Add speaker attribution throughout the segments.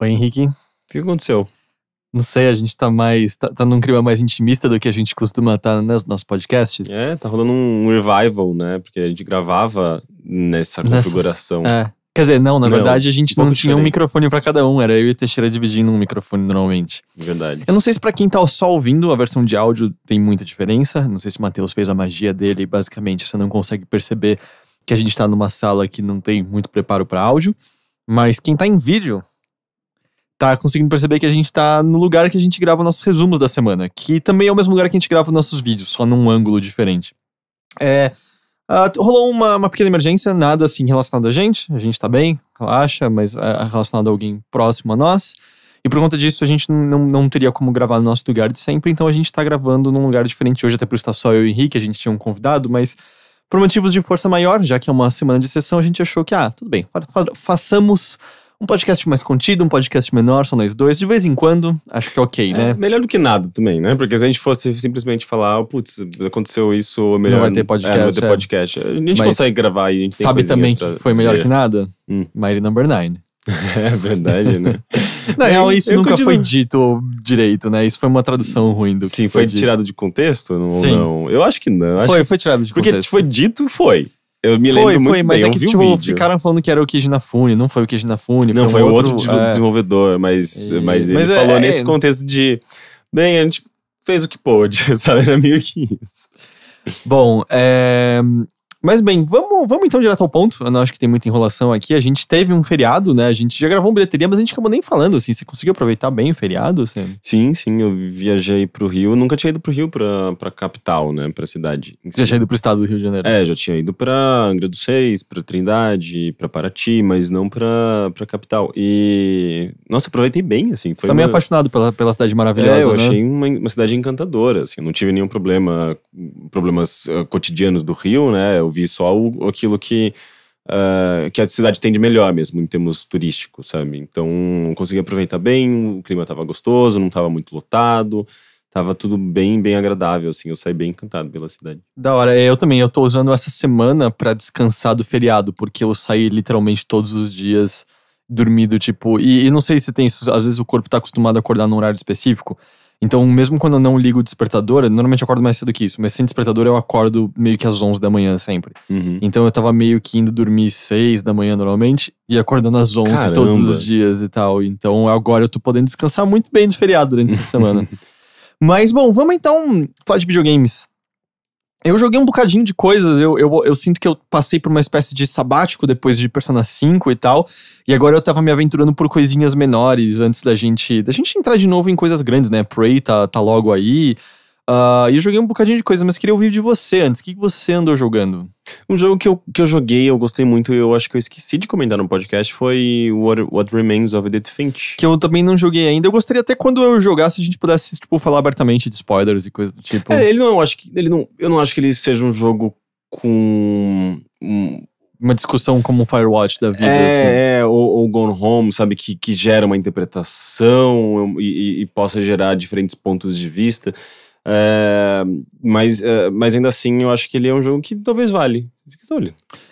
Speaker 1: Oi, Henrique. O
Speaker 2: que aconteceu?
Speaker 1: Não sei, a gente tá mais. tá, tá num clima mais intimista do que a gente costuma estar tá nos nossos podcasts.
Speaker 2: É, tá rolando um revival, né? Porque a gente gravava nessa configuração.
Speaker 1: É. Quer dizer, não, na não, verdade a gente um não tinha diferente. um microfone para cada um, era eu e Teixeira dividindo um microfone normalmente.
Speaker 2: Verdade.
Speaker 1: Eu não sei se para quem tá só ouvindo, a versão de áudio tem muita diferença. Não sei se o Matheus fez a magia dele e basicamente você não consegue perceber que a gente tá numa sala que não tem muito preparo para áudio. Mas quem tá em vídeo tá conseguindo perceber que a gente tá no lugar que a gente grava nossos resumos da semana, que também é o mesmo lugar que a gente grava nossos vídeos, só num ângulo diferente. É. Uh, rolou uma, uma pequena emergência, nada assim relacionado a gente, a gente tá bem, relaxa, mas é relacionado a alguém próximo a nós. E por conta disso, a gente não, não teria como gravar no nosso lugar de sempre, então a gente tá gravando num lugar diferente hoje, até por estar só eu e o Henrique, a gente tinha um convidado, mas por motivos de força maior, já que é uma semana de sessão, a gente achou que, ah, tudo bem, fa fa façamos um podcast mais contido, um podcast menor, só nós dois, de vez em quando, acho que é ok, né?
Speaker 2: É, melhor do que nada também, né? Porque se a gente fosse simplesmente falar, oh, putz, aconteceu isso, melhor.
Speaker 1: Não vai ter podcast.
Speaker 2: É, não vai ter
Speaker 1: é.
Speaker 2: podcast. A gente Mas consegue gravar e a gente
Speaker 1: Sabe também que foi melhor dizer. que nada? Hum. Mighty Number 9.
Speaker 2: É verdade, né?
Speaker 1: Na real, isso eu nunca continuo... foi dito direito, né? Isso foi uma tradução ruim do
Speaker 2: Sim,
Speaker 1: foi,
Speaker 2: foi tirado de contexto? Não,
Speaker 1: Sim.
Speaker 2: não. Eu acho que não.
Speaker 1: Foi,
Speaker 2: que...
Speaker 1: foi tirado de
Speaker 2: Porque
Speaker 1: contexto.
Speaker 2: Porque foi dito, foi. Eu me
Speaker 1: foi,
Speaker 2: lembro muito
Speaker 1: foi, mas
Speaker 2: bem,
Speaker 1: é que tipo, ficaram falando que era o Keiji Nafune, não foi o Keiji Nafune.
Speaker 2: Não,
Speaker 1: foi,
Speaker 2: um
Speaker 1: um
Speaker 2: outro,
Speaker 1: outro
Speaker 2: é... desenvolvedor, mas,
Speaker 1: e...
Speaker 2: mas ele
Speaker 1: mas
Speaker 2: falou
Speaker 1: é,
Speaker 2: nesse contexto de. Bem, a gente fez o que pôde, sabe? Era meio que isso.
Speaker 1: Bom, é. Mas bem, vamos, vamos então direto ao ponto. Eu não acho que tem muita enrolação aqui. A gente teve um feriado, né? A gente já gravou um bilheteria, mas a gente acabou nem falando, assim. Você conseguiu aproveitar bem o feriado? Assim?
Speaker 2: Sim, sim. Eu viajei pro Rio. nunca tinha ido pro Rio, pra, pra capital, né? Pra cidade.
Speaker 1: Você já tinha ido pro estado do Rio de Janeiro?
Speaker 2: É, já tinha ido pra Angra dos Reis, pra Trindade, pra Paraty, mas não pra, pra capital. E... Nossa, aproveitei bem, assim.
Speaker 1: Foi Você tá meio apaixonado pela, pela cidade maravilhosa,
Speaker 2: É, eu
Speaker 1: né?
Speaker 2: achei uma, uma cidade encantadora, assim. Não tive nenhum problema, problemas uh, cotidianos do Rio, né? Eu vi só o aquilo que, uh, que a cidade tem de melhor mesmo, em termos turísticos, sabe? Então, consegui aproveitar bem, o clima estava gostoso, não estava muito lotado, tava tudo bem, bem agradável, assim, eu saí bem encantado pela cidade.
Speaker 1: Da hora, é, eu também, eu tô usando essa semana para descansar do feriado, porque eu saí literalmente todos os dias dormido, tipo, e, e não sei se tem isso, às vezes o corpo tá acostumado a acordar num horário específico, então, mesmo quando eu não ligo o despertador, normalmente eu acordo mais cedo que isso, mas sem despertador eu acordo meio que às 11 da manhã sempre.
Speaker 2: Uhum.
Speaker 1: Então eu tava meio que indo dormir 6 da manhã normalmente e acordando às 11
Speaker 2: Caramba.
Speaker 1: todos os dias e tal. Então agora eu tô podendo descansar muito bem do feriado durante essa semana. mas bom, vamos então falar de videogames. Eu joguei um bocadinho de coisas, eu, eu, eu sinto que eu passei por uma espécie de sabático depois de Persona 5 e tal, e agora eu tava me aventurando por coisinhas menores antes da gente da gente entrar de novo em coisas grandes, né? Prey tá, tá logo aí, Uh, e eu joguei um bocadinho de coisa, mas queria ouvir de você antes. O que, você andou jogando?
Speaker 2: Um jogo que eu, que eu joguei, eu gostei muito e eu acho que eu esqueci de comentar no podcast foi What, What Remains of Edith Finch.
Speaker 1: Que eu também não joguei ainda. Eu gostaria até quando eu jogasse a gente pudesse, tipo, falar abertamente de spoilers e coisa do tipo.
Speaker 2: É, ele não, eu acho que ele não, eu não acho que ele seja um jogo com um,
Speaker 1: uma discussão como um Firewatch da vida.
Speaker 2: É,
Speaker 1: assim.
Speaker 2: é ou, ou, Gone Home, sabe? Que, que gera uma interpretação e, e, possa gerar diferentes pontos de vista. É, mas, é, mas ainda assim, eu acho que ele é um jogo que talvez vale.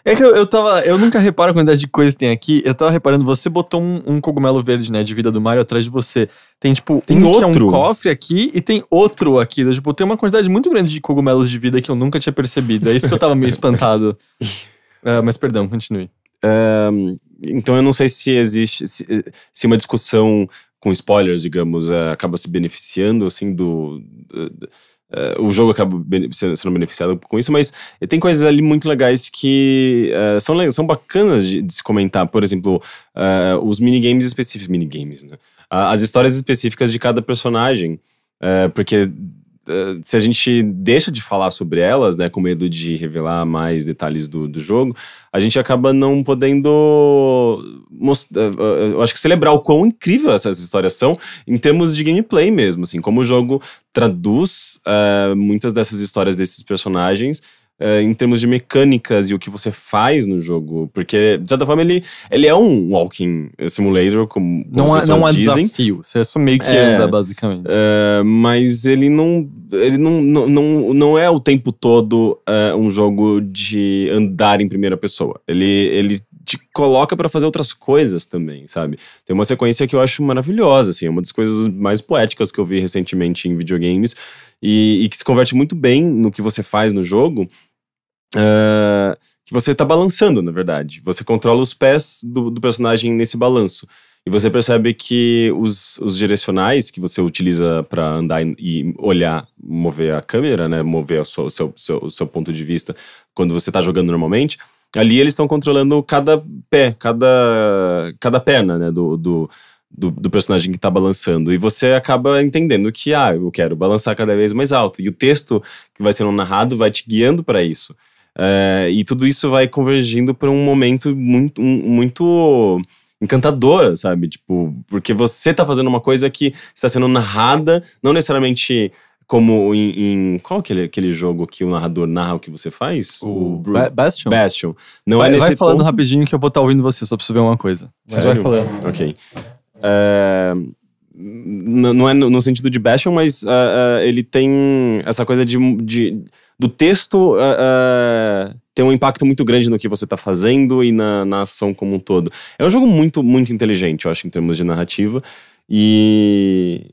Speaker 1: É que eu, eu tava. Eu nunca reparo a quantidade de coisas que tem aqui. Eu tava reparando, você botou um, um cogumelo verde, né, de vida do Mario atrás de você. Tem, tipo,
Speaker 2: tem
Speaker 1: um
Speaker 2: outro.
Speaker 1: que é um cofre aqui e tem outro aqui. Tipo, tem uma quantidade muito grande de cogumelos de vida que eu nunca tinha percebido. É isso que eu tava meio espantado. Uh, mas perdão, continue.
Speaker 2: Uh, então eu não sei se existe. Se, se uma discussão com spoilers, digamos, uh, acaba se beneficiando, assim, do. Uh, o jogo acaba sendo beneficiado com isso, mas tem coisas ali muito legais que uh, são, são bacanas de, de, se comentar. Por exemplo, os minigames específicos. Minigames, né? as histórias específicas de cada personagem. porque Uh, se a gente deixa de falar sobre elas, né, com medo de revelar mais detalhes do, do jogo, a gente acaba não podendo mostrar, uh, eu acho que celebrar o quão incrível essas histórias são em termos de gameplay mesmo, assim, como o jogo traduz uh, muitas dessas histórias desses personagens Uh, em termos de mecânicas e o que você faz no jogo. Porque, de certa forma, ele, ele é um walking simulator, como
Speaker 1: não
Speaker 2: as
Speaker 1: é, não
Speaker 2: é
Speaker 1: dizem. desafio, você só meio que é, anda, basicamente.
Speaker 2: Uh, mas ele não. Ele não, não, não, não é o tempo todo uh, um jogo de andar em primeira pessoa. Ele, ele te coloca para fazer outras coisas também, sabe? Tem uma sequência que eu acho maravilhosa, assim, é uma das coisas mais poéticas que eu vi recentemente em videogames e, e que se converte muito bem no que você faz no jogo. Uh, que você tá balançando, na verdade. Você controla os pés do, do personagem nesse balanço. E você percebe que os, os direcionais que você utiliza para andar e olhar, mover a câmera, né? Mover o seu, seu, seu, seu ponto de vista quando você está jogando normalmente, ali eles estão controlando cada pé, cada, cada perna, né? Do, do, do, do, personagem que está balançando. E você acaba entendendo que, ah, eu quero balançar cada vez mais alto. E o texto que vai sendo narrado vai te guiando para isso. É, e tudo isso vai convergindo para um momento muito, um, muito encantadora, sabe? Tipo, porque você tá fazendo uma coisa que está sendo narrada, não necessariamente como em, em qual aquele, aquele jogo que o narrador narra o que você faz?
Speaker 1: O, o Bastion.
Speaker 2: Bastion. Não
Speaker 1: vai,
Speaker 2: é nesse
Speaker 1: vai falando
Speaker 2: ponto...
Speaker 1: rapidinho que eu vou estar tá ouvindo você, só preciso ver uma coisa.
Speaker 3: Mas vai falando.
Speaker 2: Ok. É, não é no, sentido de Bastion, mas uh, uh, ele tem essa coisa de, de do texto uh, ter um impacto muito grande no que você está fazendo e na, na ação como um todo. É um jogo muito, muito inteligente, eu acho, em termos de narrativa. E,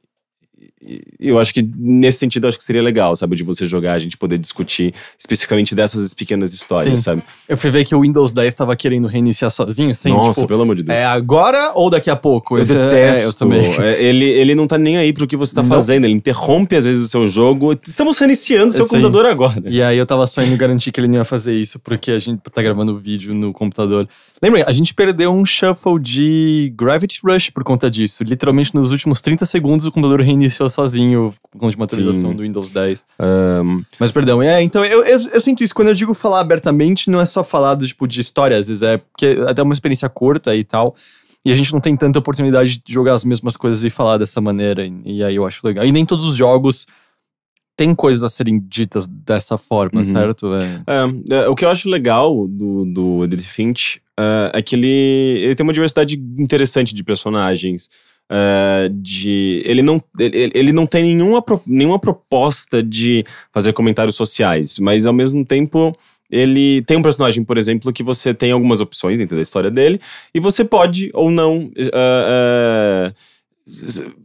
Speaker 2: eu acho que nesse sentido acho que seria legal, sabe, de você jogar, a gente poder discutir especificamente dessas pequenas histórias, Sim. sabe?
Speaker 1: Eu fui ver que o Windows 10 estava querendo reiniciar sozinho, sem
Speaker 2: Nossa,
Speaker 1: tipo,
Speaker 2: pelo amor de Deus.
Speaker 1: É agora ou daqui a pouco?
Speaker 2: Eu Esse é- detesto. É, eu também. É, ele, ele não tá nem aí pro que você tá não. fazendo, ele interrompe às vezes o seu jogo. Estamos reiniciando seu Sim. computador agora.
Speaker 1: E aí eu tava só indo garantir que ele não ia fazer isso, porque a gente tá gravando vídeo no computador. Lembra, a gente perdeu um shuffle de Gravity Rush por conta disso. Literalmente nos últimos 30 segundos o computador reiniciou sozinho de uma atualização Sim. do Windows 10. Um... Mas perdão, é, então eu, eu, eu, sinto isso. Quando eu digo falar abertamente, não é só falar do, tipo, de história, às vezes é porque é até uma experiência curta e tal. E a gente não tem tanta oportunidade de jogar as mesmas coisas e falar dessa maneira. E, e aí eu acho legal. E nem todos os jogos tem coisas a serem ditas dessa forma, uhum. certo?
Speaker 2: É. É, é, o que eu acho legal do, do Edith Finch uh, é que ele, ele tem uma diversidade interessante de personagens. Uh, de ele não ele, ele não tem nenhuma, nenhuma proposta de fazer comentários sociais, mas ao mesmo tempo ele tem um personagem, por exemplo, que você tem algumas opções dentro da história dele e você pode ou não uh,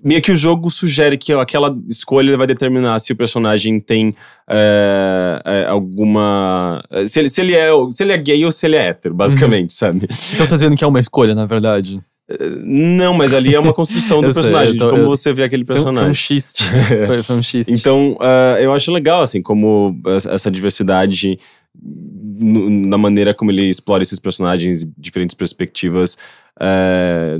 Speaker 2: meio que o jogo sugere que aquela escolha vai determinar se o personagem tem é, alguma. Se ele, se, ele é, se ele é gay ou se ele é hétero, basicamente, uhum. sabe?
Speaker 1: Então você tá dizendo que é uma escolha, na verdade.
Speaker 2: Não, mas ali é uma construção do personagem, sei, tô, de como eu, você vê aquele personagem. Foi
Speaker 1: um xiste. foi, foi um xiste.
Speaker 2: Então, uh, eu acho legal, assim, como essa diversidade na maneira como ele explora esses personagens, diferentes perspectivas, é,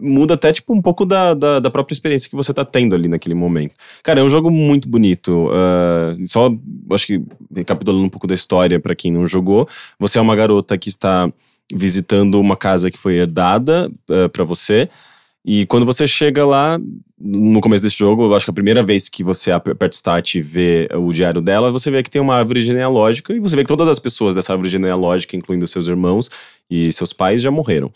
Speaker 2: muda até tipo um pouco da, da, da, própria experiência que você tá tendo ali naquele momento. Cara, é um jogo muito bonito. Uh, só acho que recapitulando um pouco da história para quem não jogou, você é uma garota que está visitando uma casa que foi herdada uh, é, para você. E quando você chega lá, no começo desse jogo, eu acho que a primeira vez que você aperta Start e vê o diário dela, você vê que tem uma árvore genealógica e você vê que todas as pessoas dessa árvore genealógica, incluindo seus irmãos e seus pais, já morreram.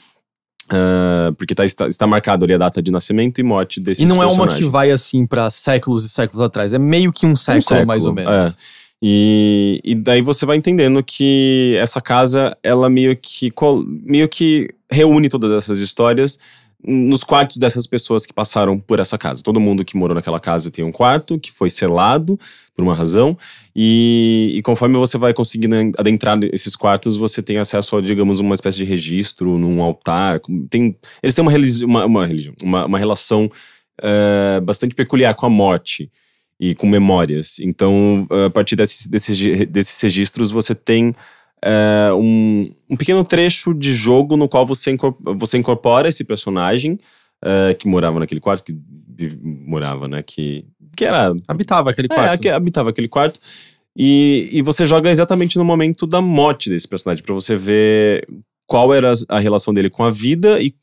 Speaker 2: Uh, porque tá, está, está marcado ali a data de nascimento e morte desses
Speaker 1: E não é uma que vai assim para séculos e séculos atrás, é meio que um século, um século mais ou menos. É.
Speaker 2: E, e daí você vai entendendo que essa casa, ela meio que, meio que reúne todas essas histórias nos quartos dessas pessoas que passaram por essa casa. Todo mundo que morou naquela casa tem um quarto que foi selado por uma razão, e, e, conforme você vai conseguindo adentrar esses quartos, você tem acesso a, digamos, uma espécie de registro num altar. Tem, eles têm uma, uma, uma religião, uma, uma relação uh, bastante peculiar com a morte e com memórias. Então, a partir desses, desses, desses registros, você tem é, um, um pequeno trecho de jogo no qual você incorpora, você incorpora esse personagem é, que morava naquele quarto, que morava, né? Que, que era.
Speaker 1: Habitava aquele é, quarto.
Speaker 2: É, habitava aquele quarto. E, e você joga exatamente no momento da morte desse personagem, para você ver qual era a relação dele com a vida e,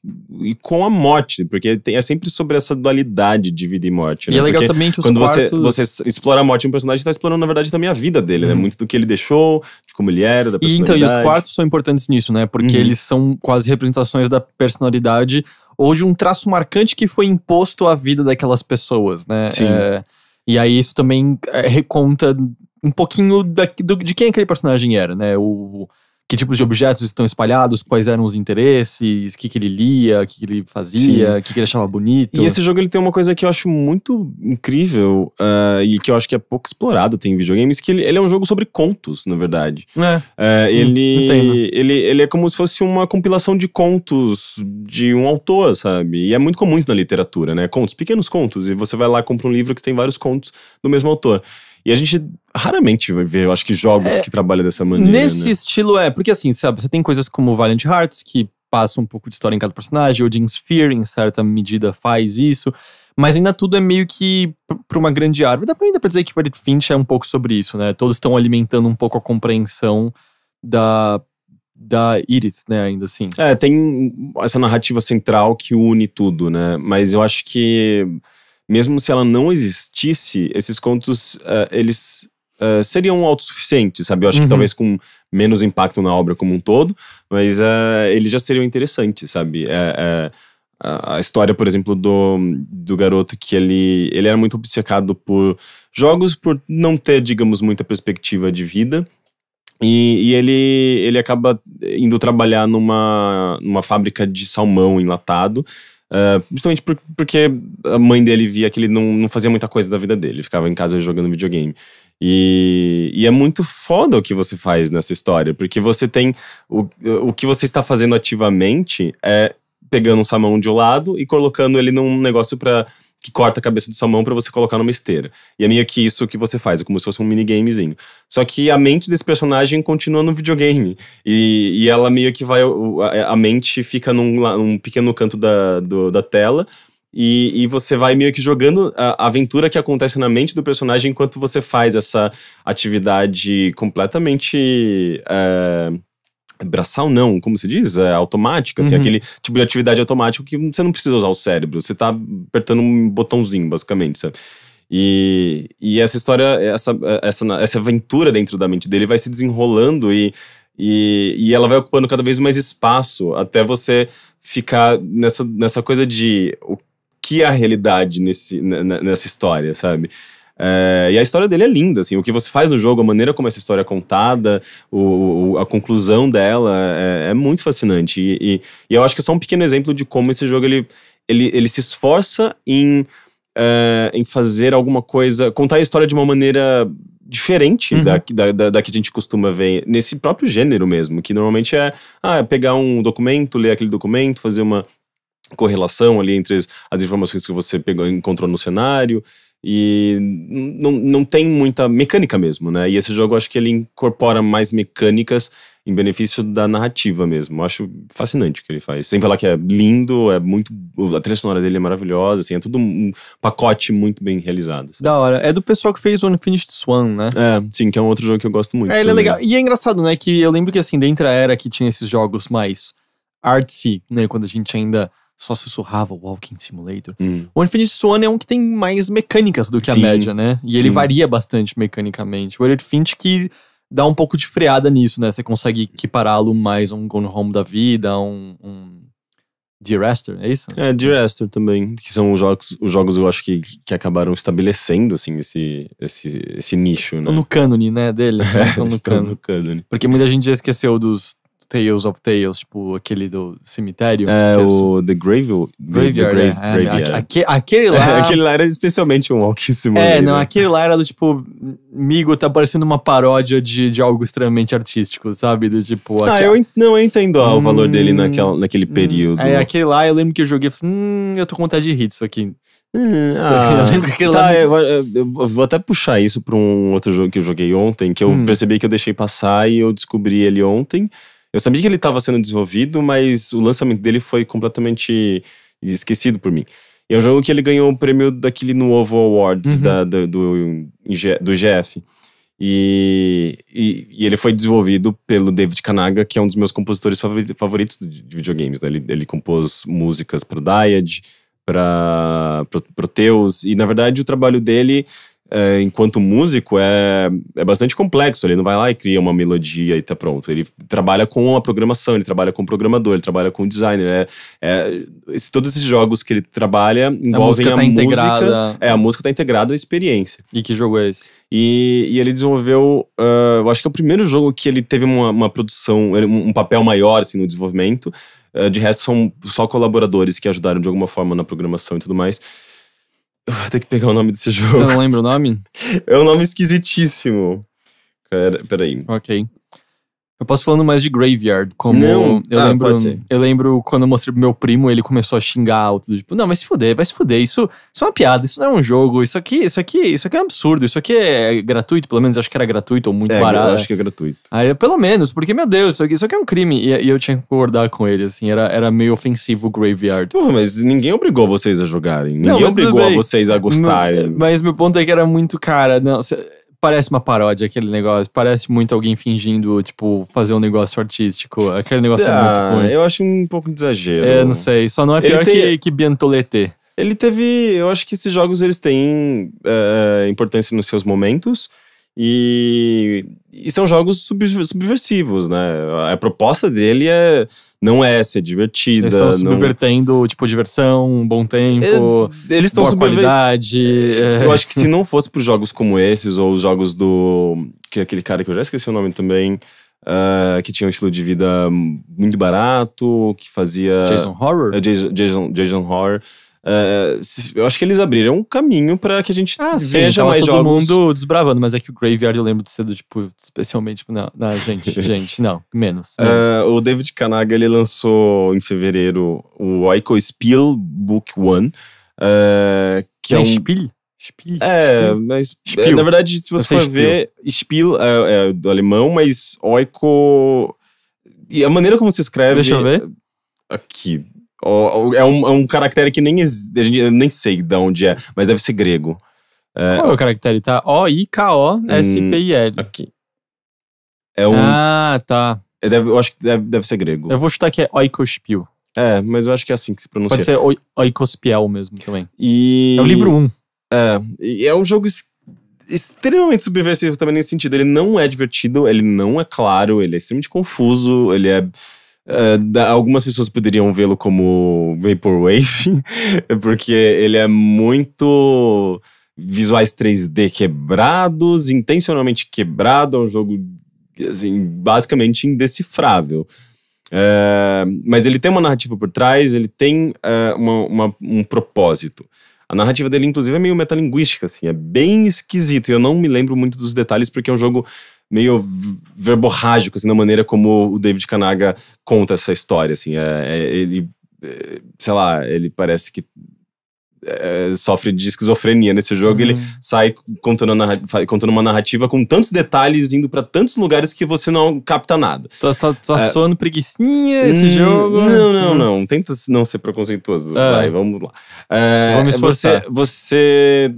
Speaker 2: e com a morte, porque tem, é sempre sobre essa dualidade de vida e morte.
Speaker 1: Né?
Speaker 2: E
Speaker 1: é legal
Speaker 2: porque
Speaker 1: também que os
Speaker 2: quando
Speaker 1: quartos...
Speaker 2: você, você explora a morte de um personagem, está explorando, na verdade, também a vida dele, né? Uhum. Muito do que ele deixou, de como ele era, da personalidade.
Speaker 1: E, então, e os quartos são importantes nisso, né? Porque uhum. eles são quase representações da personalidade ou de um traço marcante que foi imposto à vida daquelas pessoas, né?
Speaker 2: Sim.
Speaker 1: É, e aí isso também é, reconta um pouquinho da, do, de quem aquele personagem era, né? O que tipos de objetos estão espalhados, quais eram os interesses, o que, que ele lia, o que, que ele fazia, o que, que ele achava bonito.
Speaker 2: E esse jogo ele tem uma coisa que eu acho muito incrível uh, e que eu acho que é pouco explorado tem em videogames, que ele, ele é um jogo sobre contos, na verdade.
Speaker 1: É.
Speaker 2: Uh, ele, ele, ele é como se fosse uma compilação de contos de um autor, sabe? E é muito comum isso na literatura, né? Contos, pequenos contos. E você vai lá, compra um livro que tem vários contos do mesmo autor. E a gente raramente vai ver, eu acho que, jogos é, que trabalham dessa maneira.
Speaker 1: Nesse
Speaker 2: né?
Speaker 1: estilo é, porque assim, sabe, você tem coisas como Valiant Hearts, que passa um pouco de história em cada personagem, Odin Sphere, em certa medida, faz isso. Mas ainda tudo é meio que para uma grande árvore. Dá ainda pra dizer que Edith Finch é um pouco sobre isso, né? Todos estão alimentando um pouco a compreensão da, da Edith, né? Ainda assim.
Speaker 2: É, tem essa narrativa central que une tudo, né? Mas eu acho que mesmo se ela não existisse, esses contos, uh, eles uh, seriam autossuficientes, sabe? Eu acho uhum. que talvez com menos impacto na obra como um todo, mas uh, eles já seriam interessantes, sabe? a história, por exemplo, do, do garoto que ele, ele era muito obcecado por jogos, por não ter, digamos, muita perspectiva de vida. E, e, ele, ele acaba indo trabalhar numa, numa fábrica de salmão enlatado, Uh, justamente por, porque a mãe dele via que ele não, não fazia muita coisa da vida dele, ficava em casa jogando videogame. E, e, é muito foda o que você faz nessa história, porque você tem. O, o que você está fazendo ativamente é pegando um salmão de um lado e colocando ele num negócio para que corta a cabeça do salmão para você colocar numa esteira. E é meio que isso que você faz, é como se fosse um minigamezinho. Só que a mente desse personagem continua no videogame. E, e ela meio que vai. A, mente fica num, num pequeno canto da, do, da tela. E, e, você vai meio que jogando a aventura que acontece na mente do personagem enquanto você faz essa atividade completamente. É, braçal não, como se diz? É automática, assim, uhum. aquele tipo de atividade automática que você não precisa usar o cérebro, você tá apertando um botãozinho, basicamente, sabe? E, e essa história, essa, essa, essa aventura dentro da mente dele vai se desenrolando e, e, e ela vai ocupando cada vez mais espaço até você ficar nessa, nessa coisa de o que é a realidade nesse, nessa história, sabe? É, e a história dele é linda, assim, o que você faz no jogo, a maneira como essa história é contada, o, o a conclusão dela é, é muito fascinante. E, e, e, eu acho que é só um pequeno exemplo de como esse jogo ele, ele, ele se esforça em, é, em fazer alguma coisa, contar a história de uma maneira diferente uhum. da, da, da, da, que a gente costuma ver nesse próprio gênero mesmo, que normalmente é ah, pegar um documento, ler aquele documento, fazer uma correlação ali entre as, as informações que você pegou, encontrou no cenário e não, não tem muita mecânica mesmo, né? E esse jogo eu acho que ele incorpora mais mecânicas em benefício da narrativa mesmo. Eu acho fascinante o que ele faz. Sem falar que é lindo, é muito. A trilha sonora dele é maravilhosa, assim, é tudo um pacote muito bem realizado.
Speaker 1: Da hora. É do pessoal que fez o Unfinished Swan, né?
Speaker 2: É, sim, que é um outro jogo que eu gosto muito.
Speaker 1: É, ele é legal. E é engraçado, né? Que eu lembro que assim, dentro da era que tinha esses jogos mais artsy, né? Quando a gente ainda só sussurrava Walking Simulator. Hum. O Infinite Swan é um que tem mais mecânicas do que Sim. a média, né? E Sim. ele varia bastante mecanicamente. O Edit Finch que dá um pouco de freada nisso, né? Você consegue equipará-lo mais a um Gone Home da vida, um, um Dear Esther, é isso?
Speaker 2: É, Dear Esther também, que são os jogos, os jogos eu acho que, que acabaram estabelecendo, assim, esse, esse, esse nicho, né?
Speaker 1: Estão no cânone, né, dele.
Speaker 2: Estão no, cânone. no cânone.
Speaker 1: Porque muita gente já esqueceu dos, Tales of Tales, tipo aquele do cemitério.
Speaker 2: É, o The Grave,
Speaker 1: Graveyard. Grave, é, Graveyard. Aque, aquele lá.
Speaker 2: aquele lá era especialmente um alquíssimo.
Speaker 1: É, não, né? aquele lá era do tipo. Migo tá parecendo uma paródia de, de algo extremamente artístico, sabe? Do tipo.
Speaker 2: Ah, eu não eu entendo hum, o valor dele naquela, naquele hum, período.
Speaker 1: É, aquele lá eu lembro que eu joguei e falei, hum, eu tô com vontade de rir disso aqui.
Speaker 2: Hum, ah, eu que tá, lá... eu, eu, vou até puxar isso pra um outro jogo que eu joguei ontem, que eu hum. percebi que eu deixei passar e eu descobri ele ontem. Eu sabia que ele estava sendo desenvolvido, mas o lançamento dele foi completamente esquecido por mim. E é um jogo que ele ganhou o prêmio daquele Novo Awards uhum. da, do, do, do GF. E, e, e, ele foi desenvolvido pelo David Kanaga, que é um dos meus compositores favoritos de, videogames. Né? Ele, ele compôs músicas para Dyad, para Proteus, e na verdade o trabalho dele é, enquanto músico, é, é bastante complexo. Ele não vai lá e cria uma melodia e tá pronto. Ele trabalha com a programação, ele trabalha com o programador, ele trabalha com o designer. É, é, esse, todos esses jogos que ele trabalha envolvem a música.
Speaker 1: A música tá
Speaker 2: música
Speaker 1: integrada.
Speaker 2: é, a música tá integrada à experiência.
Speaker 1: E que jogo é esse?
Speaker 2: E, e ele desenvolveu, uh, eu acho que é o primeiro jogo que ele teve uma, uma produção, um papel maior assim, no desenvolvimento. Uh, de resto, são só colaboradores que ajudaram de alguma forma na programação e tudo mais. Eu vou ter que pegar o nome desse jogo.
Speaker 1: Você não lembra o nome?
Speaker 2: É um nome esquisitíssimo. Pera, peraí.
Speaker 1: Ok. Eu posso falando mais de Graveyard, como
Speaker 2: Não.
Speaker 1: eu
Speaker 2: Ah,
Speaker 1: lembro, eu lembro quando eu mostrei pro meu primo, ele começou a xingar alto, tipo, não, vai se fuder, vai se fuder, isso, isso é uma piada, isso não é um jogo, isso aqui, isso aqui, isso aqui é um absurdo, isso aqui é gratuito, pelo menos acho que era gratuito ou muito
Speaker 2: É,
Speaker 1: barato.
Speaker 2: eu acho que é gratuito.
Speaker 1: Aí, pelo menos, porque, meu Deus, isso aqui, isso aqui é um crime. E, e eu tinha que concordar com ele, assim, era, era meio ofensivo o Graveyard.
Speaker 2: Porra, mas ninguém obrigou vocês a jogarem.
Speaker 1: Não,
Speaker 2: Ninguém
Speaker 1: mas tudo
Speaker 2: obrigou vocês a gostarem.
Speaker 1: Mas meu ponto é que era muito, cara, não, cê- parece uma paródia aquele negócio, parece muito alguém fingindo, tipo, fazer um negócio artístico. Aquele negócio é muito
Speaker 2: Ah,
Speaker 1: ruim.
Speaker 2: eu acho um pouco de exagero.
Speaker 1: É, não sei, só não é pior
Speaker 2: tem-
Speaker 1: que, que Bientolete.
Speaker 2: Ele teve. Eu acho que esses jogos eles têm é, importância nos seus momentos. E, e são jogos sub- subversivos, né? A proposta dele é não é ser divertida.
Speaker 1: Eles estão
Speaker 2: não-
Speaker 1: subvertendo, tipo, diversão, um bom tempo,
Speaker 2: É, eles estão
Speaker 1: boa
Speaker 2: subvertendo.
Speaker 1: qualidade. é.
Speaker 2: Eu acho que se não fosse por jogos como esses, ou os jogos do. Que é aquele cara que eu já esqueci o nome também. ah, que tinha um estilo de vida muito barato, que fazia.
Speaker 1: Jason Horror?
Speaker 2: É, Jason, Jason, Jason Horror. É, se- eu acho que eles abriram um caminho pra que a gente
Speaker 1: Ah,
Speaker 2: veja mais
Speaker 1: todo
Speaker 2: jogos.
Speaker 1: mundo desbravando, mas é que o Graveyard eu lembro de ser do, tipo, especialmente, tipo, não, não, gente, gente, não, menos. menos.
Speaker 2: É, o David Kanaga ele lançou em fevereiro o Oiko Spiel Book One, é, que é
Speaker 1: é
Speaker 2: um
Speaker 1: Spiel? Spiel?
Speaker 2: É,
Speaker 1: Spiel?
Speaker 2: mas
Speaker 1: Spiel.
Speaker 2: é, na verdade, se você for ver, Spiel é, é do alemão, mas oiko. E a maneira como se escreve.
Speaker 1: Deixa eu ver.
Speaker 2: Aqui. É, um, é um caractere que nem a gente eu nem sei de onde é, mas deve ser grego.
Speaker 1: Qual é o caractere? Tá? O-I-K-O-S-P-I-L.
Speaker 2: Aqui. É um.
Speaker 1: Ah, tá.
Speaker 2: é, deve- eu acho que deve, deve ser grego.
Speaker 1: Eu vou chutar que é Oikospiel.
Speaker 2: É, mas eu acho que é assim que se pronuncia.
Speaker 1: Pode ser Oi- Oikospiel mesmo também.
Speaker 2: E...
Speaker 1: É o livro 1.
Speaker 2: É, e é um jogo extremamente subversivo também nesse sentido. Ele não é divertido, ele não é claro, ele é extremamente confuso, ele é. É, da- algumas pessoas poderiam vê-lo como Vaporwave, porque ele é muito visuais 3D quebrados, intencionalmente quebrado, é um jogo assim, basicamente indecifrável. É, mas ele tem uma narrativa por trás, ele tem é, uma- uma- um propósito. A narrativa dele, inclusive, é meio metalinguística, assim, é bem esquisito. E eu não me lembro muito dos detalhes, porque é um jogo meio verborrágico, assim, na maneira como o David Kanaga conta essa história, assim. É, é- ele, é, sei lá, ele parece que é, sofre de esquizofrenia nesse jogo. Ele sai contando, contando uma narrativa com tantos detalhes, indo pra tantos lugares que você não capta nada.
Speaker 1: Tá, tá, tá
Speaker 2: É.
Speaker 1: soando preguicinha esse
Speaker 2: Hum,
Speaker 1: jogo?
Speaker 2: Não, não, não. Tenta não ser preconceituoso.
Speaker 1: Ah.
Speaker 2: Vai, vamos lá. É,
Speaker 1: Vou me
Speaker 2: você,
Speaker 1: esforçar.
Speaker 2: você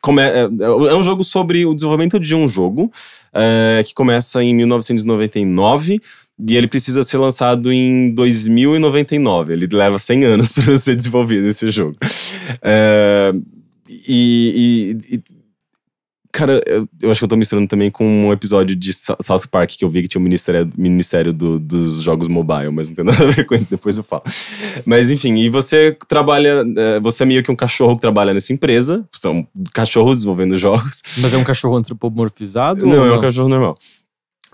Speaker 2: come, é, é um jogo sobre o desenvolvimento de um jogo é, que começa em 1999 e ele precisa ser lançado em 2099. Ele leva 100 anos para ser desenvolvido esse jogo. É, e, e- e- Cara, eu, eu acho que eu tô misturando também com um episódio de South Park que eu vi que tinha o Ministério, ministério do- dos Jogos Mobile, mas não tem nada a ver com isso, depois eu falo. Mas enfim, e você trabalha, é, você é meio que um cachorro que trabalha nessa empresa, são cachorros desenvolvendo jogos.
Speaker 1: Mas é um cachorro antropomorfizado?
Speaker 2: Não,
Speaker 1: ou
Speaker 2: é um cachorro normal.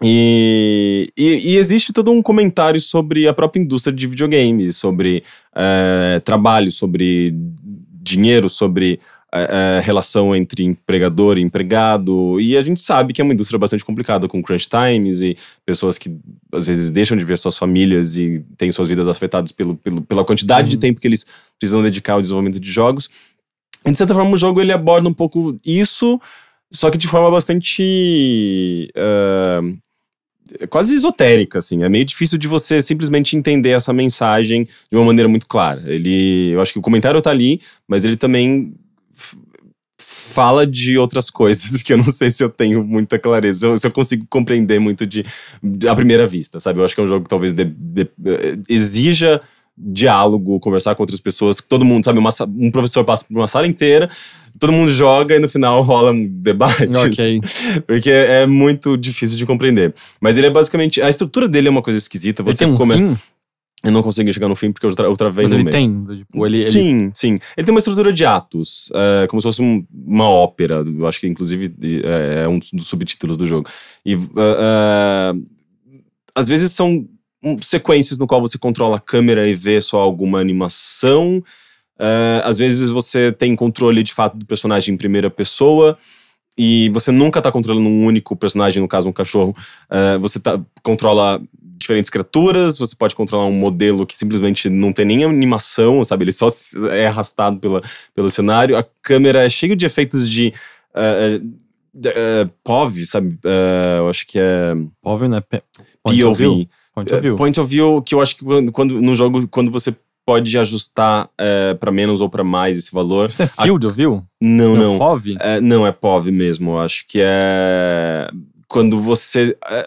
Speaker 2: E, e, e existe todo um comentário sobre a própria indústria de videogames, sobre é, trabalho, sobre dinheiro, sobre é, relação entre empregador e empregado. E a gente sabe que é uma indústria bastante complicada, com crunch times e pessoas que às vezes deixam de ver suas famílias e têm suas vidas afetadas pelo, pelo- pela quantidade de
Speaker 1: Uhum.
Speaker 2: tempo que eles precisam dedicar ao desenvolvimento de jogos. E, de certa forma, o jogo ele aborda um pouco isso, só que de forma bastante. ah, quase esotérica, assim. É meio difícil de você simplesmente entender essa mensagem de uma maneira muito clara. Ele. Eu acho que o comentário tá ali, mas ele também. Fala de outras coisas que eu não sei se eu tenho muita clareza, se eu, se eu consigo compreender muito de, de à primeira vista, sabe? Eu acho que é um jogo que talvez de- de- eh, exija diálogo, conversar com outras pessoas, todo mundo, sabe, uma, um professor passa por uma sala inteira, todo mundo joga e no final rola um debate.
Speaker 1: Ok.
Speaker 2: Porque é muito difícil de compreender. Mas ele é basicamente. A estrutura dele é uma coisa esquisita.
Speaker 1: Ele
Speaker 2: Você
Speaker 1: tem um
Speaker 2: come-
Speaker 1: fim?
Speaker 2: Eu não consegui chegar no fim porque eu, tra eu travei
Speaker 1: Mas
Speaker 2: no
Speaker 1: ele
Speaker 2: meio.
Speaker 1: tem? Tipo, ele, ele-
Speaker 2: Sim, sim. Ele tem uma estrutura de atos, é, como se fosse um- uma ópera. Eu acho que, inclusive, é, é um dos subtítulos do jogo. E, é, é, às vezes são um, sequências no qual você controla a câmera e vê só alguma animação. É, às vezes você tem controle, de fato, do personagem em primeira pessoa. E você nunca tá controlando um único personagem, no caso, um cachorro. É, você tá, controla diferentes criaturas, você pode controlar um modelo que simplesmente não tem nem animação, sabe? Ele só é arrastado pela, pelo cenário. A câmera é cheia de efeitos de. eh, de- eh, POV, sabe? Eh, eu acho que é.
Speaker 1: Óbvio, né? P- Point of view.
Speaker 2: POV.
Speaker 1: Point of view.
Speaker 2: Eh, Point of view, que eu acho que quando, quando- no jogo, quando você pode ajustar eh, pra menos ou pra mais esse valor.
Speaker 1: Isso é field of view?
Speaker 2: Não,
Speaker 1: É
Speaker 2: não.
Speaker 1: FOV?
Speaker 2: É, não, é POV mesmo. Eu acho que é. Quando você é,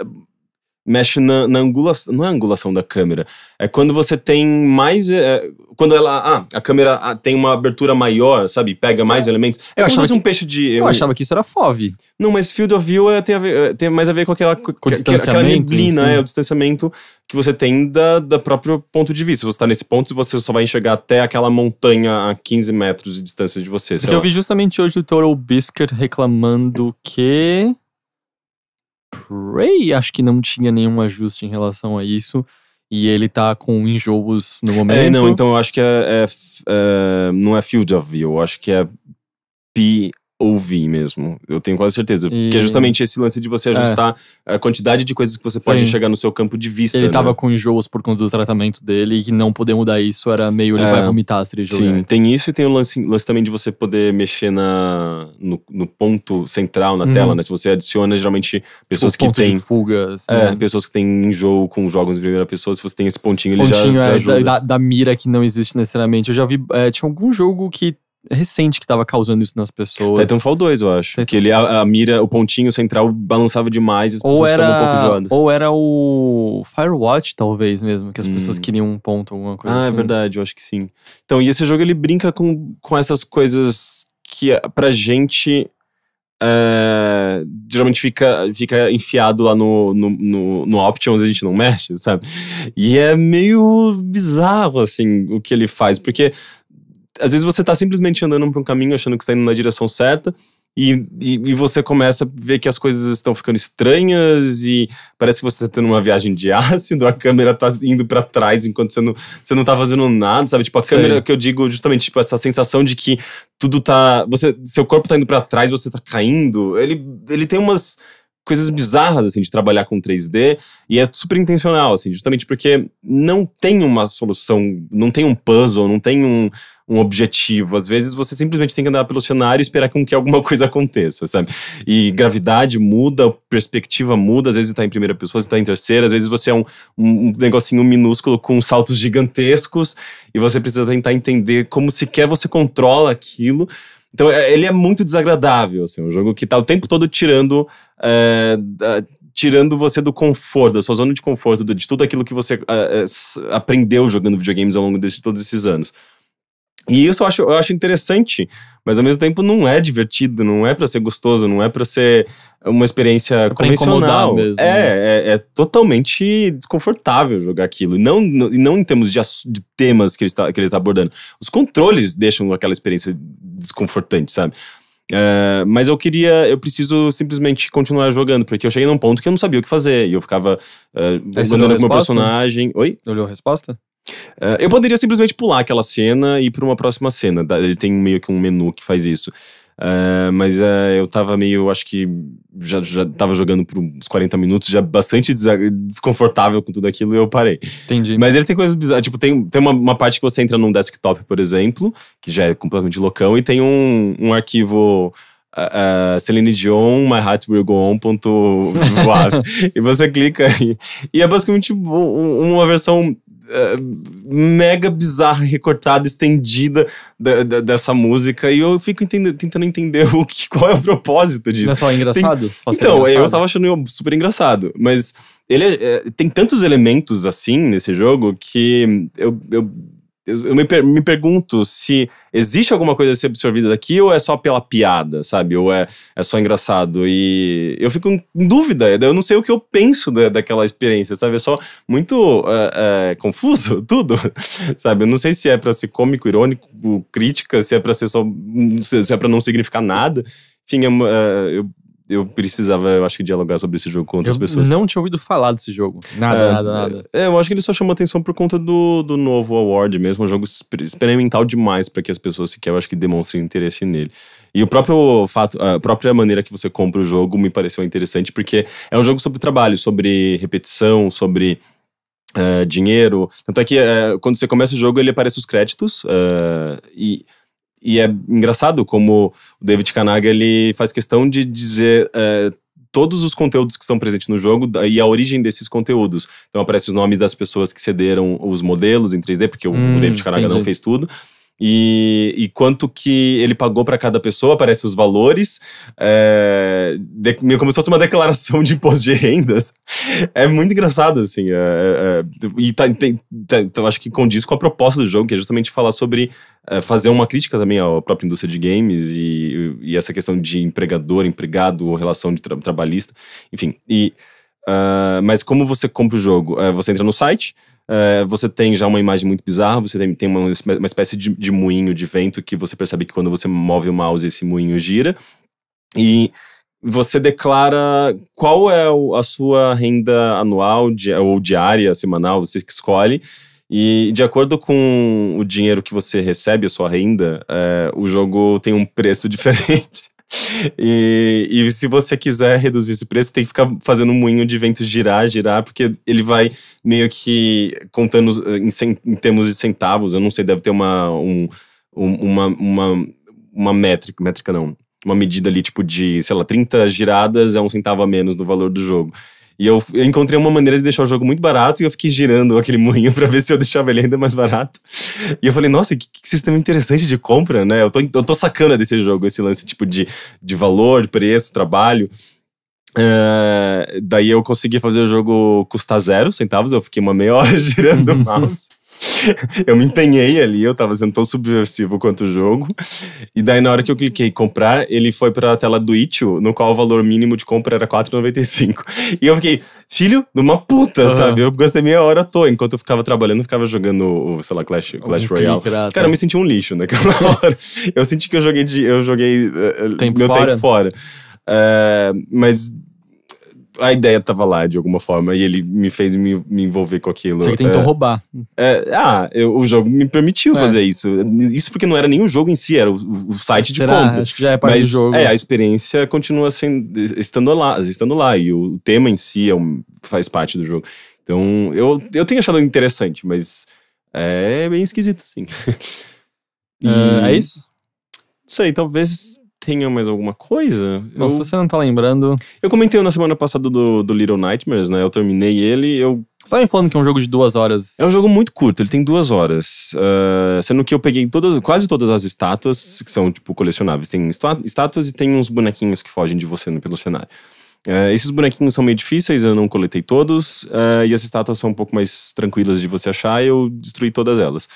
Speaker 2: mexe na, na angulação. Não é a angulação da câmera. É quando você tem mais. é, quando ela. Ah, a câmera ah, tem uma abertura maior, sabe? Pega mais elementos. É
Speaker 1: Eu
Speaker 2: se
Speaker 1: achava que-
Speaker 2: um peixe de.
Speaker 1: Eu
Speaker 2: um-
Speaker 1: achava que isso era FOV.
Speaker 2: Não, mas Field of View é, tem, a ver- é, tem mais a ver com aquela. Com aquela
Speaker 1: distanciamento em
Speaker 2: neblina, é, o distanciamento que você tem da, da próprio ponto de vista. Se você tá nesse ponto, você só vai enxergar até aquela montanha a 15 metros de distância de você.
Speaker 1: Porque eu vi justamente hoje o Total Biscuit reclamando que. Prey acho que não tinha nenhum ajuste em relação a isso. E ele tá com enjoos no momento.
Speaker 2: É, não, então eu acho que é, é é, não é Field of View, eu acho que é POV mesmo. Eu tenho quase certeza.
Speaker 1: E-
Speaker 2: Que é justamente esse lance de você ajustar a quantidade de coisas que você pode enxergar no seu campo de vista.
Speaker 1: Ele
Speaker 2: né?
Speaker 1: tava com enjoos por conta do tratamento dele e que não poder mudar isso era meio ele
Speaker 2: É.
Speaker 1: vai vomitar se ele jogar.
Speaker 2: Sim, tem isso e tem o lance, lance também de você poder mexer na, no, no ponto central na
Speaker 1: Uhum.
Speaker 2: tela, né? Se você adiciona, geralmente, pessoas
Speaker 1: Os
Speaker 2: que têm.
Speaker 1: de fuga. assim,
Speaker 2: É,
Speaker 1: né?
Speaker 2: pessoas que têm enjoo com jogos em primeira pessoa, se você tem esse pontinho, ele já,
Speaker 1: pontinho
Speaker 2: já
Speaker 1: é,
Speaker 2: ajuda.
Speaker 1: da, da mira que não existe necessariamente. Eu já vi. é, tinha algum jogo que recente que tava causando isso nas pessoas.
Speaker 2: Titanfall 2, eu acho.
Speaker 1: Titan-
Speaker 2: Que ele, a, a mira, o pontinho central balançava demais e as
Speaker 1: Ou
Speaker 2: pessoas ficavam um pouco
Speaker 1: era,
Speaker 2: enjoadas.
Speaker 1: ou era o Firewatch, talvez mesmo, que as pessoas
Speaker 2: Hum.
Speaker 1: queriam um ponto, alguma coisa
Speaker 2: Ah,
Speaker 1: assim.
Speaker 2: é verdade, eu acho que sim. Então, e esse jogo ele brinca com, com essas coisas que eh, pra gente é, geralmente fica, fica enfiado lá no, no, no, no Options, a gente não mexe, sabe? E é meio bizarro, assim, o que ele faz, porque às vezes você tá simplesmente andando por um caminho achando que está indo na direção certa. E, e, e você começa a ver que as coisas estão ficando estranhas e parece que você tá tendo uma viagem de ácido, a câmera tá indo pra trás enquanto você não, você não tá fazendo nada, sabe? Tipo, a câmera que eu digo justamente, tipo, essa sensação de que tudo tá. Você, seu corpo tá indo pra trás, você tá caindo. Ele, ele tem umas coisas bizarras, assim, de trabalhar com 3D e é super intencional, assim, justamente porque não tem uma solução, não tem um puzzle, não tem um, um objetivo. Às vezes você simplesmente tem que andar pelo cenário e esperar com que alguma coisa aconteça, sabe? E gravidade muda, perspectiva muda, às vezes tá em primeira pessoa, você tá em terceira, às vezes você é um, um negocinho minúsculo com saltos gigantescos e você precisa tentar entender como sequer você controla aquilo. Então, é- ele é muito desagradável, assim, um jogo que tá o tempo todo tirando, é, tirando você do conforto, da sua zona de conforto, de tudo aquilo que você é, é, aprendeu jogando videogames ao longo de todos esses anos. E isso eu acho, eu acho interessante, mas ao mesmo tempo não é divertido, não é pra ser gostoso, não é pra ser uma experiência
Speaker 1: É pra
Speaker 2: convencional.
Speaker 1: mesmo, né?
Speaker 2: é, é, é totalmente desconfortável jogar aquilo. E não, e não em termos de, de temas que ele, está, que ele tá abordando. Os controles deixam aquela experiência desconfortante, sabe? É, mas eu queria, eu preciso simplesmente continuar jogando, porque eu cheguei num ponto que eu não sabia o que fazer. E eu ficava é, andando
Speaker 1: deu
Speaker 2: com o meu personagem. Oi?
Speaker 1: Olhou a resposta?
Speaker 2: É, eu poderia simplesmente pular aquela cena e ir pra uma próxima cena. Ele tem meio que um menu que faz isso. É, mas é, eu tava meio, acho que já, já tava jogando por uns 40 minutos, já bastante desa- desconfortável com tudo aquilo e eu parei.
Speaker 1: Entendi.
Speaker 2: Mas ele tem coisas bizarras. Tipo, tem, tem uma, uma parte que você entra num desktop, por exemplo, que já é completamente loucão, e tem um, um arquivo. Uh, uh, Celine Dion, My Heart Will Go On. ponto e você clica e, e é basicamente um- uma versão uh, mega bizarra, recortada, estendida da- da- dessa música. E eu fico tentando entender o que, qual é o propósito disso.
Speaker 1: Não é só engraçado? Só ser
Speaker 2: Então, eu
Speaker 1: engraçado?
Speaker 2: tava achando super engraçado, mas ele é- é, tem tantos elementos assim nesse jogo que eu, eu, eu, eu me, per- me pergunto se existe alguma coisa a ser absorvida daqui ou é só pela piada, sabe? Ou é, é só engraçado. E eu fico em dúvida, eu não sei o que eu penso da, daquela experiência, sabe? É só muito é, é, confuso tudo, sabe? Eu não sei se é pra ser cômico, irônico, crítica, se é pra ser só. se é pra não significar nada. Enfim, é é, eu, eu precisava, eu acho que, dialogar sobre esse jogo com outras
Speaker 1: Eu
Speaker 2: pessoas.
Speaker 1: não tinha ouvido falar desse jogo. Nada,
Speaker 2: É,
Speaker 1: nada, nada.
Speaker 2: É, eu acho que ele só chamou atenção por conta do, do novo award mesmo. Um jogo exper- experimental demais para que as pessoas sequer, eu acho que, demonstrem interesse nele. E o próprio fato, a própria maneira que você compra o jogo me pareceu interessante, porque é um jogo sobre trabalho, sobre repetição, sobre eh, dinheiro. Tanto é que eh, quando você começa o jogo, ele aparece os créditos. eh, e, e é engraçado como o David Kanaga ele faz questão de dizer eh, todos os conteúdos que estão presentes no jogo e a origem desses conteúdos. Então aparece os nomes das pessoas que cederam os modelos em 3D, porque o-
Speaker 1: Hum,
Speaker 2: o David Kanaga não
Speaker 1: entendi.
Speaker 2: fez tudo. E, e quanto que ele pagou para cada pessoa, aparece os valores, é, como se fosse uma declaração de imposto de rendas. É muito engraçado, assim. é- é- e tá, tem, tá- então acho que condiz com a proposta do jogo, que é justamente falar sobre é, fazer uma crítica também à própria indústria de games e, e essa questão de empregador, empregado, relação de tra- trabalhista, enfim. E, ah, mas como você compra o jogo? É, você entra no site, é, você tem já uma imagem muito bizarra, você tem, tem uma, uma espécie de, de moinho de vento que você percebe que quando você move o mouse, esse moinho gira. E você declara qual é a sua renda anual di- ou diária, semanal, você que escolhe. E de acordo com o dinheiro que você recebe, a sua renda, é, o jogo tem um preço diferente. E, e se você quiser reduzir esse preço, tem que ficar fazendo um moinho de vento girar, girar, porque ele vai meio que contando eh, em, em termos de centavos. Eu não sei, deve ter uma, um- um- uma, uma, uma métrica, métrica não, uma medida ali tipo de, sei lá, 30 giradas é um centavo a menos do valor do jogo. E eu, eu encontrei uma maneira de deixar o jogo muito barato e eu fiquei girando aquele moinho pra ver se eu deixava ele ainda mais barato. E eu falei, nossa, que, que sistema interessante de compra, né? Eu tô, eu tô sacana desse jogo, esse lance tipo de, de valor, preço, trabalho. É, daí eu consegui fazer o jogo custar zero centavos, eu fiquei uma meia hora girando o mouse. Eu me empenhei ali, eu tava sendo tão subversivo quanto o jogo. E daí, na hora que eu cliquei em comprar, ele foi pra tela do Itch.io, no qual o valor mínimo de compra era R$4,95. E eu fiquei, filho de uma puta,
Speaker 1: Aham.
Speaker 2: sabe? Eu gastei meia hora à toa. Enquanto eu ficava trabalhando, eu ficava jogando, o, sei lá, Clash, Clash
Speaker 1: Um
Speaker 2: Royale. Cara, eu me senti um lixo naquela hora. Eu senti que eu joguei, de, eu joguei eh,
Speaker 1: Tempo
Speaker 2: meu
Speaker 1: fora.
Speaker 2: tempo fora. É, mas a ideia tava lá de alguma forma e ele me fez me, me envolver com aquilo.
Speaker 1: Você tentou
Speaker 2: É,
Speaker 1: roubar.
Speaker 2: é, ah, eu- o jogo me permitiu
Speaker 1: É.
Speaker 2: fazer isso. Isso porque não era nem o jogo em si, era o, o site de
Speaker 1: Será?
Speaker 2: compra.
Speaker 1: Acho que já é parte
Speaker 2: Mas
Speaker 1: do jogo.
Speaker 2: é, a experiência continua sendo, estando lá, estando lá e o tema em si é um- faz parte do jogo. Então, eu, eu tenho achado interessante, mas é bem esquisito, sim. E-
Speaker 1: É, é isso?
Speaker 2: Não sei, talvez tenha mais alguma coisa.
Speaker 1: Bom, se você não tá lembrando.
Speaker 2: eu comentei na semana passada do, do Little Nightmares, né? Eu terminei ele, eu
Speaker 1: Você tá me falando que é um jogo de duas horas.
Speaker 2: É um jogo muito curto, ele tem duas horas. Ah, sendo que eu peguei todas, quase todas as estátuas, que são, tipo, colecionáveis. Tem estátuas e tem uns bonequinhos que fogem de você no- pelo cenário. Ah, esses bonequinhos são meio difíceis, eu não coletei todos. ah, e as estátuas são um pouco mais tranquilas de você achar, e eu destruí todas elas.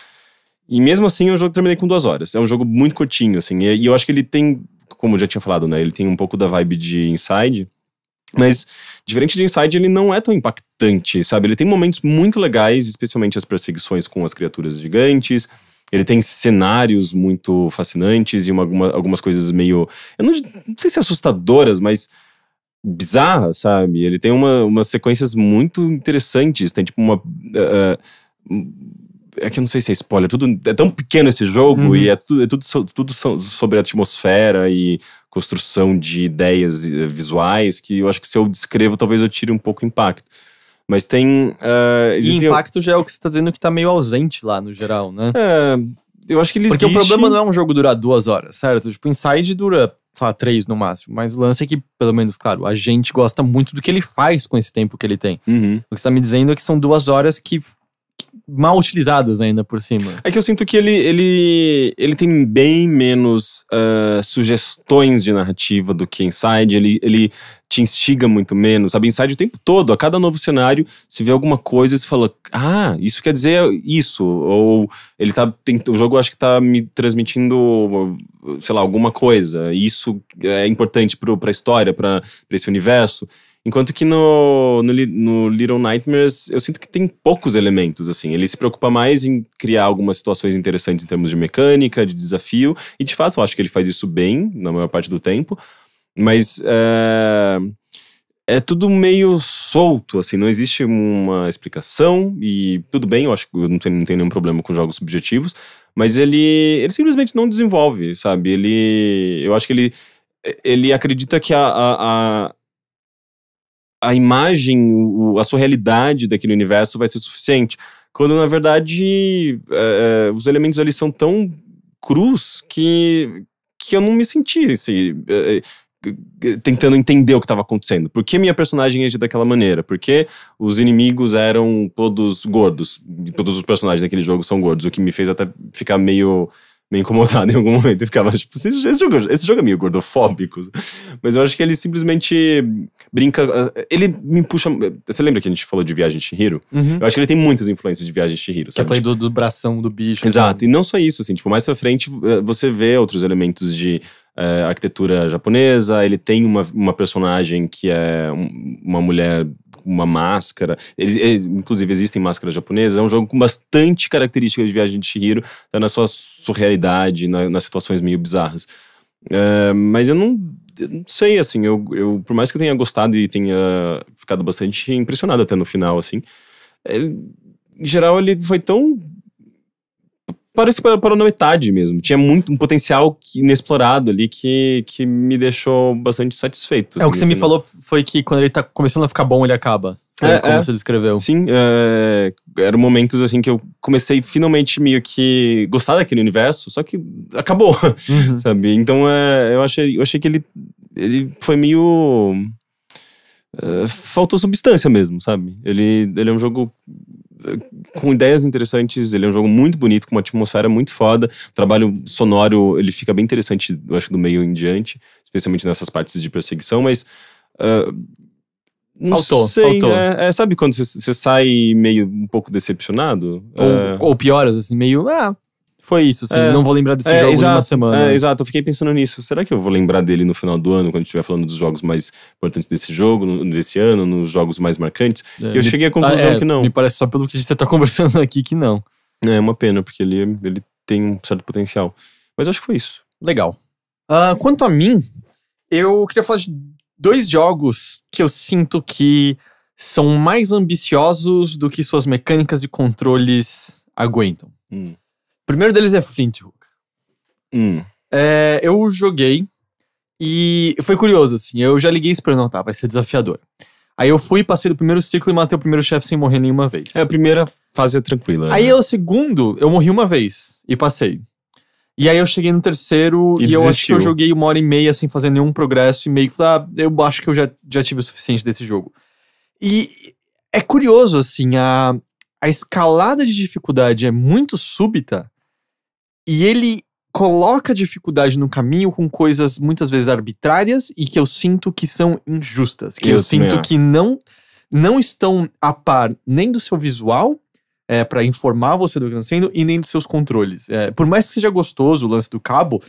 Speaker 2: E mesmo assim, o jogo terminei com duas horas. É um jogo muito curtinho, assim. E eu acho que ele tem, como eu já tinha falado, né? Ele tem um pouco da vibe de Inside. Mas, diferente de Inside, ele não é tão impactante, sabe? Ele tem momentos muito legais, especialmente as perseguições com as criaturas gigantes. Ele tem cenários muito fascinantes e uma- alguma- algumas coisas meio. Eu não, não sei se assustadoras, mas bizarras, sabe? Ele tem uma, umas sequências muito interessantes. Tem tipo uma. eh, é que eu não sei se é spoiler, tudo é tão pequeno esse jogo
Speaker 1: Uhum.
Speaker 2: e é tudo, é tudo, tudo so- sobre a atmosfera e construção de ideias eh, visuais que eu acho que se eu descrevo talvez eu tire um pouco o impacto. Mas tem. eh,
Speaker 1: E impacto já é o que você tá dizendo que tá meio ausente lá no geral, né?
Speaker 2: É, eu acho que ele
Speaker 1: Porque
Speaker 2: existe.
Speaker 1: o problema não é um jogo durar duas horas, certo? Tipo, Inside dura, sei lá, três no máximo. Mas o lance é que, pelo menos, claro, a gente gosta muito do que ele faz com esse tempo que ele tem.
Speaker 2: Uhum.
Speaker 1: O que você tá me dizendo é que são duas horas que mal utilizadas ainda por cima.
Speaker 2: É que eu sinto que ele, ele, ele tem bem menos uh, sugestões de narrativa do que Inside. Ele, ele te instiga muito menos. Sabe, Inside o tempo todo, a cada novo cenário, se vê alguma coisa e você fala, ah, isso quer dizer isso. Ou ele tá. Tem, o jogo acho que tá me transmitindo, sei lá, alguma coisa. Isso é importante pro, pra história, pra esse universo. Enquanto que no, no, no, Little Nightmares eu sinto que tem poucos elementos, assim. Ele se preocupa mais em criar algumas situações interessantes em termos de mecânica, de desafio. E de fato eu acho que ele faz isso bem, na maior parte do tempo. Mas é, é tudo meio solto, assim. Não existe uma explicação. E tudo bem, eu acho que eu não tenho, não tenho nenhum problema com jogos subjetivos. Mas ele, ele simplesmente não desenvolve, sabe? Ele. Eu acho que ele. Ele acredita que a, a, a a imagem, o, a sua realidade daquele universo vai ser suficiente. Quando, na verdade, é, é os elementos ali são tão crus que, que eu não me senti assim, é, é, tentando entender o que estava acontecendo. Por que minha personagem agia daquela maneira? Por que os inimigos eram todos gordos? Todos os personagens daquele jogo são gordos, o que me fez até ficar meio meio incomodado em algum momento. e ficava tipo, esse, esse, jogo, esse jogo é meio gordofóbico. Mas eu acho que ele simplesmente brinca. Ele me puxa. Você lembra que a gente falou de Viagem de Chihiro?
Speaker 1: Uhum.
Speaker 2: Eu acho que ele tem muitas influências de Viagem de Chihiro.
Speaker 1: Que eu falei do, do bração do bicho.
Speaker 2: Exato. E não só isso, assim, tipo, mais pra frente eh, você vê outros elementos de. Uh, arquitetura japonesa, ele tem uma, uma personagem que é uma mulher uma máscara. Eles, eles, inclusive, existem máscaras japonesas. É um jogo com bastante características de Viagem de Shihiro, tá na sua surrealidade, na, nas situações meio bizarras. Uh, mas eu não, eu não, sei, assim, eu, eu, por mais que eu tenha gostado e tenha ficado bastante impressionado até no final, assim, ele, em geral ele foi tão parece para, para a metade mesmo. Tinha muito um potencial inexplorado ali que, que me deixou bastante satisfeito.
Speaker 1: É, assim, o que você me falou foi que quando ele tá começando a ficar bom, ele acaba. É, como é, você descreveu.
Speaker 2: Sim, é, eram momentos assim que eu comecei finalmente meio que gostar daquele universo, só que acabou, uhum. sabe? Então é, eu, achei, eu achei que ele, ele foi meio. Uh, faltou substância mesmo, sabe? Ele, ele é um jogo com ideias interessantes, ele é um jogo muito bonito, com uma atmosfera muito foda. O trabalho sonoro, ele fica bem interessante, eu acho, do meio em diante, especialmente nessas partes de perseguição, mas. Uh, não faltou, sei, faltou. É, é, sabe quando você sai meio um pouco decepcionado?
Speaker 1: Ou, é... ou pioras, assim, meio. Ah, foi isso, assim, é, não vou lembrar desse é, jogo exato, em uma semana.
Speaker 2: É, exato, eu fiquei pensando nisso. Será que eu vou lembrar dele no final do ano, quando estiver falando dos jogos mais importantes desse jogo, no, desse ano, nos jogos mais marcantes? É, eu cheguei à conclusão
Speaker 1: ah, é,
Speaker 2: que não.
Speaker 1: Me parece só pelo que você está conversando aqui que não.
Speaker 2: É uma pena, porque ele, ele tem um certo potencial. Mas acho que foi isso.
Speaker 1: Legal. Uh, quanto a mim, eu queria falar de dois jogos que eu sinto que são mais ambiciosos do que suas mecânicas de controles aguentam. Hum. O primeiro deles é Flint Hook.
Speaker 2: Hum.
Speaker 1: É, eu joguei e foi curioso, assim. Eu já liguei esperando, não, tá, vai ser desafiador. Aí eu fui, passei do primeiro ciclo e matei o primeiro chefe sem morrer nenhuma vez.
Speaker 2: É, a primeira fase é tranquila.
Speaker 1: Aí né? o segundo, eu morri uma vez e passei. E aí eu cheguei no terceiro e, e eu acho que eu joguei uma hora e meia sem fazer nenhum progresso e meio que ah, eu acho que eu já, já tive o suficiente desse jogo. E é curioso, assim, a, a escalada de dificuldade é muito súbita e ele coloca dificuldade no caminho com coisas muitas vezes arbitrárias e que eu sinto que são injustas, que eu, eu sinto que não não estão a par nem do seu visual é, para informar você do que está sendo e nem dos seus controles. É, por mais que seja gostoso o lance do cabo,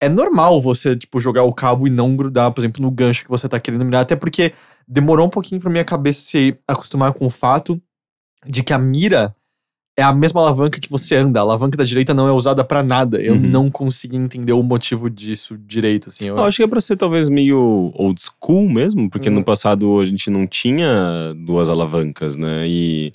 Speaker 1: é normal você tipo jogar o cabo e não grudar, por exemplo, no gancho que você está querendo mirar, até porque demorou um pouquinho para minha cabeça se acostumar com o fato de que a mira é a mesma alavanca que você anda. A alavanca da direita não é usada para nada. Eu uhum. não consegui entender o motivo disso direito, assim.
Speaker 2: Eu, eu acho que é pra ser talvez meio old school mesmo, porque uhum. no passado a gente não tinha duas alavancas, né? E.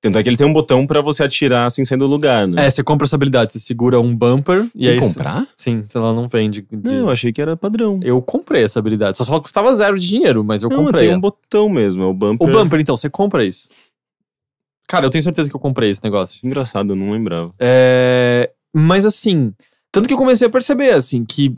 Speaker 2: Tanto é que ele tem um botão para você atirar assim saindo do lugar, né?
Speaker 1: É, você compra essa habilidade, você segura um bumper e
Speaker 2: tem
Speaker 1: aí.
Speaker 2: comprar?
Speaker 1: Sim, ela não vende. De...
Speaker 2: Não, eu achei que era padrão.
Speaker 1: Eu comprei essa habilidade. Só só custava zero de dinheiro, mas eu
Speaker 2: não,
Speaker 1: comprei.
Speaker 2: Tem um botão mesmo, é o bumper.
Speaker 1: O bumper, então, você compra isso. Cara, eu tenho certeza que eu comprei esse negócio.
Speaker 2: Engraçado, eu não lembrava.
Speaker 1: É... Mas assim, tanto que eu comecei a perceber, assim, que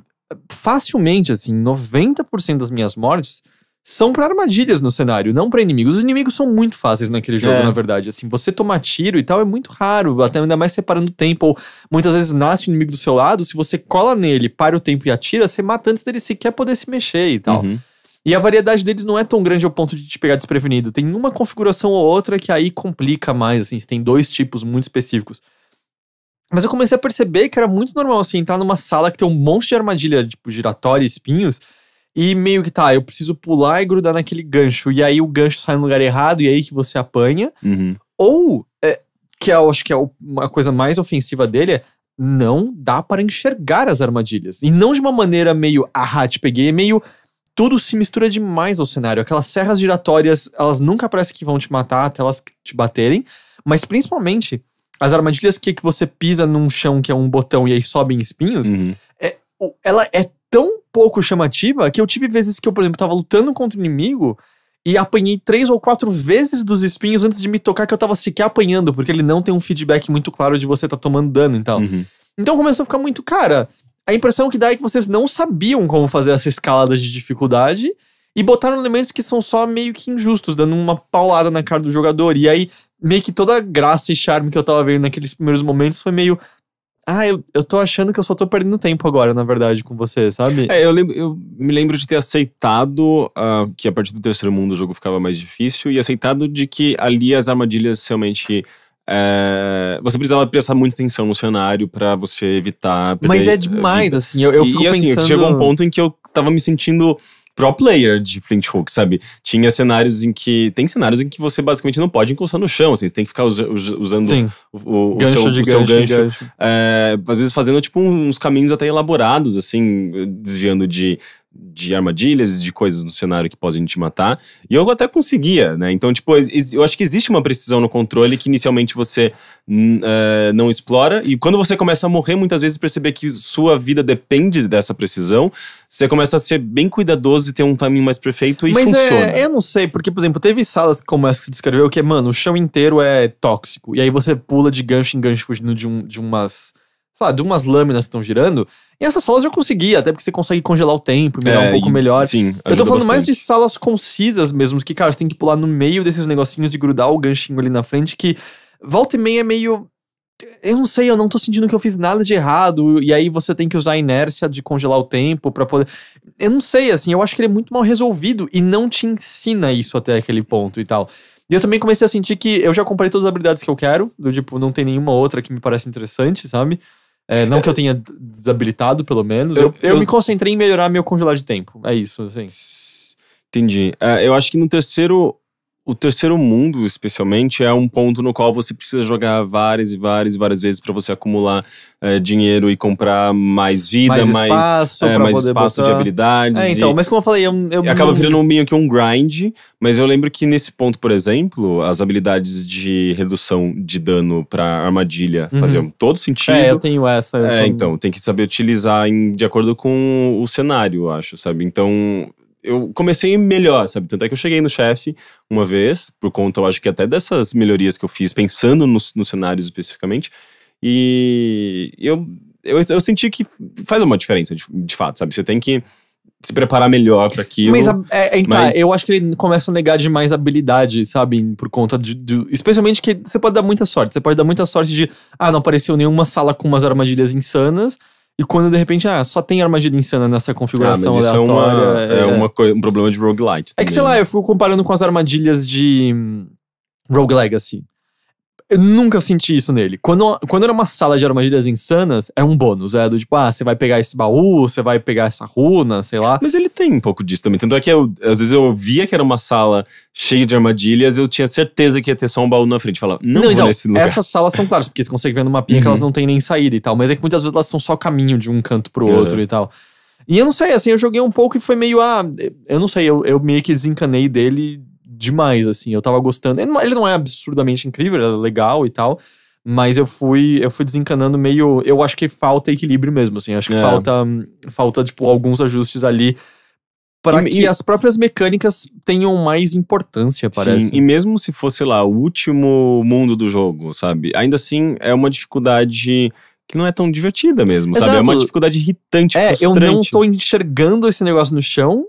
Speaker 1: facilmente, assim, 90% das minhas mortes são pra armadilhas no cenário, não pra inimigos. Os inimigos são muito fáceis naquele jogo,
Speaker 2: É.
Speaker 1: na verdade. Assim, você tomar tiro e tal é muito raro, até ainda mais separando o tempo. Ou muitas vezes nasce um inimigo do seu lado, se você cola nele, para o tempo e atira, você mata antes dele sequer poder se mexer e tal.
Speaker 2: Uhum.
Speaker 1: E a variedade deles não é tão grande ao ponto de te pegar desprevenido. Tem uma configuração ou outra que aí complica mais, assim. Tem dois tipos muito específicos. Mas eu comecei a perceber que era muito normal, assim, entrar numa sala que tem um monte de armadilha, tipo, giratória e espinhos. E meio que tá, eu preciso pular e grudar naquele gancho. E aí o gancho sai no lugar errado e aí que você apanha.
Speaker 2: Uhum.
Speaker 1: Ou, é, que eu acho que é uma coisa mais ofensiva dele, é não dá para enxergar as armadilhas. E não de uma maneira meio, ah, te peguei, é meio. Tudo se mistura demais ao cenário. Aquelas serras giratórias, elas nunca parecem que vão te matar até elas te baterem. Mas principalmente, as armadilhas que, que você pisa num chão que é um botão e aí sobem espinhos,
Speaker 2: Uhum.
Speaker 1: o- ela é tão pouco chamativa que eu tive vezes que eu, por exemplo, tava lutando contra o inimigo e apanhei três ou quatro vezes dos espinhos antes de me tocar que eu tava sequer apanhando, porque ele não tem um feedback muito claro de você tá tomando dano e tal.
Speaker 2: Uhum.
Speaker 1: Então começou a ficar muito, cara, a impressão que dá é que vocês não sabiam como fazer essa escalada de dificuldade e botaram elementos que são só meio que injustos, dando uma paulada na cara do jogador. E aí, meio que toda a graça e charme que eu tava vendo naqueles primeiros momentos foi meio. Ah, eu, eu tô achando que eu só tô perdendo tempo agora, na verdade, com você, sabe?
Speaker 2: É, eu, lembro- eu me lembro de ter aceitado ah, que a partir do terceiro mundo o jogo ficava mais difícil e aceitado de que ali as armadilhas realmente. É, você precisava prestar muita atenção no cenário pra você evitar.
Speaker 1: Mas é demais,
Speaker 2: vida.
Speaker 1: assim. Eu, eu
Speaker 2: e,
Speaker 1: fico
Speaker 2: e, assim,
Speaker 1: pensando.
Speaker 2: chegou um ponto em que eu tava me sentindo pro player de Flint Hook, sabe? Tinha cenários em que. Tem cenários em que você basicamente não pode encostar no chão, assim, você tem que ficar usa- usa- usando
Speaker 1: Sim,
Speaker 2: o, o- o
Speaker 1: gancho
Speaker 2: seu,
Speaker 1: de
Speaker 2: o seu
Speaker 1: gancho, de
Speaker 2: gancho
Speaker 1: gancho.
Speaker 2: é, às vezes fazendo tipo uns caminhos até elaborados, assim, desviando de, de armadilhas, de coisas no cenário que podem te matar. E eu até conseguia, né? Então, tipo, eu acho que existe uma precisão no controle que inicialmente você é, não explora. E quando você começa a morrer, muitas vezes perceber que sua vida depende dessa precisão, você começa a ser bem cuidadoso e ter um timing mais perfeito e
Speaker 1: Mas
Speaker 2: funciona.
Speaker 1: é, eu não sei, porque, por exemplo, teve salas como essa que você descreveu, que é, mano, o chão inteiro é tóxico. E aí você pula de gancho em gancho fugindo de, um, de umas. Sei lá, de umas lâminas que estão girando. E essas salas eu conseguia, até porque você consegue congelar o tempo e mirar
Speaker 2: É,
Speaker 1: um pouco
Speaker 2: e-
Speaker 1: melhor.
Speaker 2: Sim,
Speaker 1: Eu tô falando mais de
Speaker 2: bastante.
Speaker 1: salas concisas mesmo, que, cara, você tem que pular no meio desses negocinhos e grudar o ganchinho ali na frente, que volta e meia é meio. Eu não sei, eu não tô sentindo que eu fiz nada de errado. E aí você tem que usar a inércia de congelar o tempo pra poder. Eu não sei, assim, eu acho que ele é muito mal resolvido e não te ensina isso até aquele ponto e tal. E eu também comecei a sentir que eu já comprei todas as habilidades que eu quero, do tipo, não tem nenhuma outra que me parece interessante, sabe? É, não que eu tenha desabilitado, pelo menos. Eu,
Speaker 2: Eu-
Speaker 1: eu
Speaker 2: eu-
Speaker 1: me concentrei em melhorar meu congelar de tempo. É isso, assim.
Speaker 2: Entendi. É, eu acho que no terceiro. O terceiro mundo, especialmente, é um ponto no qual você precisa jogar várias e várias e várias vezes para você acumular é, dinheiro e comprar mais vida,
Speaker 1: mais
Speaker 2: mais,
Speaker 1: espaço
Speaker 2: é,
Speaker 1: pra
Speaker 2: mais espaço
Speaker 1: botar.
Speaker 2: de habilidades.
Speaker 1: É, então,
Speaker 2: e-
Speaker 1: mas como eu falei, eu, eu
Speaker 2: acaba
Speaker 1: não-
Speaker 2: virando meio que um grind, mas eu lembro que nesse ponto, por exemplo, as habilidades de redução de dano pra armadilha
Speaker 1: Uhum.
Speaker 2: faziam todo sentido.
Speaker 1: É, eu tenho essa. eu
Speaker 2: É,
Speaker 1: sou-
Speaker 2: então, tem que saber utilizar em- de acordo com o cenário, eu acho, sabe? Então, eu comecei melhor, sabe? Tanto é que eu cheguei no chefe uma vez, por conta, eu acho que até dessas melhorias que eu fiz, pensando nos, nos cenários especificamente, e eu, eu, eu senti que faz uma diferença, de, de fato, sabe? Você tem que se preparar melhor para aquilo.
Speaker 1: Mas, é, é, tá,
Speaker 2: mas-
Speaker 1: eu acho que ele começa a negar demais habilidade, sabe? Por conta de, de- Especialmente que você pode dar muita sorte. Você pode dar muita sorte de. Ah, não apareceu nenhuma sala com umas armadilhas insanas. E quando de repente, ah, só tem armadilha insana nessa
Speaker 2: Ah,
Speaker 1: configuração
Speaker 2: mas isso é, uma,
Speaker 1: aleatória.
Speaker 2: é uma um problema de roguelite.
Speaker 1: É que, sei lá, eu fico comparando com as armadilhas de hum, Rogue Legacy. Eu nunca senti isso nele. Quando, quando era uma sala de armadilhas insanas, é um bônus. É do tipo, ah, você vai pegar esse baú, você vai pegar essa runa, sei lá.
Speaker 2: Mas ele tem um pouco disso também. Tanto é que eu, às vezes eu via que era uma sala cheia de armadilhas, eu tinha certeza que ia ter só um baú na frente. Falava, não, vou
Speaker 1: então,
Speaker 2: nesse lugar.
Speaker 1: essas salas são claras, porque você consegue ver no mapinha que
Speaker 2: Uhum.
Speaker 1: elas não têm nem saída e tal. Mas é que muitas vezes elas são só caminho de um canto pro
Speaker 2: Uhum.
Speaker 1: outro e tal. E eu não sei, assim, eu joguei um pouco e foi meio, ah, eu não sei, eu, eu meio que desencanei dele demais, assim. Eu tava gostando. Ele não, ele não é absurdamente incrível, ele é legal e tal. Mas eu fui, eu fui desencanando meio. Eu acho que falta equilíbrio mesmo, assim. Acho que
Speaker 2: É.
Speaker 1: falta, falta, tipo, alguns ajustes ali para
Speaker 2: E-
Speaker 1: que
Speaker 2: e-
Speaker 1: as próprias mecânicas tenham mais importância, parece.
Speaker 2: Sim, e mesmo se fosse lá o último mundo do jogo, sabe? Ainda assim é uma dificuldade que não é tão divertida mesmo, sabe? É uma
Speaker 1: Exato.
Speaker 2: dificuldade irritante,
Speaker 1: É, eu
Speaker 2: frustrante.
Speaker 1: não tô enxergando esse negócio no chão.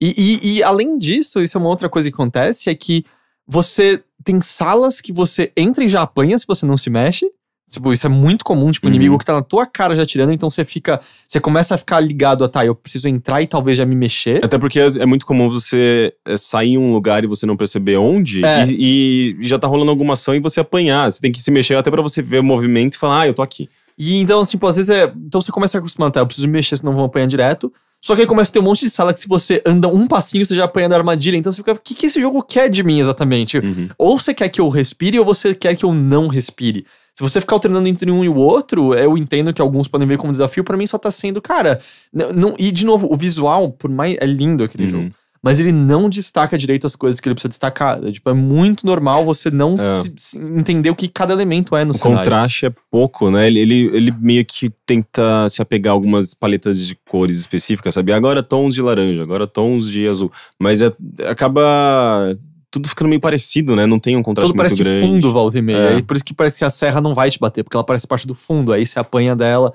Speaker 1: E, e, e, além disso, isso é uma outra coisa que acontece, é que você tem salas que você entra e já apanha se você não se mexe. Tipo, isso é muito comum, tipo, o
Speaker 2: Uhum.
Speaker 1: inimigo que tá na tua cara já tirando, então você fica. Você começa a ficar ligado a tá, eu preciso entrar e talvez já me mexer.
Speaker 2: Até porque é é muito comum você é, sair em um lugar e você não perceber onde
Speaker 1: É.
Speaker 2: e, e já tá rolando alguma ação e você apanhar. Você tem que se mexer até pra você ver o movimento e falar, ah, eu tô aqui.
Speaker 1: E então, tipo, às vezes é. Então você começa a acostumar, tá? Eu preciso me mexer, senão vão apanhar direto. Só que aí começa a ter um monte de sala que se você anda um passinho, você já apanha da armadilha. Então você fica, o que, que esse jogo quer de mim exatamente?
Speaker 2: Uhum.
Speaker 1: Ou você quer que eu respire, ou você quer que eu não respire. Se você ficar alternando entre um e o outro, eu entendo que alguns podem ver como desafio, pra mim só tá sendo, cara. Não, e de novo, o visual, por mais. É lindo aquele
Speaker 2: Uhum.
Speaker 1: jogo. Mas ele não destaca direito as coisas que ele precisa destacar. É, tipo, é muito normal você não
Speaker 2: É.
Speaker 1: se- se entender o que cada elemento é no
Speaker 2: O
Speaker 1: cenário.
Speaker 2: contraste é pouco, né? Ele, ele, ele meio que tenta se apegar a algumas paletas de cores específicas, sabe? Agora tons de laranja, agora tons de azul. Mas é, acaba tudo ficando meio parecido, né? Não tem um contraste
Speaker 1: Tudo
Speaker 2: muito
Speaker 1: parece
Speaker 2: grande.
Speaker 1: fundo, volta e meia.
Speaker 2: É.
Speaker 1: E por isso que parece que a serra não vai te bater, porque ela parece parte do fundo. Aí você apanha dela.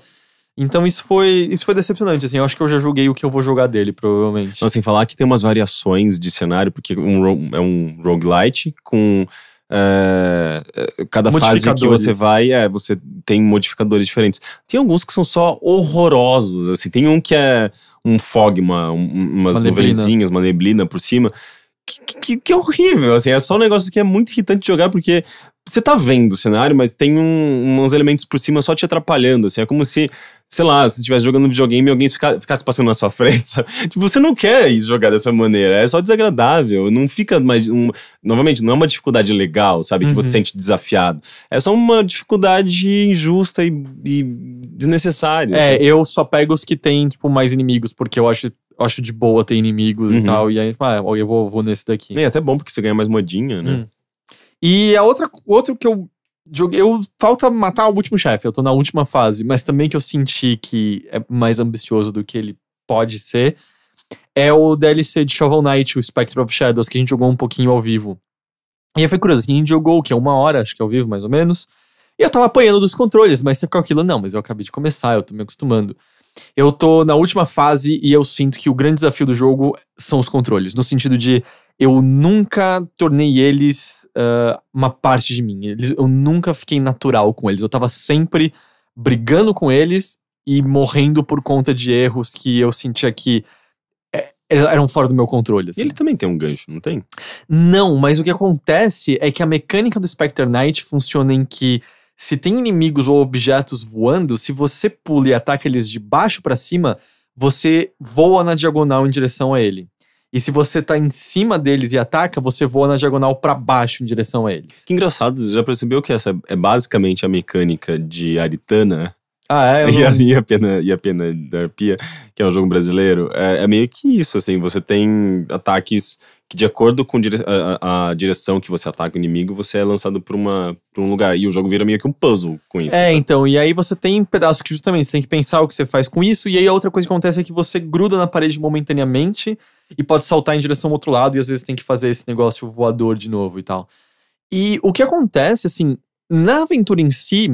Speaker 1: Então isso foi, isso foi decepcionante, assim. Eu acho que eu já joguei o que eu vou jogar dele, provavelmente.
Speaker 2: Não, sem falar que tem umas variações de cenário, porque um, é um roguelite com. é, é, cada fase que você vai, é, você tem modificadores diferentes. Tem alguns que são só horrorosos, assim. Tem um que é um fog, uma, um- umas
Speaker 1: Uma
Speaker 2: nuvenzinhas, uma neblina por cima. Que, que, que é horrível, assim. É só um negócio que é muito irritante de jogar, porque você tá vendo o cenário, mas tem um- uns elementos por cima só te atrapalhando, assim. É como se, sei lá, se você estivesse jogando videogame e alguém fica- ficasse passando na sua frente, sabe? Tipo, você não quer ir jogar dessa maneira, é só desagradável, não fica mais... Um, novamente, não é uma dificuldade legal, sabe? Que você
Speaker 1: Uhum.
Speaker 2: sente desafiado. É só uma dificuldade injusta e, e desnecessária.
Speaker 1: É,
Speaker 2: sabe?
Speaker 1: eu só pego os que tem, tipo, mais inimigos, porque eu acho, eu acho de boa ter inimigos e
Speaker 2: Uhum.
Speaker 1: tal. E aí, ah, eu vou, vou nesse daqui.
Speaker 2: E é até bom porque você ganha mais modinha, né?
Speaker 1: Hum. E a outra, outro que eu joguei, eu falta matar o último chefe, eu tô na última fase, mas também que eu senti que é mais ambicioso do que ele pode ser, é o DLC de Shovel Knight, o Spectre of Shadows, que a gente jogou um pouquinho ao vivo. E aí foi curioso, a gente jogou o que? Uma hora, acho que ao vivo, mais ou menos. E eu tava apanhando dos controles, mas você ficou aquilo, não, mas eu acabei de começar, eu tô me acostumando. Eu tô na última fase e eu sinto que o grande desafio do jogo são os controles, no sentido de eu nunca tornei eles ah, uma parte de mim. Eles, eu nunca fiquei natural com eles. Eu tava sempre brigando com eles e morrendo por conta de erros que eu sentia que é, eram fora do meu controle.
Speaker 2: E
Speaker 1: assim.
Speaker 2: ele também tem um gancho, não tem?
Speaker 1: Não, mas o que acontece é que a mecânica do Spectre Knight funciona em que se tem inimigos ou objetos voando, se você pula e ataca eles de baixo pra cima, você voa na diagonal em direção a ele. E se você tá em cima deles e ataca, você voa na diagonal pra baixo em direção a eles.
Speaker 2: Que engraçado, você já percebeu que essa é basicamente a mecânica de Aritana
Speaker 1: Ah, é? Eu
Speaker 2: e, a,
Speaker 1: não-
Speaker 2: e, a pena, e a pena da Arpia, que é um jogo brasileiro, é, é meio que isso, assim, você tem ataques que de acordo com a, a- direção que você ataca o inimigo, você é lançado pra, uma, um lugar, e o jogo vira meio que um puzzle com isso.
Speaker 1: É,
Speaker 2: sabe?
Speaker 1: então, e aí você tem pedaços que justamente você tem que pensar o que você faz com isso, e aí a outra coisa que acontece é que você gruda na parede momentaneamente e pode saltar em direção ao outro lado, e às vezes tem que fazer esse negócio voador de novo e tal. E o que acontece, assim, na aventura em si,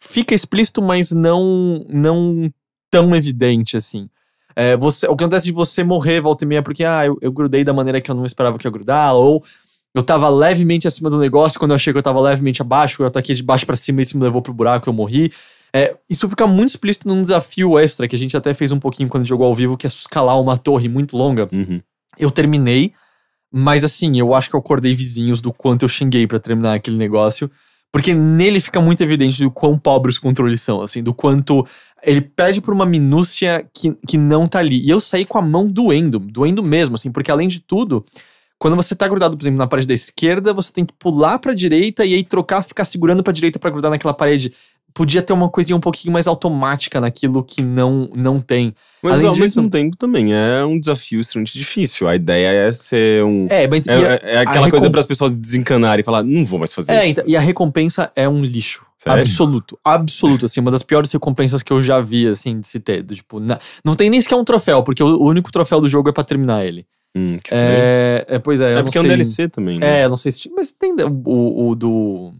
Speaker 1: fica explícito, mas não, não tão evidente, assim. É, você, o que acontece de você morrer volta e meia porque, ah, eu, eu grudei da maneira que eu não esperava que eu ia grudar, ou eu tava levemente acima do negócio, quando eu achei que eu tava levemente abaixo, eu ataquei de baixo pra cima e isso me levou pro buraco, eu morri. É, isso fica muito explícito num desafio extra, que a gente até fez um pouquinho quando jogou ao vivo, que é escalar uma torre muito longa.
Speaker 2: Uhum.
Speaker 1: Eu terminei, mas assim, eu acho que eu acordei vizinhos do quanto eu xinguei pra terminar aquele negócio. Porque nele fica muito evidente do quão pobres os controles são, assim, do quanto ele pede por uma minúcia que, que não tá ali. E eu saí com a mão doendo, doendo mesmo, assim, porque além de tudo, quando você tá grudado, por exemplo, na parede da esquerda, você tem que pular pra direita e aí trocar, ficar segurando pra direita pra grudar naquela parede. Podia ter uma coisinha um pouquinho mais automática naquilo que não, não tem.
Speaker 2: Mas
Speaker 1: Além
Speaker 2: ao
Speaker 1: disso-
Speaker 2: mesmo tempo também é um desafio extremamente difícil. A ideia é ser um.
Speaker 1: É, mas.
Speaker 2: É, é- é aquela coisa para as pessoas desencanarem e falar, não vou mais fazer
Speaker 1: É,
Speaker 2: isso.
Speaker 1: então, e a recompensa é um lixo.
Speaker 2: Sério?
Speaker 1: Absoluto. Absoluto, assim. Uma das piores recompensas que eu já vi, assim, de se ter. Do, tipo, na- não tem nem sequer um troféu, porque o, o único troféu do jogo é pra terminar ele.
Speaker 2: Hum, que estranho.
Speaker 1: É, é, pois é,
Speaker 2: É porque é um DLC também, né?
Speaker 1: É, não sei se. Mas tem o, o do.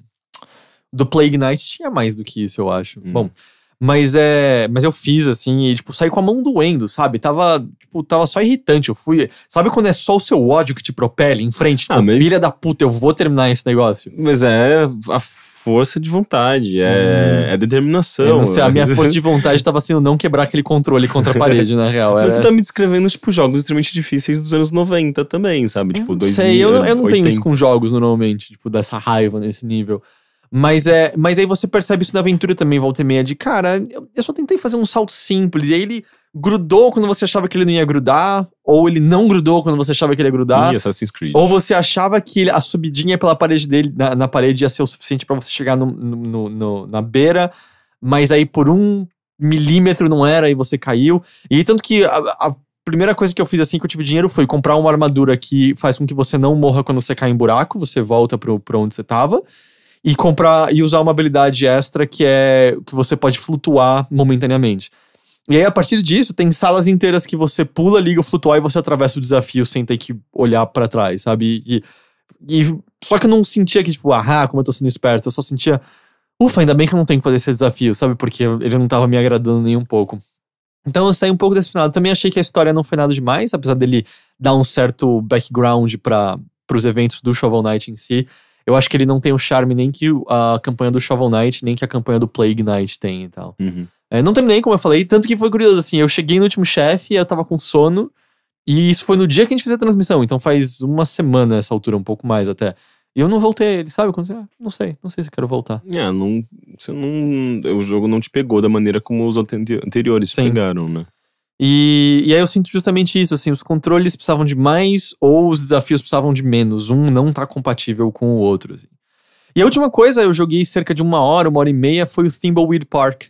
Speaker 1: Do Plague Knight tinha mais do que isso, eu acho.
Speaker 2: Hum.
Speaker 1: Bom. Mas é. Mas eu fiz, assim, e, tipo, saí com a mão doendo, sabe? Tava, tipo, tava só irritante. Eu fui. Sabe quando é só o seu ódio que te propele em frente? Tipo,
Speaker 2: Ah, mas-
Speaker 1: filha da puta, eu vou terminar esse negócio.
Speaker 2: Mas é a força de vontade, é, é determinação.
Speaker 1: Eu não sei, a minha força de vontade tava sendo não quebrar aquele controle contra a parede, na real. Era
Speaker 2: você tá me descrevendo, tipo, jogos extremamente difíceis dos anos 90 também, sabe?
Speaker 1: Eu
Speaker 2: Tipo,
Speaker 1: não
Speaker 2: 2000,
Speaker 1: sei, eu, eu não tenho isso
Speaker 2: 80.
Speaker 1: com jogos normalmente, tipo, dessa raiva nesse nível. Mas é, mas aí você percebe isso na aventura também, volta e meia, de cara, eu, eu só tentei fazer um salto simples, e aí ele grudou quando você achava que ele não ia grudar, ou ele não grudou quando você achava que ele ia grudar,
Speaker 2: Assassin's Creed.
Speaker 1: ou você achava que ele- a subidinha pela parede dele, na, na parede ia ser o suficiente pra você chegar no, no- no- na beira, mas aí por um milímetro não era e você caiu. E tanto que a, a primeira coisa que eu fiz assim que eu tive dinheiro foi comprar uma armadura que faz com que você não morra quando você cai em buraco, você volta pro, pra onde você tava. E comprar e usar uma habilidade extra que é que você pode flutuar momentaneamente. E aí, a partir disso, tem salas inteiras que você pula, liga flutuar e você atravessa o desafio sem ter que olhar pra trás, sabe? E, e- só que eu não sentia que, tipo, ah, como eu tô sendo esperto. Eu só sentia, ufa, ainda bem que eu não tenho que fazer esse desafio, sabe? Porque ele não tava me agradando nem um pouco. Então eu saí um pouco desse final. Também achei que a história não foi nada demais, apesar dele dar um certo background para os eventos do Shovel Knight em si. Eu acho que ele não tem o charme nem que a campanha do Shovel Knight, nem que a campanha do Plague Knight tem e tal.
Speaker 2: Uhum.
Speaker 1: É, não terminei, como eu falei, tanto que foi curioso, assim, eu cheguei no último chefe, eu tava com sono, e isso foi no dia que a gente fez a transmissão, então faz uma semana essa altura, um pouco mais até. E eu não voltei ele, sabe? Quando você, ah, não sei, não sei se eu quero voltar.
Speaker 2: É, não, você não, o jogo não te pegou da maneira como os ante- anteriores te
Speaker 1: Sim.
Speaker 2: pegaram, né?
Speaker 1: E, e aí eu sinto justamente isso, assim, os controles precisavam de mais ou os desafios precisavam de menos. Um não tá compatível com o outro, assim. E a última coisa, eu joguei cerca de uma hora, uma hora e meia, foi o Thimbleweed Park.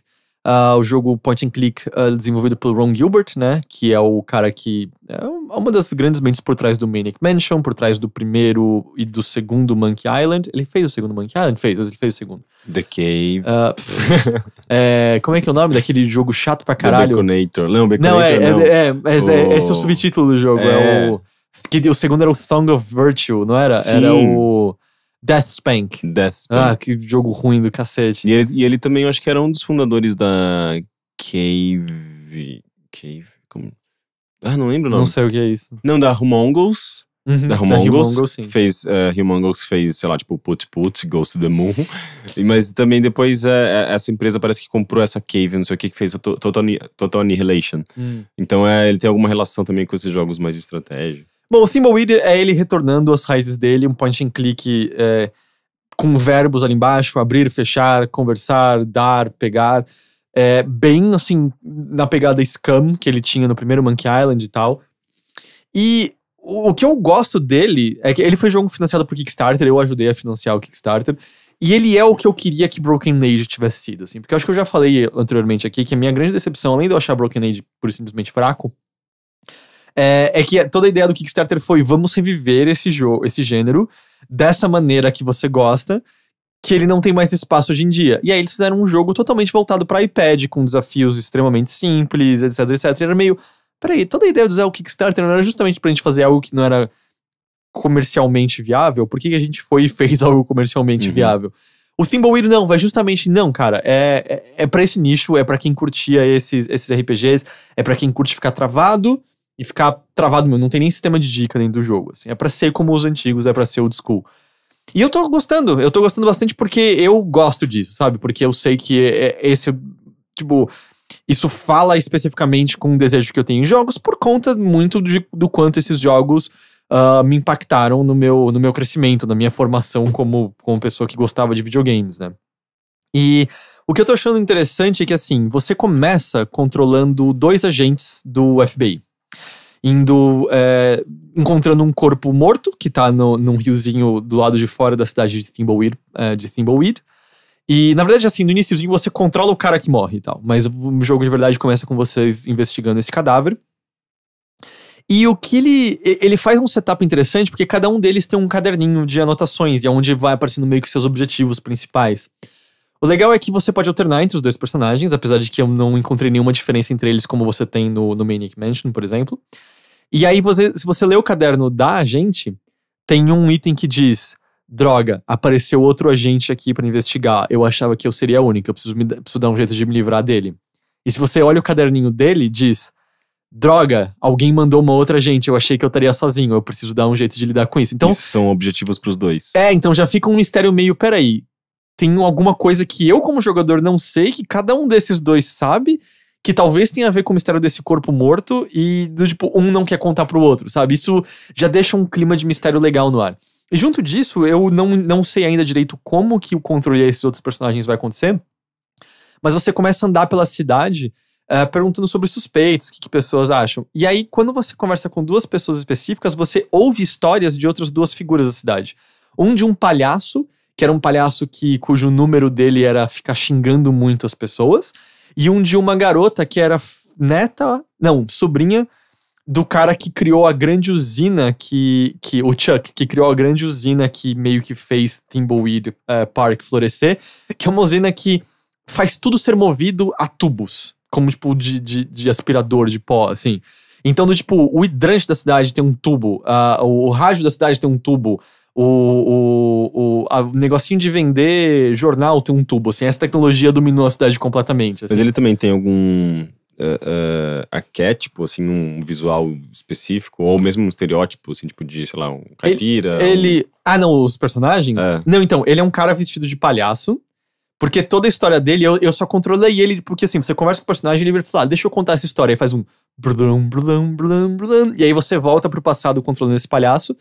Speaker 1: Ah, o jogo point and click ah, desenvolvido pelo Ron Gilbert, né? Que é o cara que é uma das grandes mentes por trás do Maniac Mansion, por trás do primeiro e do segundo Monkey Island. Ele fez o segundo Monkey Island? Fez, ele fez o segundo.
Speaker 2: The Cave,
Speaker 1: pff, é, como é que é o nome daquele jogo chato pra
Speaker 2: The
Speaker 1: caralho?
Speaker 2: Baconator. Não, Baconator
Speaker 1: Não, é, é,
Speaker 2: não.
Speaker 1: é, é, é- esse é o subtítulo do jogo. É,
Speaker 2: É.
Speaker 1: o. Que o segundo era o Thong of Virtue, não era?
Speaker 2: Sim.
Speaker 1: Era o Death Spank.
Speaker 2: Death Spank.
Speaker 1: Ah, que jogo ruim do cacete.
Speaker 2: E ele, e ele também, eu acho que era um dos fundadores da Cave... Cave? Como? Ah, não lembro
Speaker 1: Não
Speaker 2: nome.
Speaker 1: sei o que é isso.
Speaker 2: Não, da Humongous.
Speaker 1: Uhum,
Speaker 2: Da Humongous. Fez, uh, Humongous fez, sei lá, tipo, Put Put, Goes to the Moon. Mas também depois é, essa empresa parece que comprou essa Cave, não sei o que, que fez Total, Anni- Total Annihilation.
Speaker 1: Hum.
Speaker 2: Então é, ele tem alguma relação também com esses jogos mais de estratégia.
Speaker 1: Bom, o Thimbleweed é ele retornando às raízes dele, um point and click é, com verbos ali embaixo, abrir, fechar, conversar, dar, pegar. É, bem assim, na pegada Scum que ele tinha no primeiro Monkey Island e tal. E o, o que eu gosto dele é que ele foi jogo financiado por Kickstarter, eu ajudei a financiar o Kickstarter. E ele é o que eu queria que Broken Age tivesse sido, assim. Porque eu acho que eu já falei anteriormente aqui que a minha grande decepção, além de eu achar Broken Age por simplesmente fraco, é, é que toda a ideia do Kickstarter foi vamos reviver esse jogo, esse gênero dessa maneira que você gosta, que ele não tem mais espaço hoje em dia. E aí eles fizeram um jogo totalmente voltado para iPad, com desafios extremamente simples, etc, etc. E era meio, peraí, toda a ideia de usar o Kickstarter não era justamente pra gente fazer algo que não era comercialmente viável? Por que, que a gente foi e fez algo comercialmente
Speaker 2: Uhum.
Speaker 1: viável? O Thimbleweed não, vai justamente não, cara. É, é, é para esse nicho, é pra quem curtia esses, esses RPGs, é pra quem curte ficar travado e ficar travado mesmo. Não tem nem sistema de dica dentro do jogo. Assim. É pra ser como os antigos, é pra ser old school. E eu tô gostando, eu tô gostando bastante porque eu gosto disso, sabe? Porque eu sei que é- é esse, tipo, isso fala especificamente com o desejo que eu tenho em jogos por conta muito de- do quanto esses jogos ah, me impactaram no meu, no meu crescimento, na minha formação como, como pessoa que gostava de videogames, né? E o que eu tô achando interessante é que, assim, você começa controlando dois agentes do FBI. Indo, é, encontrando um corpo morto, que tá no, num riozinho do lado de fora da cidade de Thimbleweed. é, de Thimbleweed. E, na verdade, assim, no iníciozinho você controla o cara que morre e tal. Mas o jogo de verdade começa com vocês investigando esse cadáver. E o que ele. Ele faz um setup interessante, porque cada um deles tem um caderninho de anotações, e é onde vai aparecendo meio que seus objetivos principais. O legal é que você pode alternar entre os dois personagens, apesar de que eu não encontrei nenhuma diferença entre eles, como você tem no, no Maniac Mansion, por exemplo. E aí, você, se você lê o caderno da agente, tem um item que diz: droga, apareceu outro agente aqui pra investigar. Eu achava que eu seria a única, eu preciso, me, preciso dar um jeito de me livrar dele. E se você olha o caderninho dele, diz: droga, alguém mandou uma outra agente, eu achei que eu estaria sozinho, eu preciso dar um jeito de lidar com isso. Então,
Speaker 2: Isso são objetivos pros dois.
Speaker 1: é, então já fica um mistério meio, peraí, tem alguma coisa que eu como jogador não sei, que cada um desses dois sabe, que talvez tenha a ver com o mistério desse corpo morto e do tipo, um não quer contar pro outro, sabe? Isso já deixa um clima de mistério legal no ar. E junto disso, eu não, não sei ainda direito como que o controle desses outros personagens vai acontecer, mas você começa a andar pela cidade eh, perguntando sobre suspeitos, o que, que pessoas acham. E aí, quando você conversa com duas pessoas específicas, você ouve histórias de outras duas figuras da cidade. Um de um palhaço, que era um palhaço que, cujo número dele era ficar xingando muito as pessoas, e um de uma garota que era neta, não, sobrinha do cara que criou a grande usina que, que o Chuck, que criou a grande usina que meio que fez Thimbleweed eh, Park florescer, que é uma usina que faz tudo ser movido a tubos, como tipo de, de, de aspirador de pó, assim. Então, do tipo, o hidrante da cidade tem um tubo, o, o rádio da cidade tem um tubo, o, o, o, negocinho de vender jornal tem um tubo, assim. Essa tecnologia dominou a cidade completamente, assim.
Speaker 2: Mas ele também tem algum eh, eh, arquétipo, assim, um visual específico, ou mesmo um estereótipo, assim, tipo de, sei lá, um caipira.
Speaker 1: Ele. Ah, não, os personagens?
Speaker 2: É.
Speaker 1: Não, então, ele é um cara vestido de palhaço. Porque toda a história dele, eu, eu só controlei ele. Porque assim, você conversa com o personagem e ele fala, ah, deixa eu contar essa história. Aí faz um. Blum, blum, blum, blum, e aí você volta pro passado controlando esse palhaço.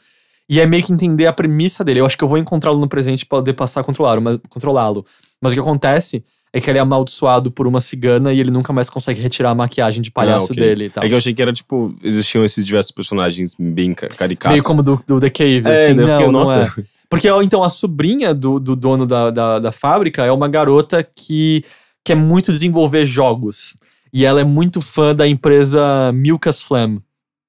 Speaker 1: E é meio que entender a premissa dele. Eu acho que eu vou encontrá-lo no presente pra poder passar a controlá-lo. Mas, controlá-lo. mas o que acontece é que ele é amaldiçoado por uma cigana e ele nunca mais consegue retirar a maquiagem de palhaço
Speaker 2: Ah, ok.
Speaker 1: dele e tal.
Speaker 2: É que eu achei que era, tipo, existiam esses diversos personagens bem ca- caricatos.
Speaker 1: Meio como do, do The Cave.
Speaker 2: É,
Speaker 1: assim,
Speaker 2: eu
Speaker 1: não,
Speaker 2: fiquei,
Speaker 1: não
Speaker 2: nossa.
Speaker 1: é. Porque, então, a sobrinha do, do dono da, da, da fábrica é uma garota que quer muito desenvolver jogos. E ela é muito fã da empresa Milkas Flam.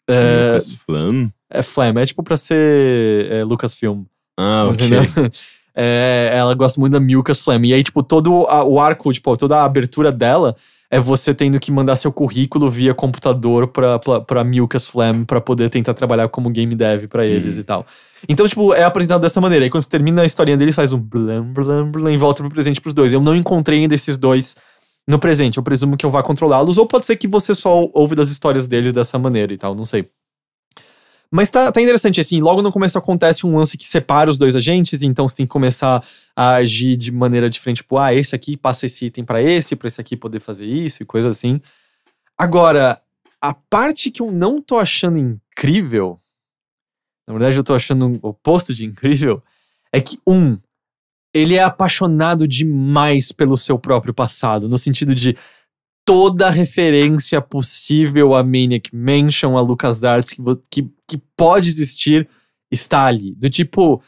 Speaker 1: É,
Speaker 2: Lucas Flam?
Speaker 1: É Flam, é tipo pra ser é, Lucasfilm.
Speaker 2: Ah, ok.
Speaker 1: É, ela gosta muito da Milkas Flam. E aí, tipo, todo a- o arco, tipo, toda a abertura dela é você tendo que mandar seu currículo via computador pra, pra, pra Milkas Flam pra poder tentar trabalhar como game dev pra eles
Speaker 2: Hum.
Speaker 1: e tal. Então, tipo, é apresentado dessa maneira. Aí quando você termina a historinha deles, faz um blam, blam, blam e volta pro presente pros dois. Eu não encontrei ainda esses dois no presente. Eu presumo que eu vá controlá-los, ou pode ser que você só ouve das histórias deles dessa maneira e tal, não sei. Mas tá, tá interessante, assim, logo no começo acontece um lance que separa os dois agentes, então você tem que começar a agir de maneira diferente, tipo, ah, esse aqui passa esse item pra esse, pra esse aqui poder fazer isso e coisa assim. Agora, a parte que eu não tô achando incrível, na verdade eu tô achando o oposto de incrível, é que, um, ele é apaixonado demais pelo seu próprio passado, no sentido de toda referência possível a Maniac Mansion, a LucasArts, que, que, que pode existir, está ali. Do tipo,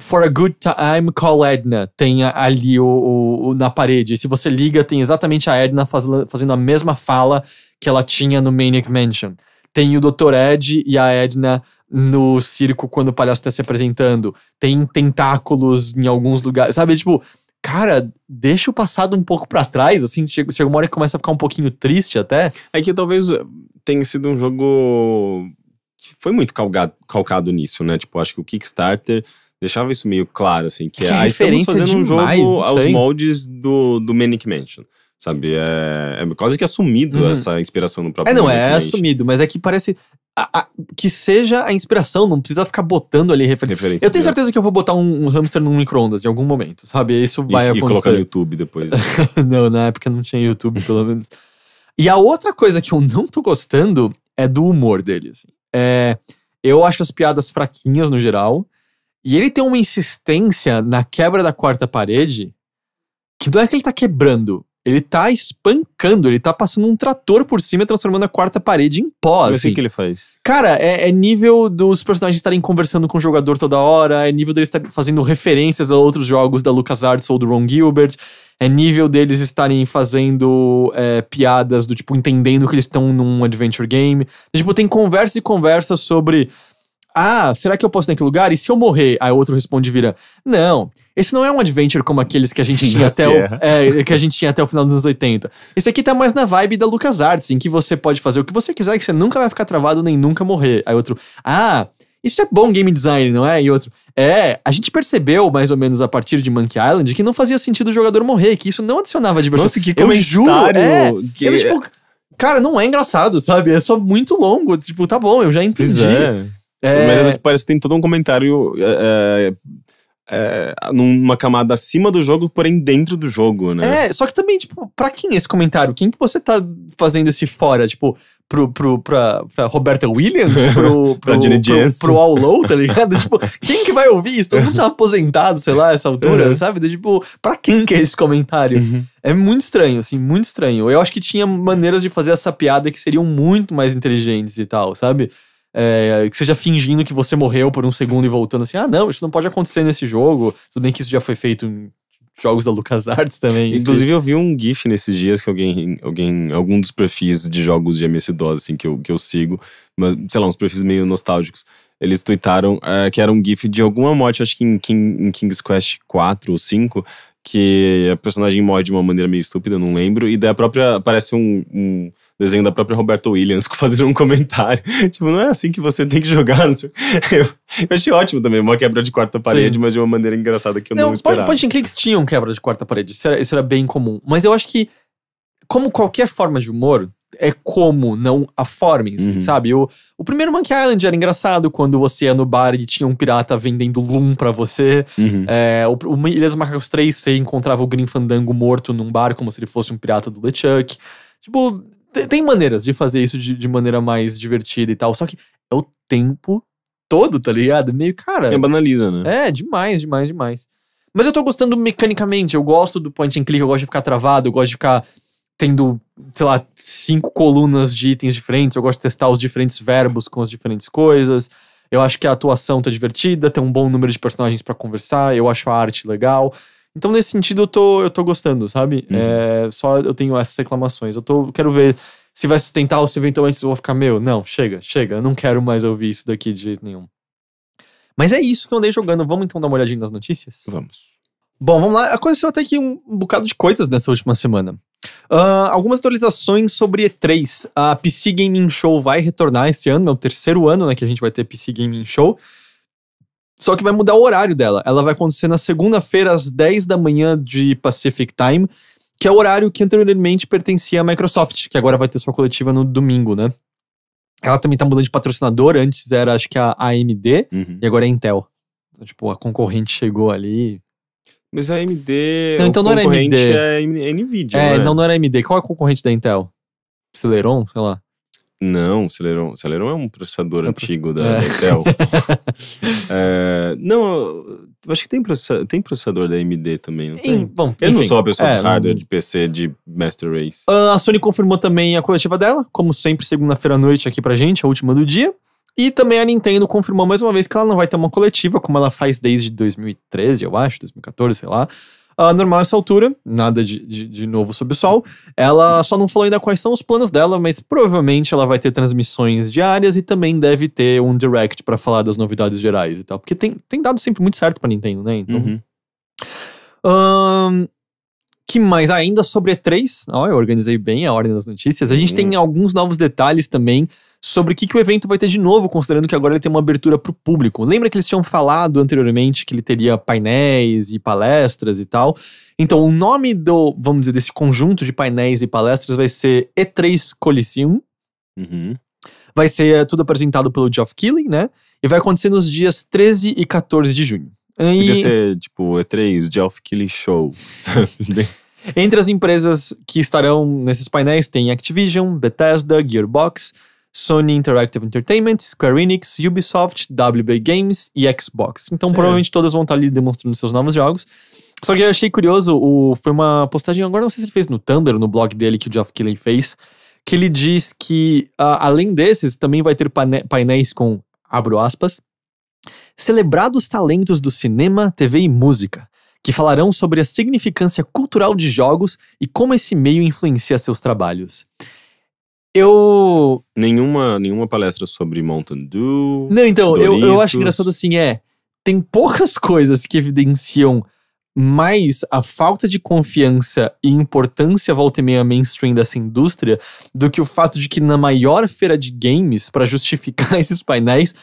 Speaker 1: For a Good Time, Call Edna, tem ali o, o- o- na parede. E se você liga, tem exatamente a Edna faz- fazendo a mesma fala que ela tinha no Maniac Mansion. Tem o Dr. Ed e a Edna no circo quando o palhaço está se apresentando. Tem tentáculos em alguns lugares. Sabe, tipo, cara, deixa o passado um pouco pra trás, assim, chega, chega uma hora que começa a ficar um pouquinho triste até.
Speaker 2: É que talvez tenha sido um jogo que foi muito calgado, calcado nisso, né? Tipo, acho que o Kickstarter deixava isso meio claro, assim, que,
Speaker 1: Que
Speaker 2: é, ah, estamos
Speaker 1: referência
Speaker 2: fazendo um jogo aos
Speaker 1: aí.
Speaker 2: moldes do, do Manic Mansion. Sabe? É, é quase que assumido
Speaker 1: Uhum.
Speaker 2: essa inspiração no próprio
Speaker 1: É, não, é assumido, mas é que parece. a- a- que seja a inspiração, não precisa ficar botando ali referência.
Speaker 2: Referência
Speaker 1: Eu tenho
Speaker 2: de-
Speaker 1: certeza que eu vou botar um, um hamster num micro-ondas em algum momento, sabe? Isso
Speaker 2: E,
Speaker 1: vai
Speaker 2: e colocar no
Speaker 1: acontecer.
Speaker 2: YouTube depois.
Speaker 1: não, na época não tinha YouTube, pelo menos. E a outra coisa que eu não tô gostando é do humor dele. assim. É, eu acho as piadas fraquinhas no geral. E ele tem uma insistência na quebra da quarta parede que não é que ele tá quebrando. Ele tá espancando, ele tá passando um trator por cima e transformando a quarta parede em pó.
Speaker 2: O
Speaker 1: assim.
Speaker 2: que que ele faz?
Speaker 1: Cara, é, é nível dos personagens estarem conversando com o jogador toda hora, é nível deles estarem fazendo referências a outros jogos da LucasArts ou do Ron Gilbert, é nível deles estarem fazendo é, piadas do tipo, entendendo que eles estão num adventure game. Tipo, tem conversa e conversa sobre. Ah, será que eu posso naquele lugar? E se eu morrer? Aí outro responde e vira: Não, esse não é um adventure como aqueles que a gente tinha até o, é, que a gente tinha até o final dos anos 80. Esse aqui tá mais na vibe da LucasArts, em que você pode fazer o que você quiser, que você nunca vai ficar travado nem nunca morrer. Aí outro, ah, isso é bom game design, não é? E outro, é, a gente percebeu mais ou menos a partir de Monkey Island que não fazia sentido o jogador morrer, que isso não adicionava diversão.
Speaker 2: Nossa, que
Speaker 1: Eu juro,
Speaker 2: comentário.
Speaker 1: é.
Speaker 2: que...
Speaker 1: Ele, tipo, cara, não é engraçado, sabe? É só muito longo. Tipo, tá bom, eu já entendi.
Speaker 2: Pois é.
Speaker 1: É,
Speaker 2: Mas é, parece que tem todo um comentário é, é, é, numa camada acima do jogo, porém dentro do jogo, né?
Speaker 1: É, só que também, tipo, pra quem esse comentário? Quem que você tá fazendo esse fora? Tipo, pro, pro, pra, pra Roberta Williams? Pro,
Speaker 2: Pra
Speaker 1: pro,
Speaker 2: Jenny
Speaker 1: pro,
Speaker 2: Jensen.
Speaker 1: pro All Low, tá ligado? tipo, quem que vai ouvir isso? Todo mundo tá aposentado, sei lá, essa altura,
Speaker 2: Uhum.
Speaker 1: sabe? Tipo, pra quem que é esse comentário?
Speaker 2: Uhum.
Speaker 1: É muito estranho, assim, muito estranho. Eu acho que tinha maneiras de fazer essa piada que seriam muito mais inteligentes e tal, sabe? É, que seja fingindo que você morreu por um segundo e voltando assim, ah, não, isso não pode acontecer nesse jogo. Tudo bem que isso já foi feito em jogos da LucasArts também.
Speaker 2: Inclusive, eu vi um GIF nesses dias que alguém, alguém algum dos perfis de jogos de MS-DOS, assim, que eu, que eu sigo, mas, sei lá, uns perfis meio nostálgicos, eles tweetaram eh, que era um GIF de alguma morte, acho que em, King, em King's Quest 4 ou 5, que a personagem morre de uma maneira meio estúpida, não lembro, e daí a própria, aparece um, um desenho da própria Roberta Williams fazendo um comentário, tipo, não é assim que você tem que jogar, não sei. Eu, eu achei ótimo também, uma quebra de quarta parede, mas de uma maneira engraçada que eu não,
Speaker 1: Não,
Speaker 2: esperava.
Speaker 1: point and clicks tinham quebra de quarta parede, isso era, isso era bem comum. Mas eu acho que, como qualquer forma de humor, é como, não a forma em si,
Speaker 2: Uhum.
Speaker 1: sabe? O, o primeiro Monkey Island era engraçado quando você ia no bar e tinha um pirata vendendo Loom pra você.
Speaker 2: Uhum.
Speaker 1: É, o, o Ilhas Macacos 3, você encontrava o Grim Fandango morto num bar, como se ele fosse um pirata do LeChuck. Tipo, te- tem maneiras de fazer isso de, de maneira mais divertida e tal. Só que é o tempo todo, tá ligado? Meio, cara.
Speaker 2: É, banaliza, né?
Speaker 1: É, demais, demais, demais. Mas eu tô gostando mecanicamente. Eu gosto do point and click, eu gosto de ficar travado, eu gosto de ficar tendo, sei lá, cinco colunas de itens diferentes. Eu gosto de testar os diferentes verbos com as diferentes coisas. Eu acho que a atuação tá divertida, tem um bom número de personagens pra conversar, eu acho a arte legal. Então, nesse sentido, eu tô, eu tô gostando, sabe?
Speaker 2: Uhum.
Speaker 1: É, só eu tenho essas reclamações. Eu tô, quero ver se vai sustentar ou se eventualmente eu vou ficar, meu, não, chega, chega, eu não quero mais ouvir isso daqui de jeito nenhum. Mas é isso que eu andei jogando. Vamos então dar uma olhadinha nas notícias?
Speaker 2: Vamos.
Speaker 1: Bom, vamos lá. Aconteceu até que um, um bocado de coisas nessa última semana. Ah, algumas atualizações sobre E3. A PC Gaming Show vai retornar esse ano, é o terceiro ano né, que a gente vai ter PC Gaming Show. Só que vai mudar o horário dela. Ela vai acontecer na segunda-feira, às 10 da manhã de Pacific Time, que é o horário que anteriormente pertencia à Microsoft, que agora vai ter sua coletiva no domingo, né? Ela também tá mudando de patrocinador, antes era acho que a AMD,
Speaker 2: Uhum.
Speaker 1: e agora é a Intel. Então, tipo, a concorrente chegou ali.
Speaker 2: Mas a AMD.
Speaker 1: Não,
Speaker 2: o
Speaker 1: então não era AMD.
Speaker 2: É Nvidia.
Speaker 1: É,
Speaker 2: não,
Speaker 1: não, não era AMD. Qual é a concorrente da Intel? Celeron, sei lá.
Speaker 2: Não, Celeron. Celeron é um processador
Speaker 1: É
Speaker 2: antigo da,
Speaker 1: é.
Speaker 2: Intel. É, não, acho que tem, processa- tem processador da AMD também, não
Speaker 1: Em-
Speaker 2: tem?
Speaker 1: bom,
Speaker 2: Eu não
Speaker 1: enfim,
Speaker 2: sou uma pessoa
Speaker 1: é,
Speaker 2: de hardware
Speaker 1: não-
Speaker 2: de PC de Master Race.
Speaker 1: Ah, A Sony confirmou também a coletiva dela, como sempre, segunda-feira à noite aqui pra gente, a última do dia. E também a Nintendo confirmou mais uma vez que ela não vai ter uma coletiva, como ela faz desde 2013, eu acho, 2014, sei lá. Ah, normal essa altura, nada de, de, de novo sob o sol. Ela só não falou ainda quais são os planos dela, mas provavelmente ela vai ter transmissões diárias e também deve ter um direct pra falar das novidades gerais e tal. Porque tem, tem dado sempre muito certo pra Nintendo, né? Então,
Speaker 2: Uhum.
Speaker 1: Ahn, que mais? Ah, ainda sobre E3. Ó, eu organizei bem a ordem das notícias. A gente
Speaker 2: Uhum.
Speaker 1: tem alguns novos detalhes também sobre o que, que o evento vai ter de novo, considerando que agora ele tem uma abertura para o público. Lembra que eles tinham falado anteriormente que ele teria painéis e palestras e tal? Então, o nome do, vamos dizer, desse conjunto de painéis e palestras vai ser E3 Coliseum.
Speaker 2: Uhum.
Speaker 1: Vai ser eh, tudo apresentado pelo Geoff Keighley, né? E vai acontecer nos dias 13 e 14 de junho.
Speaker 2: Podia
Speaker 1: E-
Speaker 2: ser, tipo, E3, Geoff Keighley Show.
Speaker 1: Entre as empresas que estarão nesses painéis tem Activision, Bethesda, Gearbox, Sony Interactive Entertainment, Square Enix, Ubisoft, WB Games e Xbox. Então
Speaker 2: É.
Speaker 1: provavelmente todas vão estar ali demonstrando seus novos jogos. Só que eu achei curioso, o, foi uma postagem, agora não sei se ele fez no Tumblr, no blog dele que o Geoff Keighley fez, que ele diz que ah, além desses também vai ter painéis com, abro aspas, celebrados talentos do cinema, TV e música que falarão sobre a significância cultural de jogos e como esse meio influencia seus trabalhos. Eu.
Speaker 2: nenhuma, nenhuma palestra sobre Mountain Dew.
Speaker 1: Não, então, eu, eu acho engraçado assim, é. Tem poucas coisas que evidenciam mais a falta de confiança e importância volta e meia mainstream dessa indústria do que o fato de que na maior feira de games, para justificar esses painéis,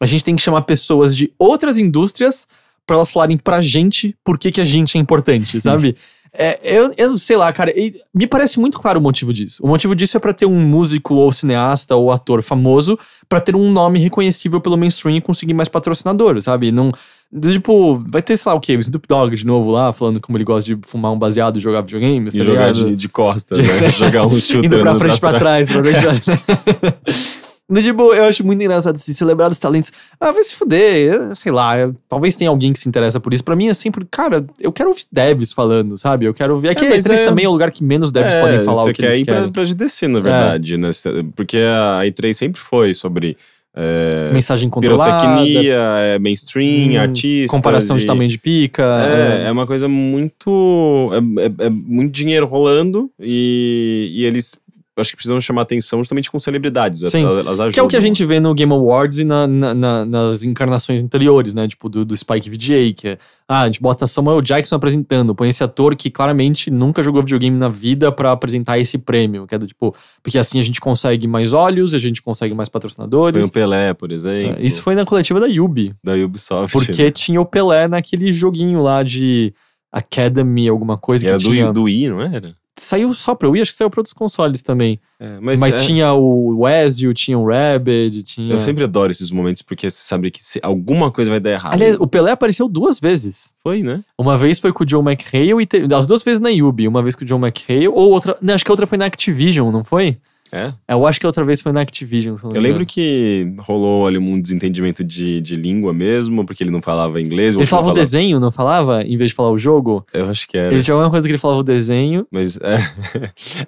Speaker 1: a gente tem que chamar pessoas de outras indústrias para elas falarem pra gente por que, que a gente é importante, sabe? É, eu, eu sei lá, cara, e me parece muito claro o motivo disso. O motivo disso é para ter um músico ou cineasta ou ator famoso para ter um nome reconhecível pelo mainstream e conseguir mais patrocinadores, sabe? Não, tipo, vai ter, sei lá o quê, o Snoop Dogg de novo lá, falando como ele gosta de fumar um baseado e jogar videogames,
Speaker 2: E
Speaker 1: tá
Speaker 2: jogar
Speaker 1: ligado?
Speaker 2: de, de costas, né? jogar um chute.
Speaker 1: Indo pra frente e pra trás, pra frente e pra trás. No, tipo, eu acho muito engraçado assim, celebrar os talentos. Ah, vai se fuder, eu- sei lá, eu- talvez tenha alguém que se interessa por isso. Pra mim é sempre, cara, eu quero ouvir devs falando, sabe? Eu quero ouvir. Aqui
Speaker 2: É,
Speaker 1: é,
Speaker 2: mas
Speaker 1: E3
Speaker 2: é-
Speaker 1: também é o lugar que menos devs podem falar o que
Speaker 2: quer
Speaker 1: eles
Speaker 2: ir pra,
Speaker 1: querem.
Speaker 2: pra GDC, na verdade, né? Porque a E3 sempre foi sobre é,
Speaker 1: Mensagem controlada,
Speaker 2: pirotecnia, é, mainstream,
Speaker 1: hum,
Speaker 2: artistas.
Speaker 1: comparação de
Speaker 2: e-
Speaker 1: tamanho de pica.
Speaker 2: É,
Speaker 1: é.
Speaker 2: é uma coisa muito. É, é- é muito dinheiro rolando e, e eles acho que precisam chamar atenção justamente com celebridades.
Speaker 1: Sim.
Speaker 2: Elas, ajudam.
Speaker 1: Que é o que a gente vê no Game Awards e na- na- na- nas encarnações anteriores, né? Tipo, do, do Spike VGA, que é. Ah, a gente bota Samuel Jackson apresentando, põe esse ator que claramente nunca jogou videogame na vida pra apresentar esse prêmio. Que é do tipo. Porque assim a gente consegue mais olhos, a gente consegue mais
Speaker 2: Põe
Speaker 1: patrocinadores.
Speaker 2: o Pelé, por exemplo.
Speaker 1: É, Isso foi na coletiva da Yubi.
Speaker 2: da Ubisoft.
Speaker 1: Porque tinha o Pelé naquele joguinho lá de Academy, alguma coisa
Speaker 2: era
Speaker 1: que
Speaker 2: do,
Speaker 1: tinha.
Speaker 2: do Wii, não era?
Speaker 1: Saiu só pra Wii, acho que saiu pra outros consoles também.
Speaker 2: É,
Speaker 1: Mas,
Speaker 2: mas é-
Speaker 1: tinha o Ezio, tinha o Rabid, tinha.
Speaker 2: Eu sempre adoro esses momentos porque você sabe que se alguma coisa vai dar errado.
Speaker 1: Aliás, o Pelé apareceu duas vezes.
Speaker 2: Foi, né?
Speaker 1: Uma vez foi com o John McHale e te... as duas vezes na Yubi. Uma vez com o John McHale, ou outra. Não, acho que a outra foi na Activision, não foi?
Speaker 2: É.
Speaker 1: Eu acho que a outra vez foi na Activision.
Speaker 2: Eu lembro
Speaker 1: engano.
Speaker 2: que rolou ali um desentendimento de, de língua mesmo, porque ele não falava inglês.
Speaker 1: Ele falava
Speaker 2: não
Speaker 1: o desenho, não falava? Em vez de falar o jogo?
Speaker 2: Eu acho que era.
Speaker 1: Ele tinha alguma coisa que ele falava o desenho.
Speaker 2: Mas, é,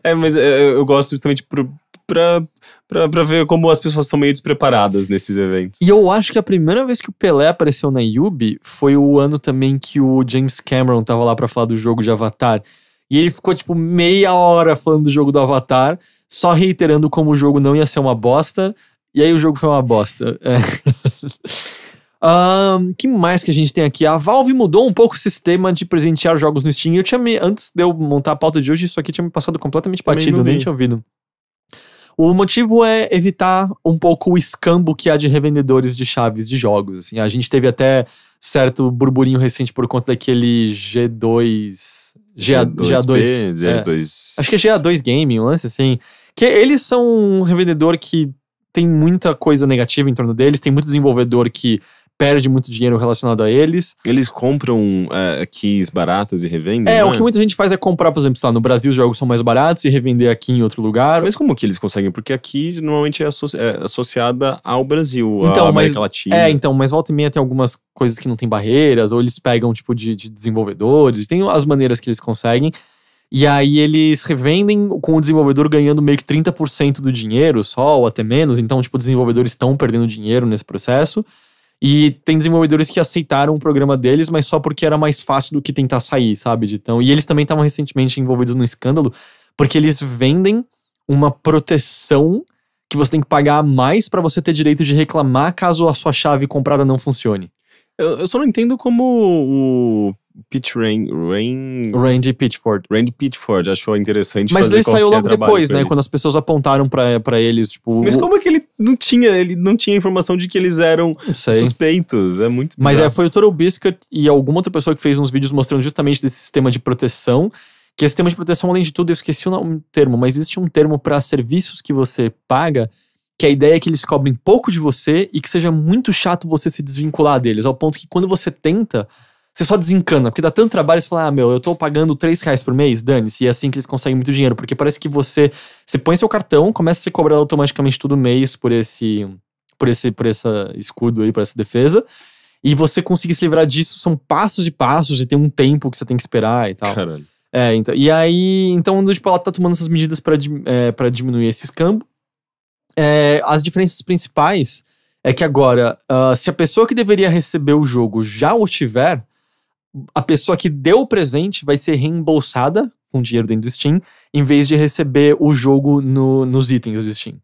Speaker 2: é, mas é, eu gosto justamente pro, pra, pra, pra ver como as pessoas são meio despreparadas nesses eventos.
Speaker 1: E eu acho que a primeira vez que o Pelé apareceu na Yubi foi o ano também que o James Cameron tava lá pra falar do jogo de Avatar. E ele ficou, tipo, meia hora falando do jogo do Avatar, só reiterando como o jogo não ia ser uma bosta. E aí o jogo foi uma bosta. É. Ahn, que mais que a gente tem aqui? A Valve mudou um pouco o sistema de presentear jogos no Steam. Eu tinha me, antes de eu montar a pauta de hoje, isso aqui tinha me passado completamente
Speaker 2: Também
Speaker 1: batido, nem tinha ouvido. O motivo é evitar um pouco o escambo que há de revendedores de chaves de jogos. Assim. A gente teve até certo burburinho recente por conta daquele G2. GA, GA2. é.
Speaker 2: GA2.
Speaker 1: Acho que é GA2 Game, um lance assim. Que eles são um revendedor que tem muita coisa negativa em torno deles, tem muito desenvolvedor que perde muito dinheiro relacionado a eles.
Speaker 2: Eles compram é, keys baratas e revendem.
Speaker 1: É,
Speaker 2: não
Speaker 1: o que muita gente faz é comprar, por exemplo, lá, no Brasil os jogos são mais baratos e revender aqui em outro lugar.
Speaker 2: Mas como que eles conseguem? Porque aqui normalmente é, associ- é associada ao Brasil,
Speaker 1: Então,
Speaker 2: à
Speaker 1: mas-
Speaker 2: América Latina.
Speaker 1: É, então, mas volta e meia tem algumas coisas que não tem barreiras, ou eles pegam, tipo, de, de desenvolvedores, tem as maneiras que eles conseguem. E aí eles revendem com o desenvolvedor ganhando meio que 30% do dinheiro só, ou até menos. Então, tipo, desenvolvedores estão perdendo dinheiro nesse processo. E tem desenvolvedores que aceitaram o programa deles, mas só porque era mais fácil do que tentar sair, sabe? De tão... E eles também estavam recentemente envolvidos num escândalo, porque eles vendem uma proteção que você tem que pagar mais pra você ter direito de reclamar caso a sua chave comprada não funcione.
Speaker 2: Eu, eu só não entendo como o Pitch Rain, Rain,
Speaker 1: Randy Pitchford.
Speaker 2: Randy Pitchford achou interessante
Speaker 1: Mas ele saiu logo depois, né? Quando as pessoas apontaram pra, pra eles, tipo.
Speaker 2: Mas como é que ele não tinha, ele não tinha informação de que eles eram suspeitos? É muito
Speaker 1: Mas é, foi o Total Biscuit e alguma outra pessoa que fez uns vídeos mostrando justamente desse sistema de proteção. Que esse sistema de proteção, além de tudo, eu esqueci o nome- termo, mas existe um termo para serviços que você paga, que a ideia é que eles cobrem pouco de você e que seja muito chato você se desvincular deles, ao ponto que quando você tenta, você só desencana, porque dá tanto trabalho, você fala, ah, meu, eu tô pagando 3 reais por mês, dane-se, e é assim que eles conseguem muito dinheiro, porque parece que você, você põe seu cartão, começa a ser cobrado automaticamente todo mês por esse, por esse, por essa escudo aí, por essa defesa, e você conseguir se livrar disso são passos e passos, e tem um tempo que você tem que esperar e tal.
Speaker 2: Caralho.
Speaker 1: É, então, e aí, então, tipo, ela tá tomando essas medidas pra dim- é, pra diminuir esse escambo. É, as diferenças principais é que agora, ah, se a pessoa que deveria receber o jogo já o tiver, a pessoa que deu o presente vai ser reembolsada com dinheiro dentro do Steam, em vez de receber o jogo no- nos itens do Steam.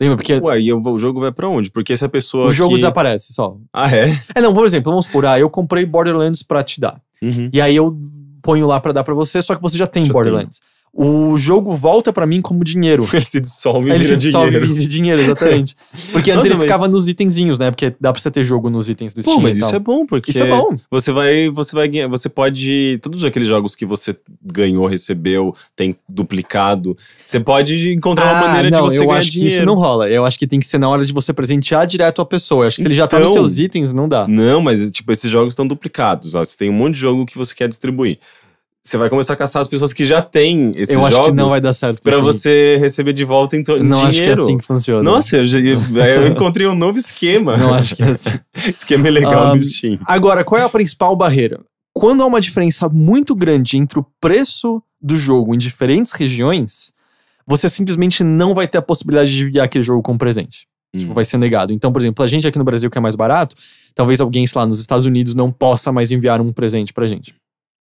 Speaker 1: Lembra? Porque
Speaker 2: Ué, e o jogo vai pra onde? Porque se a pessoa
Speaker 1: o jogo
Speaker 2: que...
Speaker 1: desaparece só.
Speaker 2: Ah, é?
Speaker 1: É, não, por exemplo, vamos supor, ah, eu comprei Borderlands pra te dar.
Speaker 2: Uhum.
Speaker 1: E aí eu ponho lá pra dar pra você, só que você já tem
Speaker 2: Já
Speaker 1: Borderlands. O jogo volta pra mim como dinheiro.
Speaker 2: Ele se dissolve
Speaker 1: Ele se dissolve
Speaker 2: dinheiro.
Speaker 1: e vira dinheiro, exatamente. Porque antes
Speaker 2: Nossa,
Speaker 1: ele
Speaker 2: mas-
Speaker 1: ficava nos itenzinhos, né? Porque dá pra você ter jogo nos itens do
Speaker 2: Pô,
Speaker 1: Steam
Speaker 2: mas isso é bom, porque
Speaker 1: Isso é bom.
Speaker 2: você vai, você vai ganhar, você pode, todos aqueles jogos que você ganhou, recebeu, tem duplicado, você pode encontrar uma
Speaker 1: Ah,
Speaker 2: maneira
Speaker 1: não,
Speaker 2: de você
Speaker 1: eu
Speaker 2: ganhar
Speaker 1: acho que
Speaker 2: dinheiro.
Speaker 1: isso não rola. Eu acho que tem que ser na hora de você presentear direto a pessoa. Eu acho que se ele já tá nos
Speaker 2: Então-
Speaker 1: seus itens, não dá.
Speaker 2: Não, mas tipo, esses jogos estão duplicados, ó, você tem um monte de jogo que você quer distribuir. Você vai começar a caçar as pessoas que já têm esses
Speaker 1: eu acho que não vai dar certo.
Speaker 2: pra
Speaker 1: assim.
Speaker 2: você receber de volta em,
Speaker 1: Não
Speaker 2: dinheiro.
Speaker 1: acho que é assim que funciona.
Speaker 2: Nossa, eu, eu encontrei um novo esquema.
Speaker 1: Não acho que é assim.
Speaker 2: esquema legal
Speaker 1: Um,
Speaker 2: do Steam.
Speaker 1: Agora, qual é a principal barreira? Quando há uma diferença muito grande entre o preço do jogo em diferentes regiões, você simplesmente não vai ter a possibilidade de enviar aquele jogo como presente. Tipo,
Speaker 2: Hum.
Speaker 1: vai ser negado. Então, por exemplo, a gente aqui no Brasil que é mais barato, talvez alguém, sei lá, nos Estados Unidos não possa mais enviar um presente pra gente.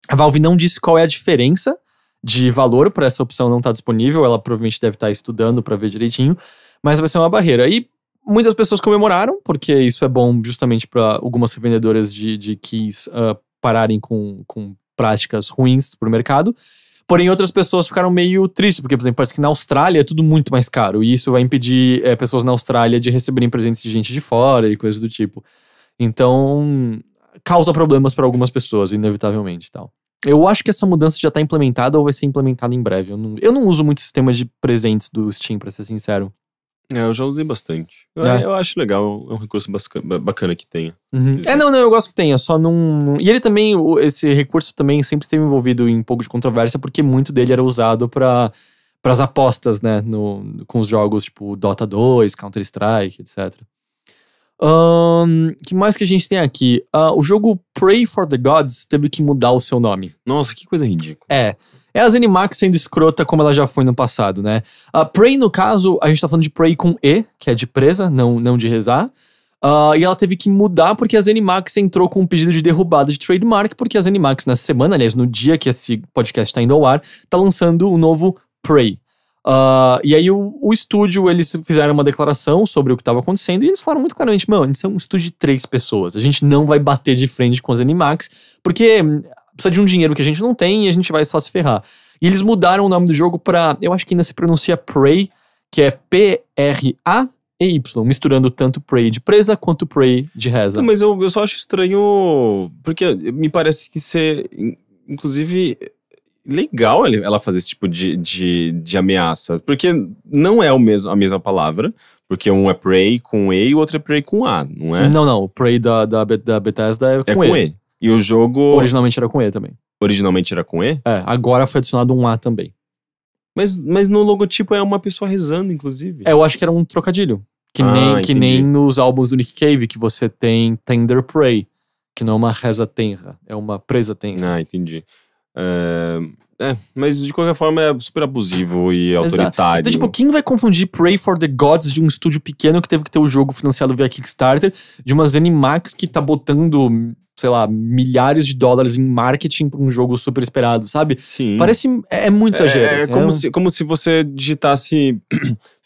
Speaker 1: A Valve não disse qual é a diferença de valor para essa opção não estar disponível. Ela provavelmente deve estar estudando para ver direitinho, mas vai ser uma barreira. E muitas pessoas comemoraram, porque isso é bom justamente para algumas revendedoras de, de keys ah, pararem com, com práticas ruins pro mercado. Porém, outras pessoas ficaram meio tristes, porque, por exemplo, parece que na Austrália é tudo muito mais caro. E isso vai impedir eh, pessoas na Austrália de receberem presentes de gente de fora e coisas do tipo. Então, causa problemas para algumas pessoas, inevitavelmente tal. Eu acho que essa mudança já tá implementada ou vai ser implementada em breve. Eu não, eu não uso muito o sistema de presentes do Steam, pra ser sincero.
Speaker 2: É, eu já usei bastante. Eu,
Speaker 1: É.
Speaker 2: eu acho legal, é um recurso bacana que tenha.
Speaker 1: É, não, não, eu gosto que tenha, só não. E ele também, esse recurso também sempre esteve envolvido em um pouco de controvérsia, porque muito dele era usado para as apostas, né? No, com os jogos tipo Dota 2, Counter-Strike, etc. O que mais que a gente tem aqui? Ah, o jogo Pray for the Gods teve que mudar o seu nome.
Speaker 2: Nossa, que coisa ridícula.
Speaker 1: É. É a Zenimax sendo escrota como ela já foi no passado, né? A Prey, no caso, a gente tá falando de Prey com E, que é de presa, não, não de rezar. Ah, e ela teve que mudar porque a Zenimax entrou com um pedido de derrubada de trademark, porque a Zenimax, nessa semana, aliás, no dia que esse podcast tá indo ao ar, tá lançando o novo Prey. Ah, e aí o, o estúdio, eles fizeram uma declaração sobre o que estava acontecendo e eles falaram muito claramente, mano, isso é um estúdio de três pessoas. A gente não vai bater de frente com as Animax, porque hum, precisa de um dinheiro que a gente não tem e a gente vai só se ferrar. E eles mudaram o nome do jogo pra, eu acho que ainda se pronuncia Prey, que é P-R-A-E-Y, misturando tanto Prey de presa quanto Prey de reza.
Speaker 2: Mas eu, eu só acho estranho. Porque me parece que in- Inclusive. Legal ela fazer esse tipo de, de, de ameaça. Porque não é o mesmo, a mesma palavra. Porque um é Prey com E e o outro é Prey com A, não é?
Speaker 1: Não, não, o Prey da, da, da Bethesda é
Speaker 2: é
Speaker 1: com,
Speaker 2: com
Speaker 1: e.
Speaker 2: e. E o jogo
Speaker 1: Originalmente era com E também.
Speaker 2: originalmente era com E.
Speaker 1: É, agora foi adicionado um A também.
Speaker 2: Mas, mas no logotipo é uma pessoa rezando, inclusive.
Speaker 1: É, eu acho que era um trocadilho. Que,
Speaker 2: Ah,
Speaker 1: nem, que nem nos álbuns do Nick Cave, que você tem Tender Prey, que não é uma reza tenra, é uma presa tenra.
Speaker 2: Ah, entendi. É, é, mas de qualquer forma é super abusivo e autoritário.
Speaker 1: Então, tipo, quem vai confundir Pray for the Gods de um estúdio pequeno que teve que ter o jogo financiado via Kickstarter, de uma Zenimax que tá botando, sei lá, milhares de dólares em marketing pra um jogo super esperado, sabe?
Speaker 2: Sim.
Speaker 1: Parece. É, é muito exagero.
Speaker 2: É, é
Speaker 1: assim,
Speaker 2: como,
Speaker 1: um-
Speaker 2: se, como se você digitasse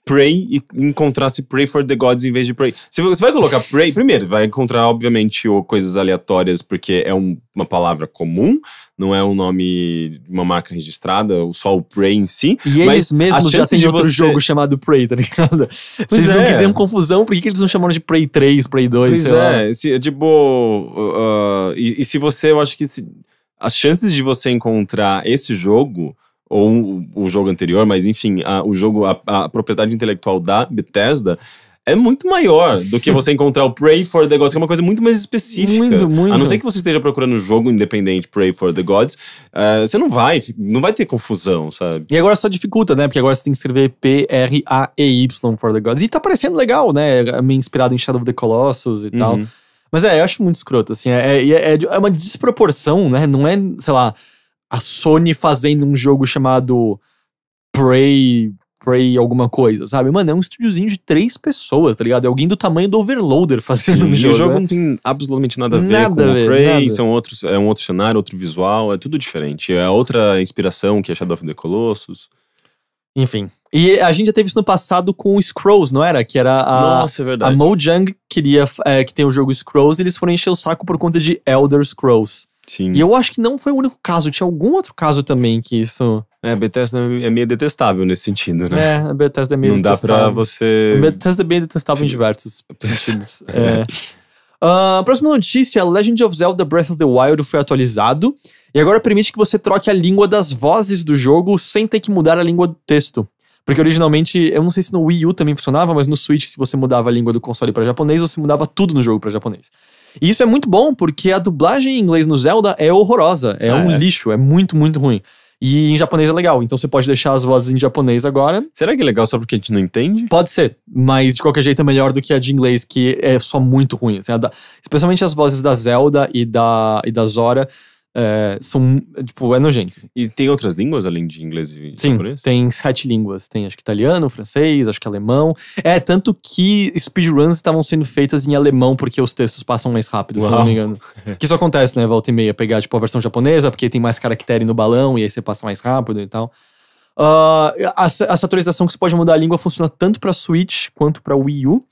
Speaker 2: Pray e encontrasse Pray for the Gods em vez de Pray. Você vai colocar Pray, primeiro, vai encontrar, obviamente, coisas aleatórias, porque é um- uma palavra comum, não é um nome de uma marca registrada, só o Pray em si.
Speaker 1: E
Speaker 2: Mas
Speaker 1: eles mesmos já têm outro
Speaker 2: você-
Speaker 1: jogo chamado Prey, tá ligado? Vocês não
Speaker 2: é.
Speaker 1: quiseram confusão, por que, que eles não chamaram de Prey 3, Prey 2,
Speaker 2: Pois
Speaker 1: sei lá?
Speaker 2: é, se, tipo. uh, uh, e, e se você, eu acho que se- as chances de você encontrar esse jogo, ou um- o jogo anterior, mas enfim, a- o jogo, a, a propriedade intelectual da Bethesda. É muito maior do que você encontrar o Pray for the Gods, que é uma coisa muito mais específica.
Speaker 1: Muito, muito.
Speaker 2: A não ser que você esteja procurando um jogo independente Pray for the Gods, uh, você não vai, não vai ter confusão, sabe?
Speaker 1: E agora só dificulta, né? Porque agora você tem que escrever P-R-A-E-Y for the Gods. E tá parecendo legal, né? Meio inspirado em Shadow of the Colossus e tal.
Speaker 2: Uhum.
Speaker 1: Mas é, eu acho muito escroto, assim. É, é, é, é uma desproporção, né? Não é, sei lá, a Sony fazendo um jogo chamado Prey, Prey alguma coisa, sabe? Mano, é um estúdiozinho de três pessoas, tá ligado? É alguém do tamanho do Overloader fazendo um
Speaker 2: e
Speaker 1: jogo.
Speaker 2: o jogo
Speaker 1: né?
Speaker 2: não tem absolutamente nada a ver
Speaker 1: Nada
Speaker 2: com
Speaker 1: a
Speaker 2: o
Speaker 1: ver,
Speaker 2: Prey,
Speaker 1: nada.
Speaker 2: são outros, é um outro cenário, outro visual, é tudo diferente. É outra inspiração que é Shadow of the Colossus.
Speaker 1: Enfim. E a gente já teve isso no passado com o Scrolls, não era? Que era a.
Speaker 2: Nossa, é
Speaker 1: A
Speaker 2: verdade.
Speaker 1: Mojang queria é, que tem o jogo Scrolls e eles foram encher o saco por conta de Elder Scrolls.
Speaker 2: Sim.
Speaker 1: E eu acho que não foi o único caso, tinha algum outro caso também que isso.
Speaker 2: É, Bethesda é meio detestável nesse sentido, né?
Speaker 1: É, a Bethesda é meio
Speaker 2: Não dá pra
Speaker 1: detestável.
Speaker 2: você.
Speaker 1: A Bethesda é bem detestável em diversos sentidos. É. Ah, próxima notícia: Legend of Zelda Breath of the Wild foi atualizado e agora permite que você troque a língua das vozes do jogo sem ter que mudar a língua do texto. Porque originalmente, eu não sei se no Wii U também funcionava, mas no Switch, se você mudava a língua do console para japonês, você mudava tudo no jogo para japonês. E isso é muito bom, porque a dublagem em inglês no Zelda é horrorosa. É
Speaker 2: Ah,
Speaker 1: um
Speaker 2: é?
Speaker 1: lixo, é muito, muito ruim. E em japonês é legal, então você pode deixar as vozes em japonês agora.
Speaker 2: Será que é legal só porque a gente não entende?
Speaker 1: Pode ser, mas de qualquer jeito é melhor do que a de inglês, que é só muito ruim. assim, da- especialmente as vozes da Zelda e da, e da Zora é, são, tipo, é nojento. assim.
Speaker 2: E tem outras línguas além de inglês e
Speaker 1: Sim,
Speaker 2: japonês?
Speaker 1: tem sete línguas. Tem acho que italiano, francês, acho que alemão. É, tanto que speedruns estavam sendo feitas em alemão porque os textos passam mais rápido, se eu não
Speaker 2: Uau.
Speaker 1: me engano. que isso acontece, né? Volta e meia, pegar tipo a versão japonesa, porque tem mais caractere no balão e aí você passa mais rápido e tal. Ah, essa, essa atualização que você pode mudar a língua funciona tanto para Switch quanto para Wii U.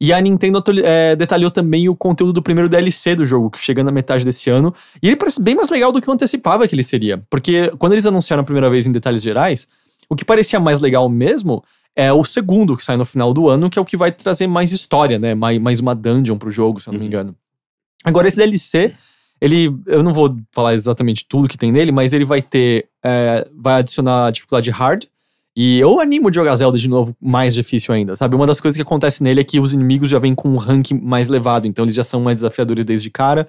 Speaker 1: E a Nintendo eh, detalhou também o conteúdo do primeiro DLC do jogo, que chega na metade desse ano. E ele parece bem mais legal do que eu antecipava que ele seria. Porque quando eles anunciaram a primeira vez em detalhes gerais, o que parecia mais legal mesmo é o segundo, que sai no final do ano, que é o que vai trazer mais história, né? Mais, mais uma dungeon pro jogo, se eu não me
Speaker 2: Uhum.
Speaker 1: engano. Agora, esse DLC, ele. Eu não vou falar exatamente tudo que tem nele, mas ele vai ter. eh, vai adicionar a dificuldade hard. E eu animo de jogar Zelda de novo mais difícil ainda, sabe? Uma das coisas que acontece nele é que os inimigos já vêm com um rank mais elevado, então eles já são mais desafiadores desde cara.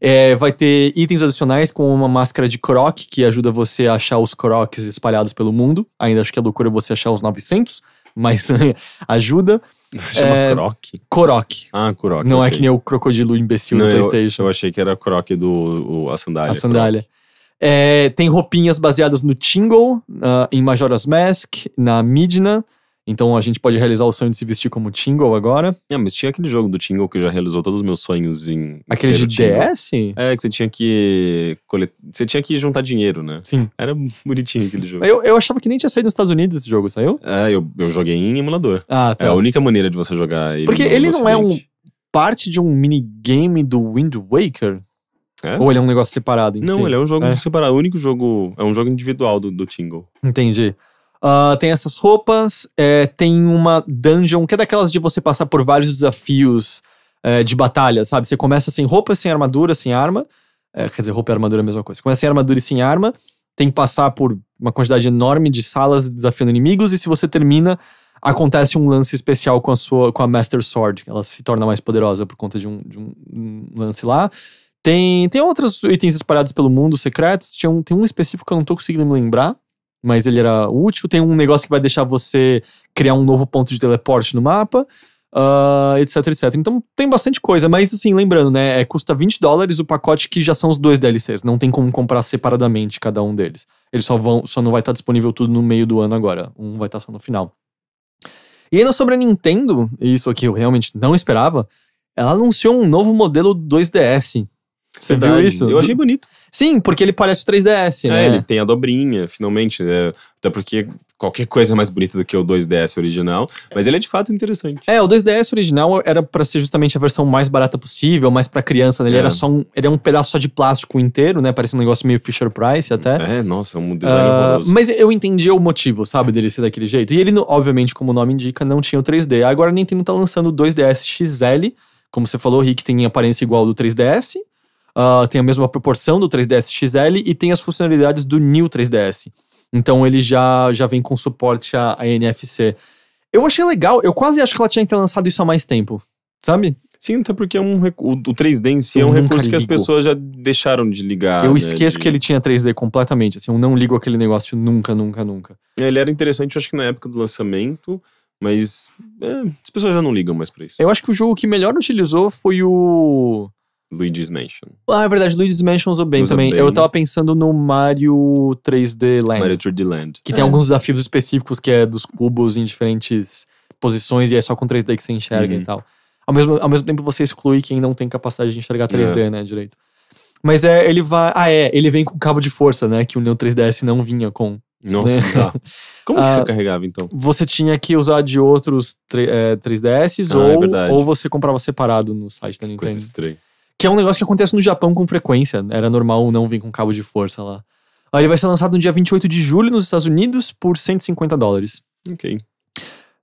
Speaker 1: É, vai ter itens adicionais com uma máscara de Korok, que ajuda você a achar os Koroks espalhados pelo mundo. Ainda acho que é loucura você achar os 900, mas ajuda.
Speaker 2: Chama
Speaker 1: É,
Speaker 2: Croc? Ah, Kurok.
Speaker 1: Não é
Speaker 2: ok.
Speaker 1: que nem o crocodilo imbecil
Speaker 2: Não,
Speaker 1: do
Speaker 2: eu,
Speaker 1: PlayStation.
Speaker 2: eu achei que era Croc do o- a sandália.
Speaker 1: a sandália. É, tem roupinhas baseadas no Tingle, ah, em Majora's Mask, na Midna. Então a gente pode realizar o sonho de se vestir como Tingle agora.
Speaker 2: Ah, mas tinha aquele jogo do Tingle que já realizou todos os meus sonhos em.
Speaker 1: Aquele de. DS?
Speaker 2: É, que você tinha que. colet- Você tinha que juntar dinheiro, né?
Speaker 1: Sim.
Speaker 2: Era bonitinho aquele jogo.
Speaker 1: Eu, eu achava que nem tinha saído nos Estados Unidos esse jogo, saiu?
Speaker 2: É, eu, eu joguei em emulador.
Speaker 1: Ah,
Speaker 2: É a única maneira de você jogar ele.
Speaker 1: Porque ele não é um-. Parte de um minigame do Wind Waker?
Speaker 2: É?
Speaker 1: Ou ele é um negócio separado em
Speaker 2: Não,
Speaker 1: si?
Speaker 2: ele é um jogo
Speaker 1: É.
Speaker 2: separado. O único jogo. É um jogo individual do, do Tingle.
Speaker 1: Entendi. Ah, tem essas roupas, é, tem uma dungeon, que é daquelas de você passar por vários desafios é, de batalha, sabe? Você começa sem roupa, sem armadura, sem arma. É, quer dizer, roupa e armadura é a mesma coisa. Você começa sem armadura e sem arma, tem que passar por uma quantidade enorme de salas desafiando inimigos, e se você termina, acontece um lance especial com a sua com a Master Sword. Ela se torna mais poderosa por conta de um, de um lance lá. Tem, tem outros itens espalhados pelo mundo secretos. Tinha um, tem um específico que eu não tô conseguindo me lembrar mas ele era útil. Tem um negócio que vai deixar você criar um novo ponto de teleporte no mapa, ah, etc, etc. Então tem bastante coisa, mas assim, lembrando, né? É, custa 20 dólares o pacote que já são os dois DLCs. Não tem como comprar separadamente cada um deles. Eles só vão, só não vai estar disponível tudo no meio do ano agora. Um vai estar só no final. E ainda sobre a Nintendo, isso aqui eu realmente não esperava, ela anunciou um novo modelo 2DS. Você viu
Speaker 2: Verdade.
Speaker 1: isso?
Speaker 2: Eu achei bonito.
Speaker 1: Sim, porque ele parece o 3DS,
Speaker 2: É,
Speaker 1: né?
Speaker 2: ele tem a dobrinha, finalmente. né? Até porque qualquer coisa é mais bonita do que o 2DS original. Mas ele é de fato interessante.
Speaker 1: É, o 2DS original era pra ser justamente a versão mais barata possível, mais pra criança, né? Ele
Speaker 2: É.
Speaker 1: era só um, ele é um pedaço só de plástico inteiro, né? Parece um negócio meio Fisher Price até.
Speaker 2: É, nossa, é um design
Speaker 1: Ah,
Speaker 2: horroroso.
Speaker 1: mas eu entendi o motivo, sabe, dele ser daquele jeito. E ele, obviamente, como o nome indica, não tinha o 3D. Agora a Nintendo tá lançando o 2DS XL, como você falou, Rick tem aparência igual ao do 3DS, ah, tem a mesma proporção do 3DS XL e tem as funcionalidades do New 3DS. Então ele já, já vem com suporte a, a NFC. Eu achei legal, eu quase acho que ela tinha que ter lançado isso há mais tempo, sabe?
Speaker 2: Sim, até porque é um o, o 3D em si é
Speaker 1: Eu
Speaker 2: um
Speaker 1: nunca
Speaker 2: recurso que as
Speaker 1: ligo.
Speaker 2: pessoas já deixaram de ligar.
Speaker 1: eu
Speaker 2: né,
Speaker 1: esqueço
Speaker 2: de-
Speaker 1: que ele tinha 3D completamente, assim, eu não ligo aquele negócio nunca, nunca, nunca.
Speaker 2: Ele era interessante, eu acho que na época do lançamento, mas é, as pessoas já não ligam mais pra isso.
Speaker 1: Eu acho que o jogo que melhor utilizou foi o.
Speaker 2: Luigi's Mansion.
Speaker 1: Ah, é verdade, Luigi's Mansion usou bem
Speaker 2: Usa
Speaker 1: também.
Speaker 2: bem.
Speaker 1: Eu tava pensando no Mario 3D Land,
Speaker 2: Mario 3D Land.
Speaker 1: que tem
Speaker 2: É.
Speaker 1: alguns desafios específicos que é dos cubos em diferentes posições e é só com 3D que você enxerga
Speaker 2: Uhum.
Speaker 1: e tal. Ao mesmo, ao mesmo tempo você exclui quem não tem capacidade de enxergar 3D,
Speaker 2: É.
Speaker 1: né, direito. Mas é, ele vai. Ah, é, ele vem com cabo de força, né? Que o Neo 3DS não vinha com.
Speaker 2: Nossa,
Speaker 1: né?
Speaker 2: bizarro. Como que
Speaker 1: Ah,
Speaker 2: você carregava então?
Speaker 1: Você tinha que usar de outros tre- é, 3DS
Speaker 2: Ah, é
Speaker 1: ou,
Speaker 2: verdade.
Speaker 1: ou você comprava separado no site da
Speaker 2: Coisa
Speaker 1: Nintendo.
Speaker 2: estranha.
Speaker 1: Que é um negócio que acontece no Japão com frequência. Era normal não vir com cabo de força lá. Uh, ele vai ser lançado no dia 28 de julho nos Estados Unidos por 150 dólares.
Speaker 2: Ok.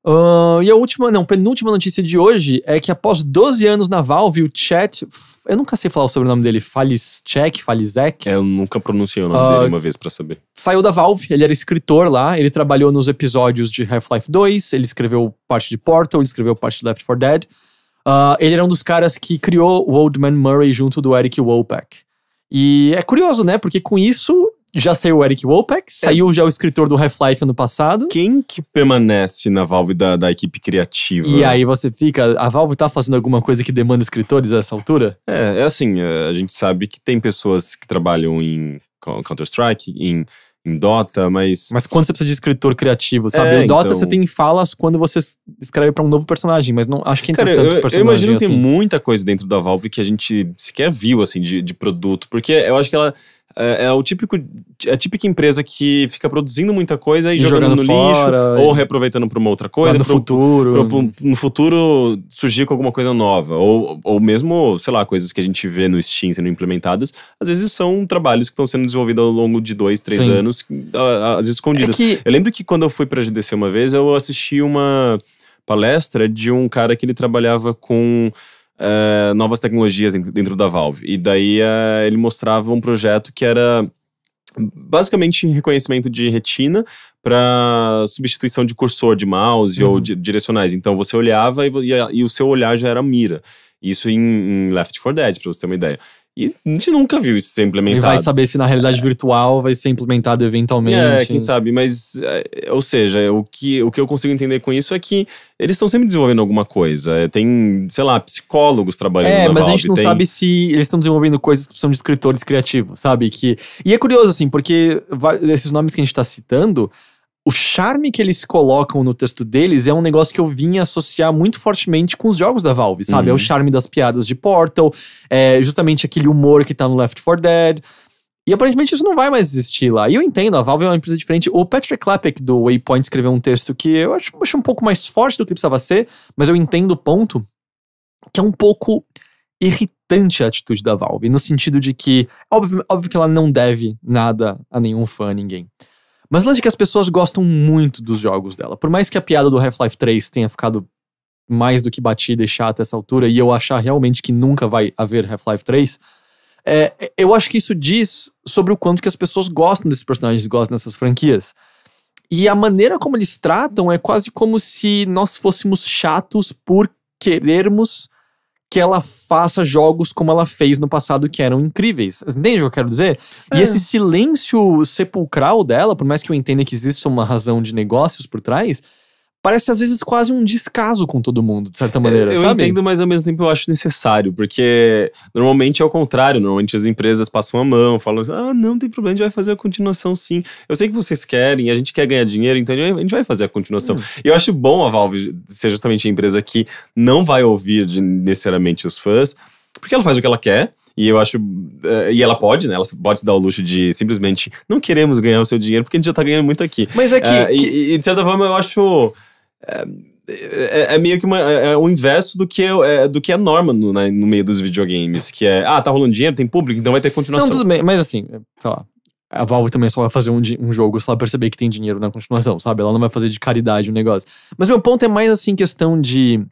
Speaker 1: Uh, e a última, não, penúltima notícia de hoje é que após 12 anos na Valve, o Chat, eu nunca sei falar o sobrenome dele, Falischek, Falizek,
Speaker 2: É, eu nunca pronunciei o nome
Speaker 1: Ah,
Speaker 2: dele uma vez pra saber.
Speaker 1: saiu da Valve, ele era escritor lá, ele trabalhou nos episódios de Half-Life 2, ele escreveu parte de Portal, ele escreveu parte de Left 4 Dead. Uh, ele era um dos caras que criou o Old Man Murray junto do Eric Wolpack. E é curioso, né? Porque com isso já saiu o Eric Wolpack, saiu já o escritor do Half-Life ano passado.
Speaker 2: Quem que permanece na Valve da, da equipe criativa?
Speaker 1: E aí você fica, a Valve tá fazendo alguma coisa que demanda escritores a essa altura?
Speaker 2: É, é assim, é, a gente sabe que tem pessoas que trabalham em Co- Counter-Strike, em, em Dota, mas
Speaker 1: Mas quando você precisa de escritor criativo, sabe?
Speaker 2: É,
Speaker 1: o Dota
Speaker 2: então-
Speaker 1: você tem falas quando você escreve pra um novo personagem, mas não acho que entra
Speaker 2: Cara,
Speaker 1: tanto
Speaker 2: eu, eu
Speaker 1: personagem
Speaker 2: imagino que
Speaker 1: assim.
Speaker 2: tem muita coisa dentro da Valve que a gente sequer viu, assim, de, de produto. Porque eu acho que ela é, é o típico, é a típica empresa que fica produzindo muita coisa e,
Speaker 1: E
Speaker 2: jogando,
Speaker 1: jogando
Speaker 2: no
Speaker 1: fora,
Speaker 2: lixo, ou
Speaker 1: e-
Speaker 2: reaproveitando pra uma outra coisa.
Speaker 1: no
Speaker 2: pro-
Speaker 1: futuro.
Speaker 2: pro- pro- no futuro surgir com alguma coisa nova. Ou, ou mesmo, sei lá, coisas que a gente vê no Steam sendo implementadas, às vezes são trabalhos que estão sendo desenvolvidos ao longo de dois, três
Speaker 1: Sim.
Speaker 2: anos, às vezes
Speaker 1: é
Speaker 2: escondidas.
Speaker 1: que
Speaker 2: Eu lembro que quando eu fui pra GDC uma vez, eu assisti uma palestra de um cara que ele trabalhava com eh, novas tecnologias dentro- da Valve. E daí eh, ele mostrava um projeto que era basicamente reconhecimento de retina para substituição de cursor de mouse
Speaker 1: Uhum.
Speaker 2: ou di- direcionais. Então você olhava e, e e o seu olhar já era mira. Isso em, em Left 4 Dead, pra você ter uma ideia. E a gente nunca viu isso ser
Speaker 1: ele
Speaker 2: implementado.
Speaker 1: vai saber se na realidade virtual vai ser implementado eventualmente.
Speaker 2: É, quem sabe, mas, é, ou seja, o que, o que eu consigo entender com isso é que eles estão sempre desenvolvendo alguma coisa. É, Tem, sei lá, psicólogos trabalhando
Speaker 1: É,
Speaker 2: na
Speaker 1: mas a
Speaker 2: Valve,
Speaker 1: gente não
Speaker 2: tem-
Speaker 1: sabe se eles estão desenvolvendo coisas que precisam de escritores criativos, sabe? Que... E é curioso, assim, porque esses nomes que a gente tá citando, o charme que eles colocam no texto deles é um negócio que eu vim associar muito fortemente com os jogos da Valve, sabe? É
Speaker 2: Uhum.
Speaker 1: o charme das piadas de Portal, é justamente aquele humor que tá no Left 4 Dead. E aparentemente isso não vai mais existir lá. E eu entendo, a Valve é uma empresa diferente. O Patrick Klepek do Waypoint escreveu um texto que eu acho, acho um pouco mais forte do que precisava ser, mas eu entendo o ponto, que é um pouco irritante a atitude da Valve, no sentido de que, óbvio, óbvio que ela não deve nada a nenhum fã, a ninguém. Mas lance que as pessoas gostam muito dos jogos dela. Por mais que a piada do Half-Life 3 tenha ficado mais do que batida e chata essa altura, e eu achar realmente que nunca vai haver Half-Life 3, é, eu acho que isso diz sobre o quanto que as pessoas gostam desses personagens, gostam dessas franquias. E a maneira como eles tratam é quase como se nós fôssemos chatos por querermos que ela faça jogos como ela fez no passado que eram incríveis. Entende o que eu quero dizer? E
Speaker 2: É.
Speaker 1: esse silêncio sepulcral dela, por mais que eu entenda que existe uma razão de negócios por trás, parece às vezes quase um descaso com todo mundo, de certa maneira,
Speaker 2: eu
Speaker 1: sabe?
Speaker 2: entendo, mas ao mesmo tempo eu acho necessário, porque normalmente é o contrário, normalmente as empresas passam a mão, falam assim, ah, não tem problema, a gente vai fazer a continuação sim. Eu sei que vocês querem, a gente quer ganhar dinheiro, então a gente vai- fazer a continuação.
Speaker 1: Hum.
Speaker 2: E eu acho bom a Valve ser justamente a empresa que não vai ouvir necessariamente os fãs, porque ela faz o que ela quer, e eu acho. eh, e ela pode, né? Ela pode se dar o luxo de simplesmente não queremos ganhar o seu dinheiro, porque a gente já tá ganhando muito aqui.
Speaker 1: Mas é que,
Speaker 2: É,
Speaker 1: que-
Speaker 2: e, e, de certa forma eu acho. É, é- é meio que uma, é, é o inverso do que é, do que é norma no, né, no meio dos videogames, que é, ah, tá rolando dinheiro, tem público, então vai ter continuação.
Speaker 1: Não, tudo bem, mas assim, sei lá. A Valve também só vai fazer um, um jogo se ela perceber que tem dinheiro na continuação, sabe? Ela não vai fazer de caridade o negócio. Mas meu ponto é mais assim, questão de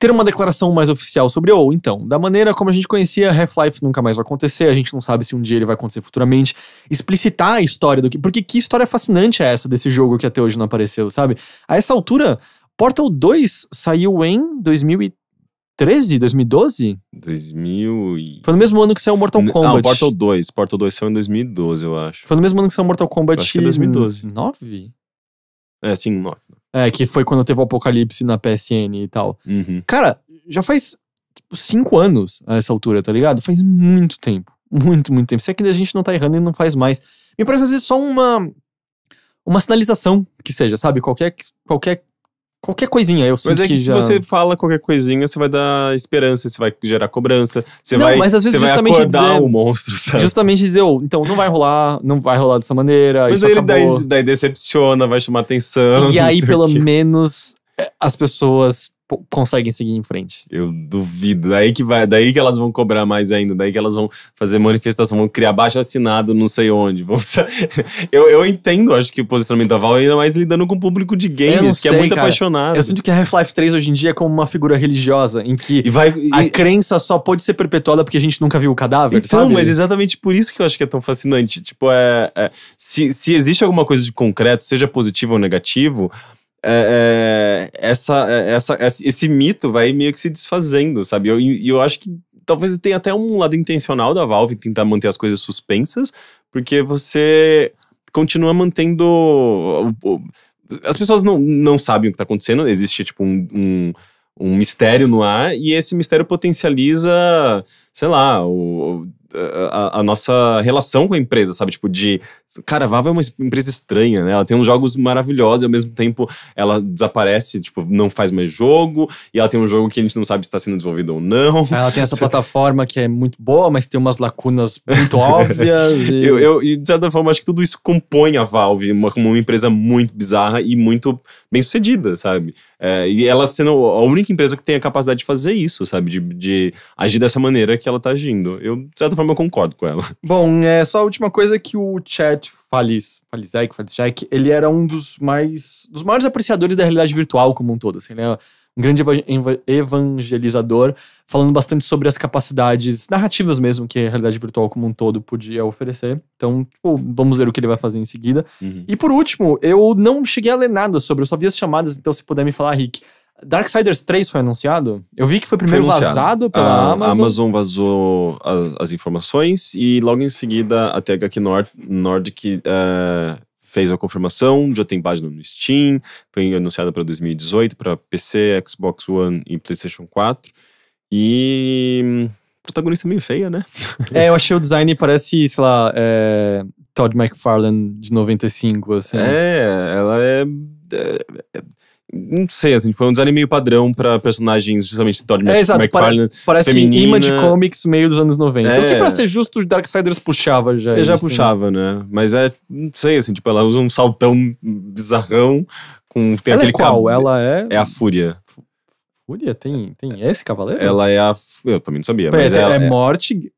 Speaker 1: ter uma declaração mais oficial sobre, ou então, da maneira como a gente conhecia, Half-Life nunca mais vai acontecer, a gente não sabe se um dia ele vai acontecer futuramente. Explicitar a história do que. Porque que história fascinante é essa desse jogo que até hoje não apareceu, sabe? A essa altura, Portal 2 saiu em 2013, 2012?
Speaker 2: 2000 e...
Speaker 1: Foi no mesmo ano que saiu Mortal Kombat.
Speaker 2: Não, Portal 2. Portal 2 saiu em 2012, eu acho.
Speaker 1: Foi no mesmo ano que saiu Mortal Kombat
Speaker 2: Acho que é 2012.
Speaker 1: 9?
Speaker 2: É, sim, 9.
Speaker 1: É, que foi quando teve o Apocalipse na PSN e tal.
Speaker 2: Uhum.
Speaker 1: Cara, já faz tipo, cinco anos a essa altura, tá ligado? Faz muito tempo. Muito, muito tempo. Se é que a gente não tá errando e não faz mais. Me parece às vezes só uma. Uma sinalização que seja, sabe? Qualquer. Qualquer. Qualquer coisinha. Eu sinto
Speaker 2: Mas é que, se
Speaker 1: já...
Speaker 2: você fala qualquer coisinha, você vai dar esperança, você vai gerar cobrança, você
Speaker 1: Não,
Speaker 2: vai,
Speaker 1: mas às vezes
Speaker 2: você vai
Speaker 1: justamente
Speaker 2: acordar
Speaker 1: dizer-
Speaker 2: o monstro, sabe?
Speaker 1: Justamente dizer, oh, então não vai rolar, não vai rolar dessa maneira.
Speaker 2: Mas ele daí, daí decepciona, vai chamar atenção.
Speaker 1: E aí, pelo menos, eh, as pessoas conseguem seguir em frente.
Speaker 2: Eu duvido. Daí que vai, daí que elas vão cobrar mais ainda. Daí que elas vão fazer manifestação, vão criar baixo assinado, não sei onde. Vão... eu, eu entendo, acho que o posicionamento da Valve ainda mais lidando com o público de games, que
Speaker 1: sei,
Speaker 2: é muito
Speaker 1: cara.
Speaker 2: apaixonado.
Speaker 1: Eu sinto que Half-Life 3 hoje em dia é como uma figura religiosa, em que
Speaker 2: E vai. e-
Speaker 1: a crença só pode ser perpetuada porque a gente nunca viu o cadáver,
Speaker 2: Então,
Speaker 1: sabe?
Speaker 2: mas exatamente por isso que eu acho que é tão fascinante. Tipo, é, é, se, se existe alguma coisa de concreto, seja positivo ou negativo, é, é, essa, é, essa, esse, mito vai meio que se desfazendo, sabe? E eu, eu acho que talvez tenha até um lado intencional da Valve tentar manter as coisas suspensas, porque você continua mantendo. as pessoas não, não sabem o que está acontecendo, existe tipo um- um um mistério no ar e esse mistério potencializa, sei lá, o, a, a nossa relação com a empresa, sabe? Tipo, de. Cara, a Valve é uma empresa estranha, né? Ela tem uns jogos maravilhosos e ao mesmo tempo ela desaparece, tipo, não faz mais jogo, e ela tem um jogo que a gente não sabe se está sendo desenvolvido ou não.
Speaker 1: Ela tem essa plataforma que é muito boa, mas tem umas lacunas muito óbvias. E...
Speaker 2: Eu, eu, e de certa forma, acho que tudo isso compõe a Valve uma, como uma empresa muito bizarra e muito bem sucedida, sabe? É, e ela sendo a única empresa que tem a capacidade de fazer isso, sabe? De, de agir dessa maneira que ela tá agindo. Eu, de certa forma, eu concordo com ela.
Speaker 1: Bom, é só a última coisa que o chat Falis, Falizek, Falizek, ele era um dos mais dos maiores apreciadores da realidade virtual como um todo. Assim, ele é um grande eva- eva- evangelizador, falando bastante sobre as capacidades narrativas mesmo que a realidade virtual como um todo podia oferecer. Então, tipo, vamos ver o que ele vai fazer em seguida. E por último, eu não cheguei a ler nada sobre, eu só vi as chamadas, então se puder me falar, Rick. Darksiders 3 foi anunciado? Eu vi que foi primeiro
Speaker 2: Foi
Speaker 1: vazado pela
Speaker 2: a
Speaker 1: Amazon.
Speaker 2: Amazon vazou a- as informações e logo em seguida a THQ Nord, Nordic eh, fez a confirmação, já tem página no Steam, foi anunciada para 2018 para PC, Xbox One e PlayStation 4. E hum, protagonista meio feia, né?
Speaker 1: É, eu achei o design parece, sei lá, é, Todd McFarlane de 95, assim.
Speaker 2: É, ela é, é- é- Não sei, assim, foi um design meio padrão pra personagens, justamente Todd
Speaker 1: É, exato,
Speaker 2: McFarlane.
Speaker 1: Parece
Speaker 2: feminina.
Speaker 1: Image Comics meio dos anos 90. O que,
Speaker 2: É.
Speaker 1: pra ser justo, o Darksiders puxava já.
Speaker 2: Eu já
Speaker 1: isso, né?
Speaker 2: puxava, né? Mas é, não sei, assim, tipo, ela usa um saltão bizarrão com. Tem
Speaker 1: Ela é
Speaker 2: aquele
Speaker 1: qual?
Speaker 2: cab-
Speaker 1: Ela é.
Speaker 2: É a Fúria.
Speaker 1: Fúria? Tem, tem esse cavaleiro?
Speaker 2: Ela é a. Eu também não sabia,
Speaker 1: Peraí,
Speaker 2: mas ela
Speaker 1: é morte.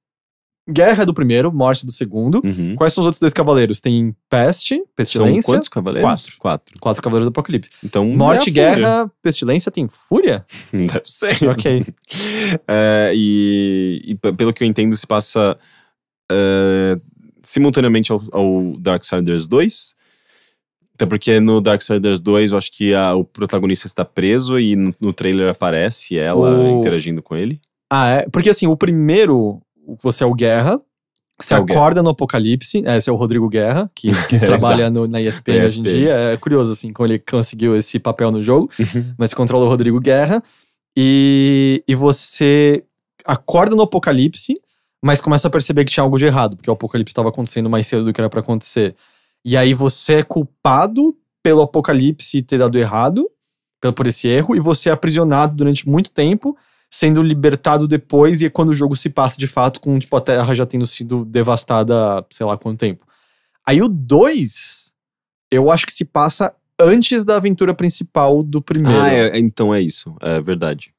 Speaker 1: Guerra do primeiro, morte do segundo.
Speaker 2: Uhum.
Speaker 1: Quais são os outros dois cavaleiros? Tem Peste,
Speaker 2: São
Speaker 1: Pestilência.
Speaker 2: quantos cavaleiros?
Speaker 1: Quatro.
Speaker 2: Quatro.
Speaker 1: Quatro cavaleiros do Apocalipse.
Speaker 2: Então.
Speaker 1: Morte,
Speaker 2: é a Fúria.
Speaker 1: Guerra, Pestilência, tem Fúria?
Speaker 2: Deve ser.
Speaker 1: ok.
Speaker 2: É, e, e pelo que eu entendo, se passa é, simultaneamente ao, ao Darksiders 2. Até porque no Darksiders 2 eu acho que a- o protagonista está preso e no, no trailer aparece ela
Speaker 1: O-
Speaker 2: interagindo com ele.
Speaker 1: Ah, é? Porque assim, o primeiro, você é o Guerra. Você
Speaker 2: É
Speaker 1: acorda no Apocalipse. É, esse é o Rodrigo Guerra, que, que trabalha no- na ESPN hoje em dia. É curioso, assim, como ele conseguiu esse papel no jogo.
Speaker 2: Uhum.
Speaker 1: Mas controla o Rodrigo Guerra. E, e você acorda no Apocalipse, mas começa a perceber que tinha algo de errado, porque o Apocalipse estava acontecendo mais cedo do que era pra acontecer. E aí você é culpado pelo Apocalipse ter dado errado, por esse erro, e você é aprisionado durante muito tempo, sendo libertado depois, e é quando o jogo se passa de fato com tipo, a Terra já tendo sido devastada sei lá quanto tempo. Aí o 2, eu acho que se passa antes da aventura principal do primeiro.
Speaker 2: Ah, é, então é isso. É verdade.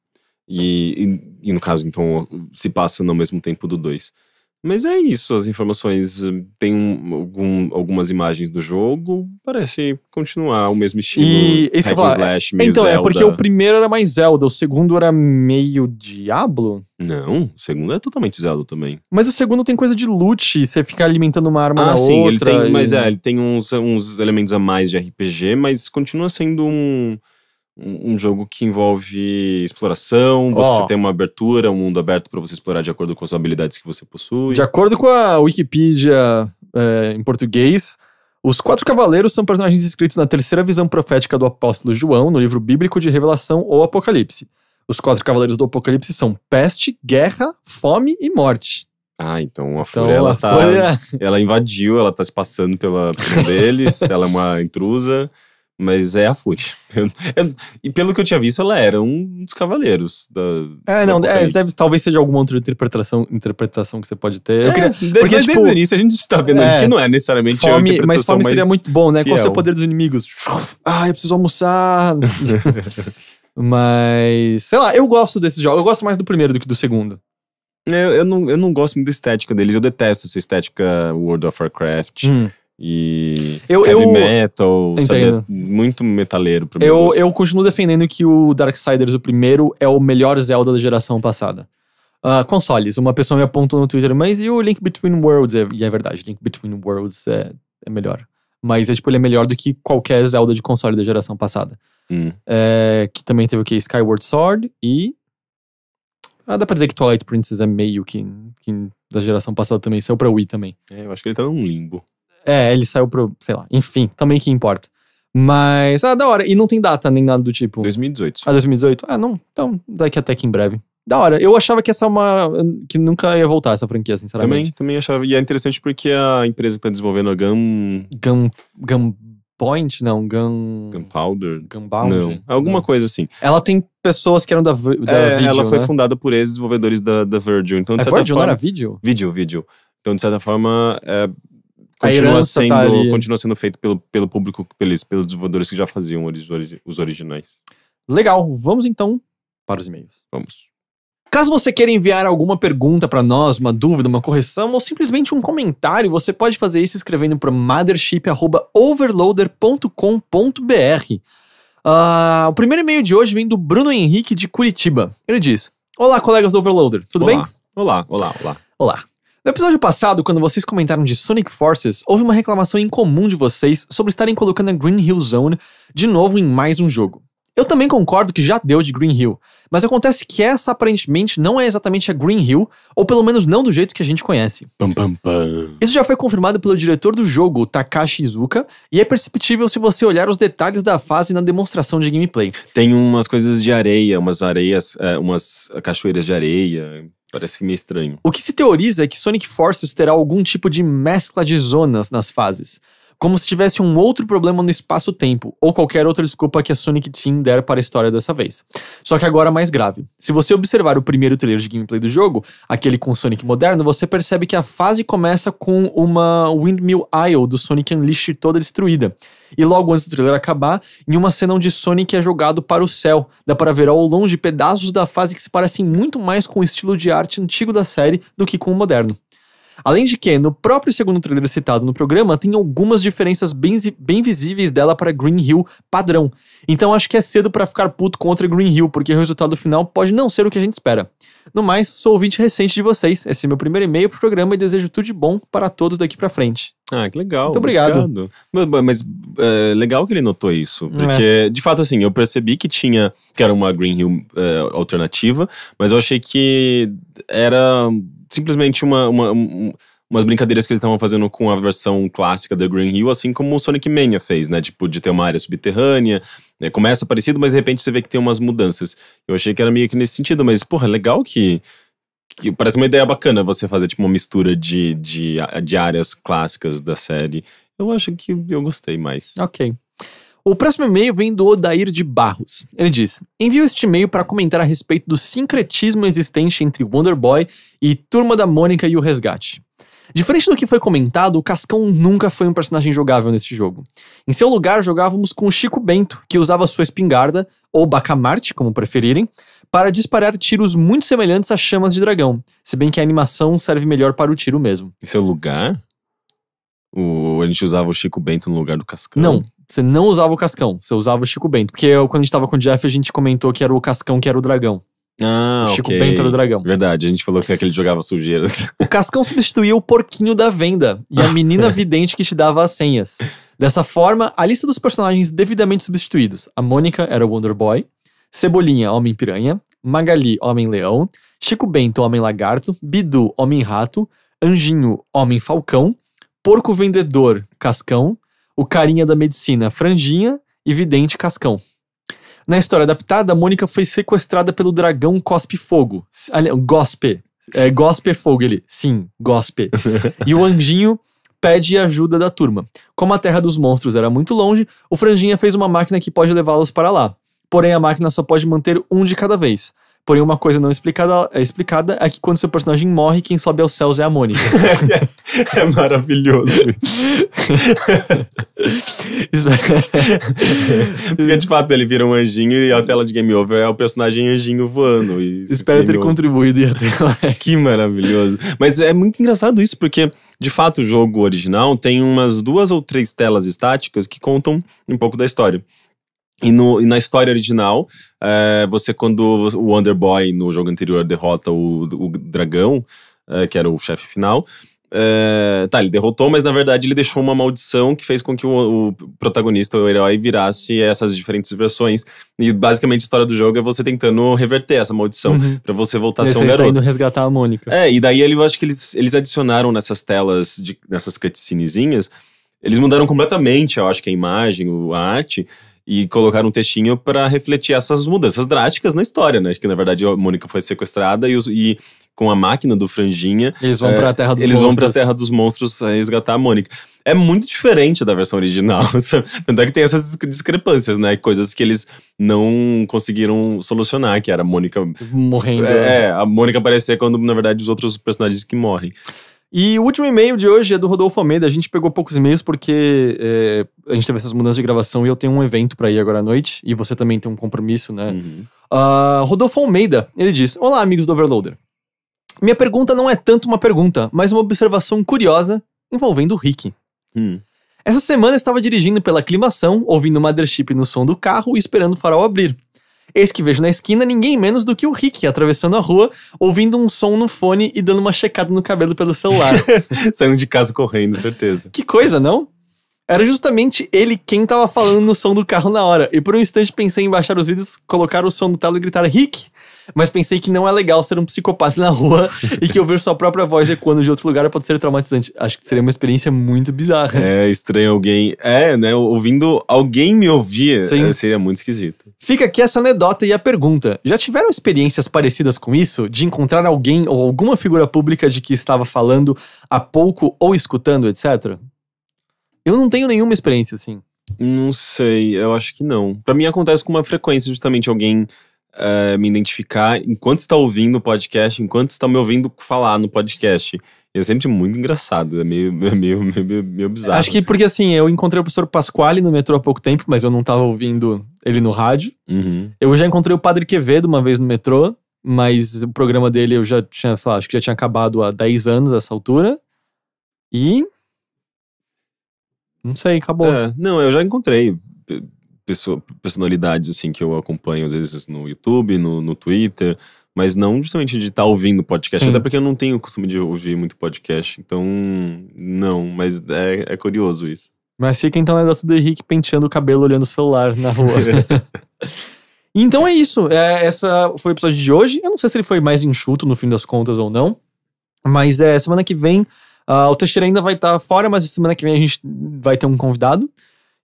Speaker 2: E, e, e no caso, então, se passa no mesmo tempo do 2. Mas é isso, as informações. eh, Tem um- algum- algumas imagens do jogo, parece continuar o mesmo estilo.
Speaker 1: E
Speaker 2: hack
Speaker 1: ia falar,
Speaker 2: slash, meio
Speaker 1: Então, é porque
Speaker 2: Zelda.
Speaker 1: o primeiro era mais Zelda, o segundo era meio Diablo.
Speaker 2: Não, o segundo é totalmente Zelda também.
Speaker 1: Mas o segundo tem coisa de loot, você fica alimentando uma arma
Speaker 2: ah,
Speaker 1: na
Speaker 2: sim,
Speaker 1: outra.
Speaker 2: ele tem.
Speaker 1: e-
Speaker 2: Mas é, ele tem uns, uns elementos a mais de RPG, mas continua sendo um. Um jogo que envolve exploração, você
Speaker 1: Ó.
Speaker 2: tem uma abertura, um mundo aberto para você explorar de acordo com as habilidades que você possui.
Speaker 1: De acordo com a Wikipedia é, em português, os quatro cavaleiros são personagens escritos na terceira visão profética do apóstolo João, no livro bíblico de Revelação ou Apocalipse. Os quatro cavaleiros do Apocalipse são peste, guerra, fome e morte.
Speaker 2: Ah, então a
Speaker 1: Então,
Speaker 2: Fúria, ela
Speaker 1: a
Speaker 2: tá.
Speaker 1: Fúria-
Speaker 2: Ela invadiu, ela tá se passando pela, por um deles, ela é uma intrusa, mas é a Fúria. Eu- eu- e pelo que eu tinha visto, ela era um dos cavaleiros da.
Speaker 1: É, não, é, deve, talvez seja alguma outra interpretação, interpretação que você pode ter.
Speaker 2: É,
Speaker 1: queria,
Speaker 2: de-
Speaker 1: porque,
Speaker 2: mas
Speaker 1: tipo,
Speaker 2: desde o início a gente está vendo
Speaker 1: é,
Speaker 2: que não é necessariamente a
Speaker 1: fome, mas fome seria muito bom, né? Qual é o seu
Speaker 2: fiel.
Speaker 1: poder dos inimigos? Ah, eu preciso almoçar. Mas, sei lá, eu gosto desses jogos. Eu gosto mais do primeiro do que do segundo.
Speaker 2: Eu, eu, não, eu não gosto muito da estética deles. Eu detesto essa estética World of Warcraft.
Speaker 1: Hum.
Speaker 2: E
Speaker 1: Eu-
Speaker 2: heavy
Speaker 1: eu-
Speaker 2: metal, sabe?
Speaker 1: Entendo.
Speaker 2: É muito metaleiro pro
Speaker 1: Eu,
Speaker 2: gosto.
Speaker 1: eu continuo defendendo que o Darksiders, o primeiro, é o melhor Zelda da geração passada. Ah, consoles. Uma pessoa me apontou no Twitter, mas e o Link Between Worlds? É- E é verdade, Link Between Worlds é, é melhor. Mas é, tipo, ele é melhor do que qualquer Zelda de console da geração passada.
Speaker 2: Hum.
Speaker 1: É, que também teve o que? Skyward Sword e. Ah, dá pra dizer que Twilight Princess é meio que, que da geração passada também. Saiu pra Wii também.
Speaker 2: É, eu acho que ele tá num limbo.
Speaker 1: É, ele saiu pro. Sei lá, enfim, também que importa. Mas, ah, da hora. E não tem data nem nada do tipo.
Speaker 2: 2018.
Speaker 1: Ah, 2018? Ah, não. Então, daqui até que em breve. Da hora. Eu achava que essa é uma. que nunca ia voltar essa franquia,
Speaker 2: também,
Speaker 1: sinceramente.
Speaker 2: também achava. E é interessante porque a empresa que tá desenvolvendo a Gun,
Speaker 1: Gun. Gunpoint? Não, Gun.
Speaker 2: Gunpowder.
Speaker 1: Gunbound?
Speaker 2: Não, alguma
Speaker 1: Não.
Speaker 2: coisa assim.
Speaker 1: Ela tem pessoas que eram da, da
Speaker 2: É, ela foi
Speaker 1: né?
Speaker 2: fundada por ex-desenvolvedores da, da Virgil. Então, de
Speaker 1: É
Speaker 2: certa
Speaker 1: Virgil, não
Speaker 2: forma,
Speaker 1: era Video?
Speaker 2: Vídeo, vídeo. Então, de certa forma, é, continua,
Speaker 1: herança
Speaker 2: sendo,
Speaker 1: tá
Speaker 2: continua sendo feito pelo, pelo público, pelos, pelos desenvolvedores que já faziam ori- os originais.
Speaker 1: Legal. Vamos então para os e-mails.
Speaker 2: Vamos.
Speaker 1: Caso você queira enviar alguma pergunta pra nós, uma dúvida, uma correção ou simplesmente um comentário, você pode fazer isso escrevendo para mothership@overloader.com.br. Ah, o primeiro e-mail de hoje vem do Bruno Henrique de Curitiba. Ele diz: Olá, colegas do Overloader, tudo
Speaker 2: olá.
Speaker 1: bem?
Speaker 2: Olá, olá, olá.
Speaker 1: Olá. No episódio passado, quando vocês comentaram de Sonic Forces, houve uma reclamação incomum de vocês sobre estarem colocando a Green Hill Zone de novo em mais um jogo. Eu também concordo que já deu de Green Hill, mas acontece que essa aparentemente não é exatamente a Green Hill, ou pelo menos não do jeito que a gente conhece.
Speaker 2: Pam, pam, pam.
Speaker 1: Isso já foi confirmado pelo diretor do jogo, Takashi Izuka, e é perceptível se você olhar os detalhes da fase na demonstração de gameplay.
Speaker 2: Tem umas coisas de areia, umas areias, é, umas cachoeiras de areia. Parece meio estranho.
Speaker 1: O que se teoriza é que Sonic Forces terá algum tipo de mescla de zonas nas fases, como se tivesse um outro problema no espaço-tempo, ou qualquer outra desculpa que a Sonic Team der para a história dessa vez. Só que agora mais grave. Se você observar o primeiro trailer de gameplay do jogo, aquele com Sonic moderno, você percebe que a fase começa com uma Windmill Isle do Sonic Unleashed toda destruída. E logo antes do trailer acabar, em uma cena onde Sonic é jogado para o céu, dá para ver ao longe pedaços da fase que se parecem muito mais com o estilo de arte antigo da série do que com o moderno. Além de que, no próprio segundo trailer citado no programa, tem algumas diferenças bem, bem visíveis dela para Green Hill padrão. Então acho que é cedo para ficar puto contra Green Hill, porque o resultado final pode não ser o que a gente espera. No mais, sou ouvinte recente de vocês. Esse é meu primeiro e-mail pro programa e desejo tudo de bom para todos daqui pra frente.
Speaker 2: Ah, que legal.
Speaker 1: Muito obrigado.
Speaker 2: Mas, mas, é, legal que ele notou isso. Porque, de fato, assim, eu percebi que tinha. que era uma Green Hill é, alternativa, mas eu achei que era simplesmente uma. uma- um- umas brincadeiras que eles estavam fazendo com a versão clássica da Green Hill, assim como o Sonic Mania fez, né? Tipo, de ter uma área subterrânea. né? Começa parecido, mas de repente você vê que tem umas mudanças. Eu achei que era meio que nesse sentido, mas, porra, é legal que que parece uma ideia bacana você fazer tipo uma mistura de, de, de áreas clássicas da série. Eu acho que eu gostei mais.
Speaker 1: Ok. O próximo e-mail vem do Odair de Barros. Ele diz: Envio este e-mail para comentar a respeito do sincretismo existente entre Wonder Boy e Turma da Mônica e o Resgate. Diferente do que foi comentado, o Cascão nunca foi um personagem jogável neste jogo. Em seu lugar, jogávamos com o Chico Bento, que usava sua espingarda, ou Bacamarte, como preferirem, para disparar tiros muito semelhantes a chamas de dragão, se bem que a animação serve melhor para o tiro mesmo.
Speaker 2: Em seu lugar? O, a gente usava o Chico Bento no lugar do Cascão?
Speaker 1: Não, você não usava o Cascão, você usava o Chico Bento. Porque eu, quando a gente tava com o Jeff, a gente comentou que era o Cascão que era o dragão.
Speaker 2: Ah,
Speaker 1: o Chico
Speaker 2: ok.
Speaker 1: Bento era o dragão.
Speaker 2: Verdade, a gente falou que aquele jogava sujeira.
Speaker 1: O Cascão substituía o porquinho da venda e a menina vidente que te dava as senhas. Dessa forma, a lista dos personagens devidamente substituídos. A Mônica era o Wonder Boy, Cebolinha, Homem-Piranha, Magali, Homem-Leão, Chico Bento, Homem-Lagarto, Bidu, Homem-Rato, Anjinho, Homem-Falcão, Porco Vendedor, Cascão, o Carinha da Medicina, Franjinha e Vidente, Cascão. Na história adaptada, Mônica foi sequestrada pelo dragão Cospe Fogo. Gospe. É, Gospe é fogo, ele. Sim, Gospe. e o anjinho pede ajuda da turma. Como a Terra dos Monstros era muito longe, o Franjinha fez uma máquina que pode levá-los para lá. Porém, a máquina só pode manter um de cada vez. Porém, uma coisa não explicada é, explicada é que quando seu personagem morre, quem sobe aos céus é a Mônica.
Speaker 2: é maravilhoso isso. Porque de fato ele vira um anjinho e a tela de game over é o personagem anjinho voando. E
Speaker 1: Espero ter
Speaker 2: over.
Speaker 1: contribuído e até mais.
Speaker 2: Que maravilhoso. Mas é muito engraçado isso, porque, de fato, o jogo original tem umas duas ou três telas estáticas que contam um pouco da história. E, no, e na história original, é, você, quando o Wonder Boy no jogo anterior derrota o, o dragão, é, que era o chefe final. é, tá, ele derrotou, mas na verdade ele deixou uma maldição que fez com que o, o protagonista, o herói, virasse essas diferentes versões. E basicamente a história do jogo é você tentando reverter essa maldição
Speaker 1: Uhum.
Speaker 2: pra você voltar a ser um
Speaker 1: tá
Speaker 2: garoto.
Speaker 1: indo resgatar a Mônica.
Speaker 2: É, e daí ele, eu acho que eles, eles adicionaram nessas telas, de, nessas cutscenezinhas, eles mudaram completamente, eu acho que a imagem, a arte, e colocaram um textinho pra refletir essas mudanças drásticas na história, né? Que na verdade a Mônica foi sequestrada e, os- e com a máquina do Franjinha,
Speaker 1: Eles vão
Speaker 2: É,
Speaker 1: pra Terra dos
Speaker 2: eles vão pra
Speaker 1: Monstros.
Speaker 2: Terra dos Monstros a resgatar a Mônica. É muito diferente da versão original. Tanto é que tem essas discrepâncias, né? Coisas que eles não conseguiram solucionar, que era a Mônica.
Speaker 1: Morrendo.
Speaker 2: É, a Mônica aparecer quando, na verdade, os outros personagens que morrem.
Speaker 1: E o último e-mail de hoje é do Rodolfo Almeida. A gente pegou poucos e-mails porque é, a gente teve essas mudanças de gravação e eu tenho um evento pra ir agora à noite. E você também tem um compromisso, né?
Speaker 2: Uhum.
Speaker 1: Ah, Rodolfo Almeida, ele diz: Olá, amigos do Overloader. Minha pergunta não é tanto uma pergunta, mas uma observação curiosa envolvendo o Rick.
Speaker 2: Hum.
Speaker 1: Essa semana estava dirigindo pela aclimação, ouvindo o Mothership no som do carro e esperando o farol abrir. Eis que vejo na esquina ninguém menos do que o Rick atravessando a rua, ouvindo um som no fone e dando uma checada no cabelo pelo celular.
Speaker 2: Saindo de casa correndo, certeza.
Speaker 1: que coisa, não? Era justamente ele quem tava falando no som do carro na hora. E por um instante pensei em baixar os vídeos, colocar o som do talo e gritar Rick. Mas pensei que não é legal ser um psicopata na rua e que ouvir sua própria voz ecoando de outro lugar pode ser traumatizante. Acho que seria uma experiência muito bizarra.
Speaker 2: É estranho alguém. É, né? Ouvindo alguém me ouvir
Speaker 1: Sim.
Speaker 2: é, seria muito esquisito.
Speaker 1: Fica aqui essa anedota e a pergunta: já tiveram experiências parecidas com isso? De encontrar alguém ou alguma figura pública de que estava falando há pouco ou escutando, etc? Eu não tenho nenhuma experiência assim.
Speaker 2: Não sei, eu acho que não. Pra mim acontece com uma frequência justamente alguém eh, me identificar enquanto está ouvindo o podcast, enquanto está me ouvindo falar no podcast. E é sempre muito engraçado, é meio, é meio, meio, meio, meio bizarro.
Speaker 1: Acho que porque assim, eu encontrei o professor Pasquale no metrô há pouco tempo, mas eu não tava ouvindo ele no rádio.
Speaker 2: Uhum.
Speaker 1: Eu já encontrei o Padre Quevedo uma vez no metrô, mas o programa dele eu já tinha, sei lá, acho que já tinha acabado há 10 anos essa altura. E. Não sei, acabou.
Speaker 2: É, não, eu já encontrei pe- pessoa- personalidades assim que eu acompanho às vezes no YouTube, no, no Twitter, mas não justamente de estar ouvindo podcast,
Speaker 1: Sim.
Speaker 2: até porque eu não tenho o costume de ouvir muito podcast, então não, mas é, é curioso isso.
Speaker 1: Mas fica então a anedota do Henrique penteando o cabelo olhando o celular na rua. então é isso. É, essa foi o episódio de hoje. Eu não sei se ele foi mais enxuto no fim das contas ou não. Mas é semana que vem. Ah, o Teixeira ainda vai estar fora, mas semana que vem a gente vai ter um convidado.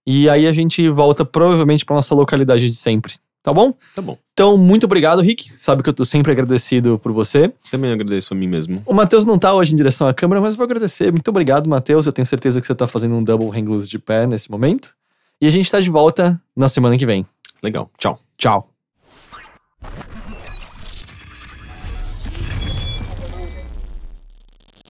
Speaker 1: E aí a gente volta provavelmente para nossa localidade de sempre. Tá bom?
Speaker 2: Tá bom.
Speaker 1: Então, muito obrigado, Rick. Sabe que eu tô sempre agradecido por você.
Speaker 2: Também agradeço a mim mesmo.
Speaker 1: O Matheus não tá hoje em direção à câmera, mas eu vou agradecer. Muito obrigado, Matheus. Eu tenho certeza que você tá fazendo um double hang loose de pé nesse momento. E a gente tá de volta na semana que vem.
Speaker 2: Legal. Tchau.
Speaker 1: Tchau.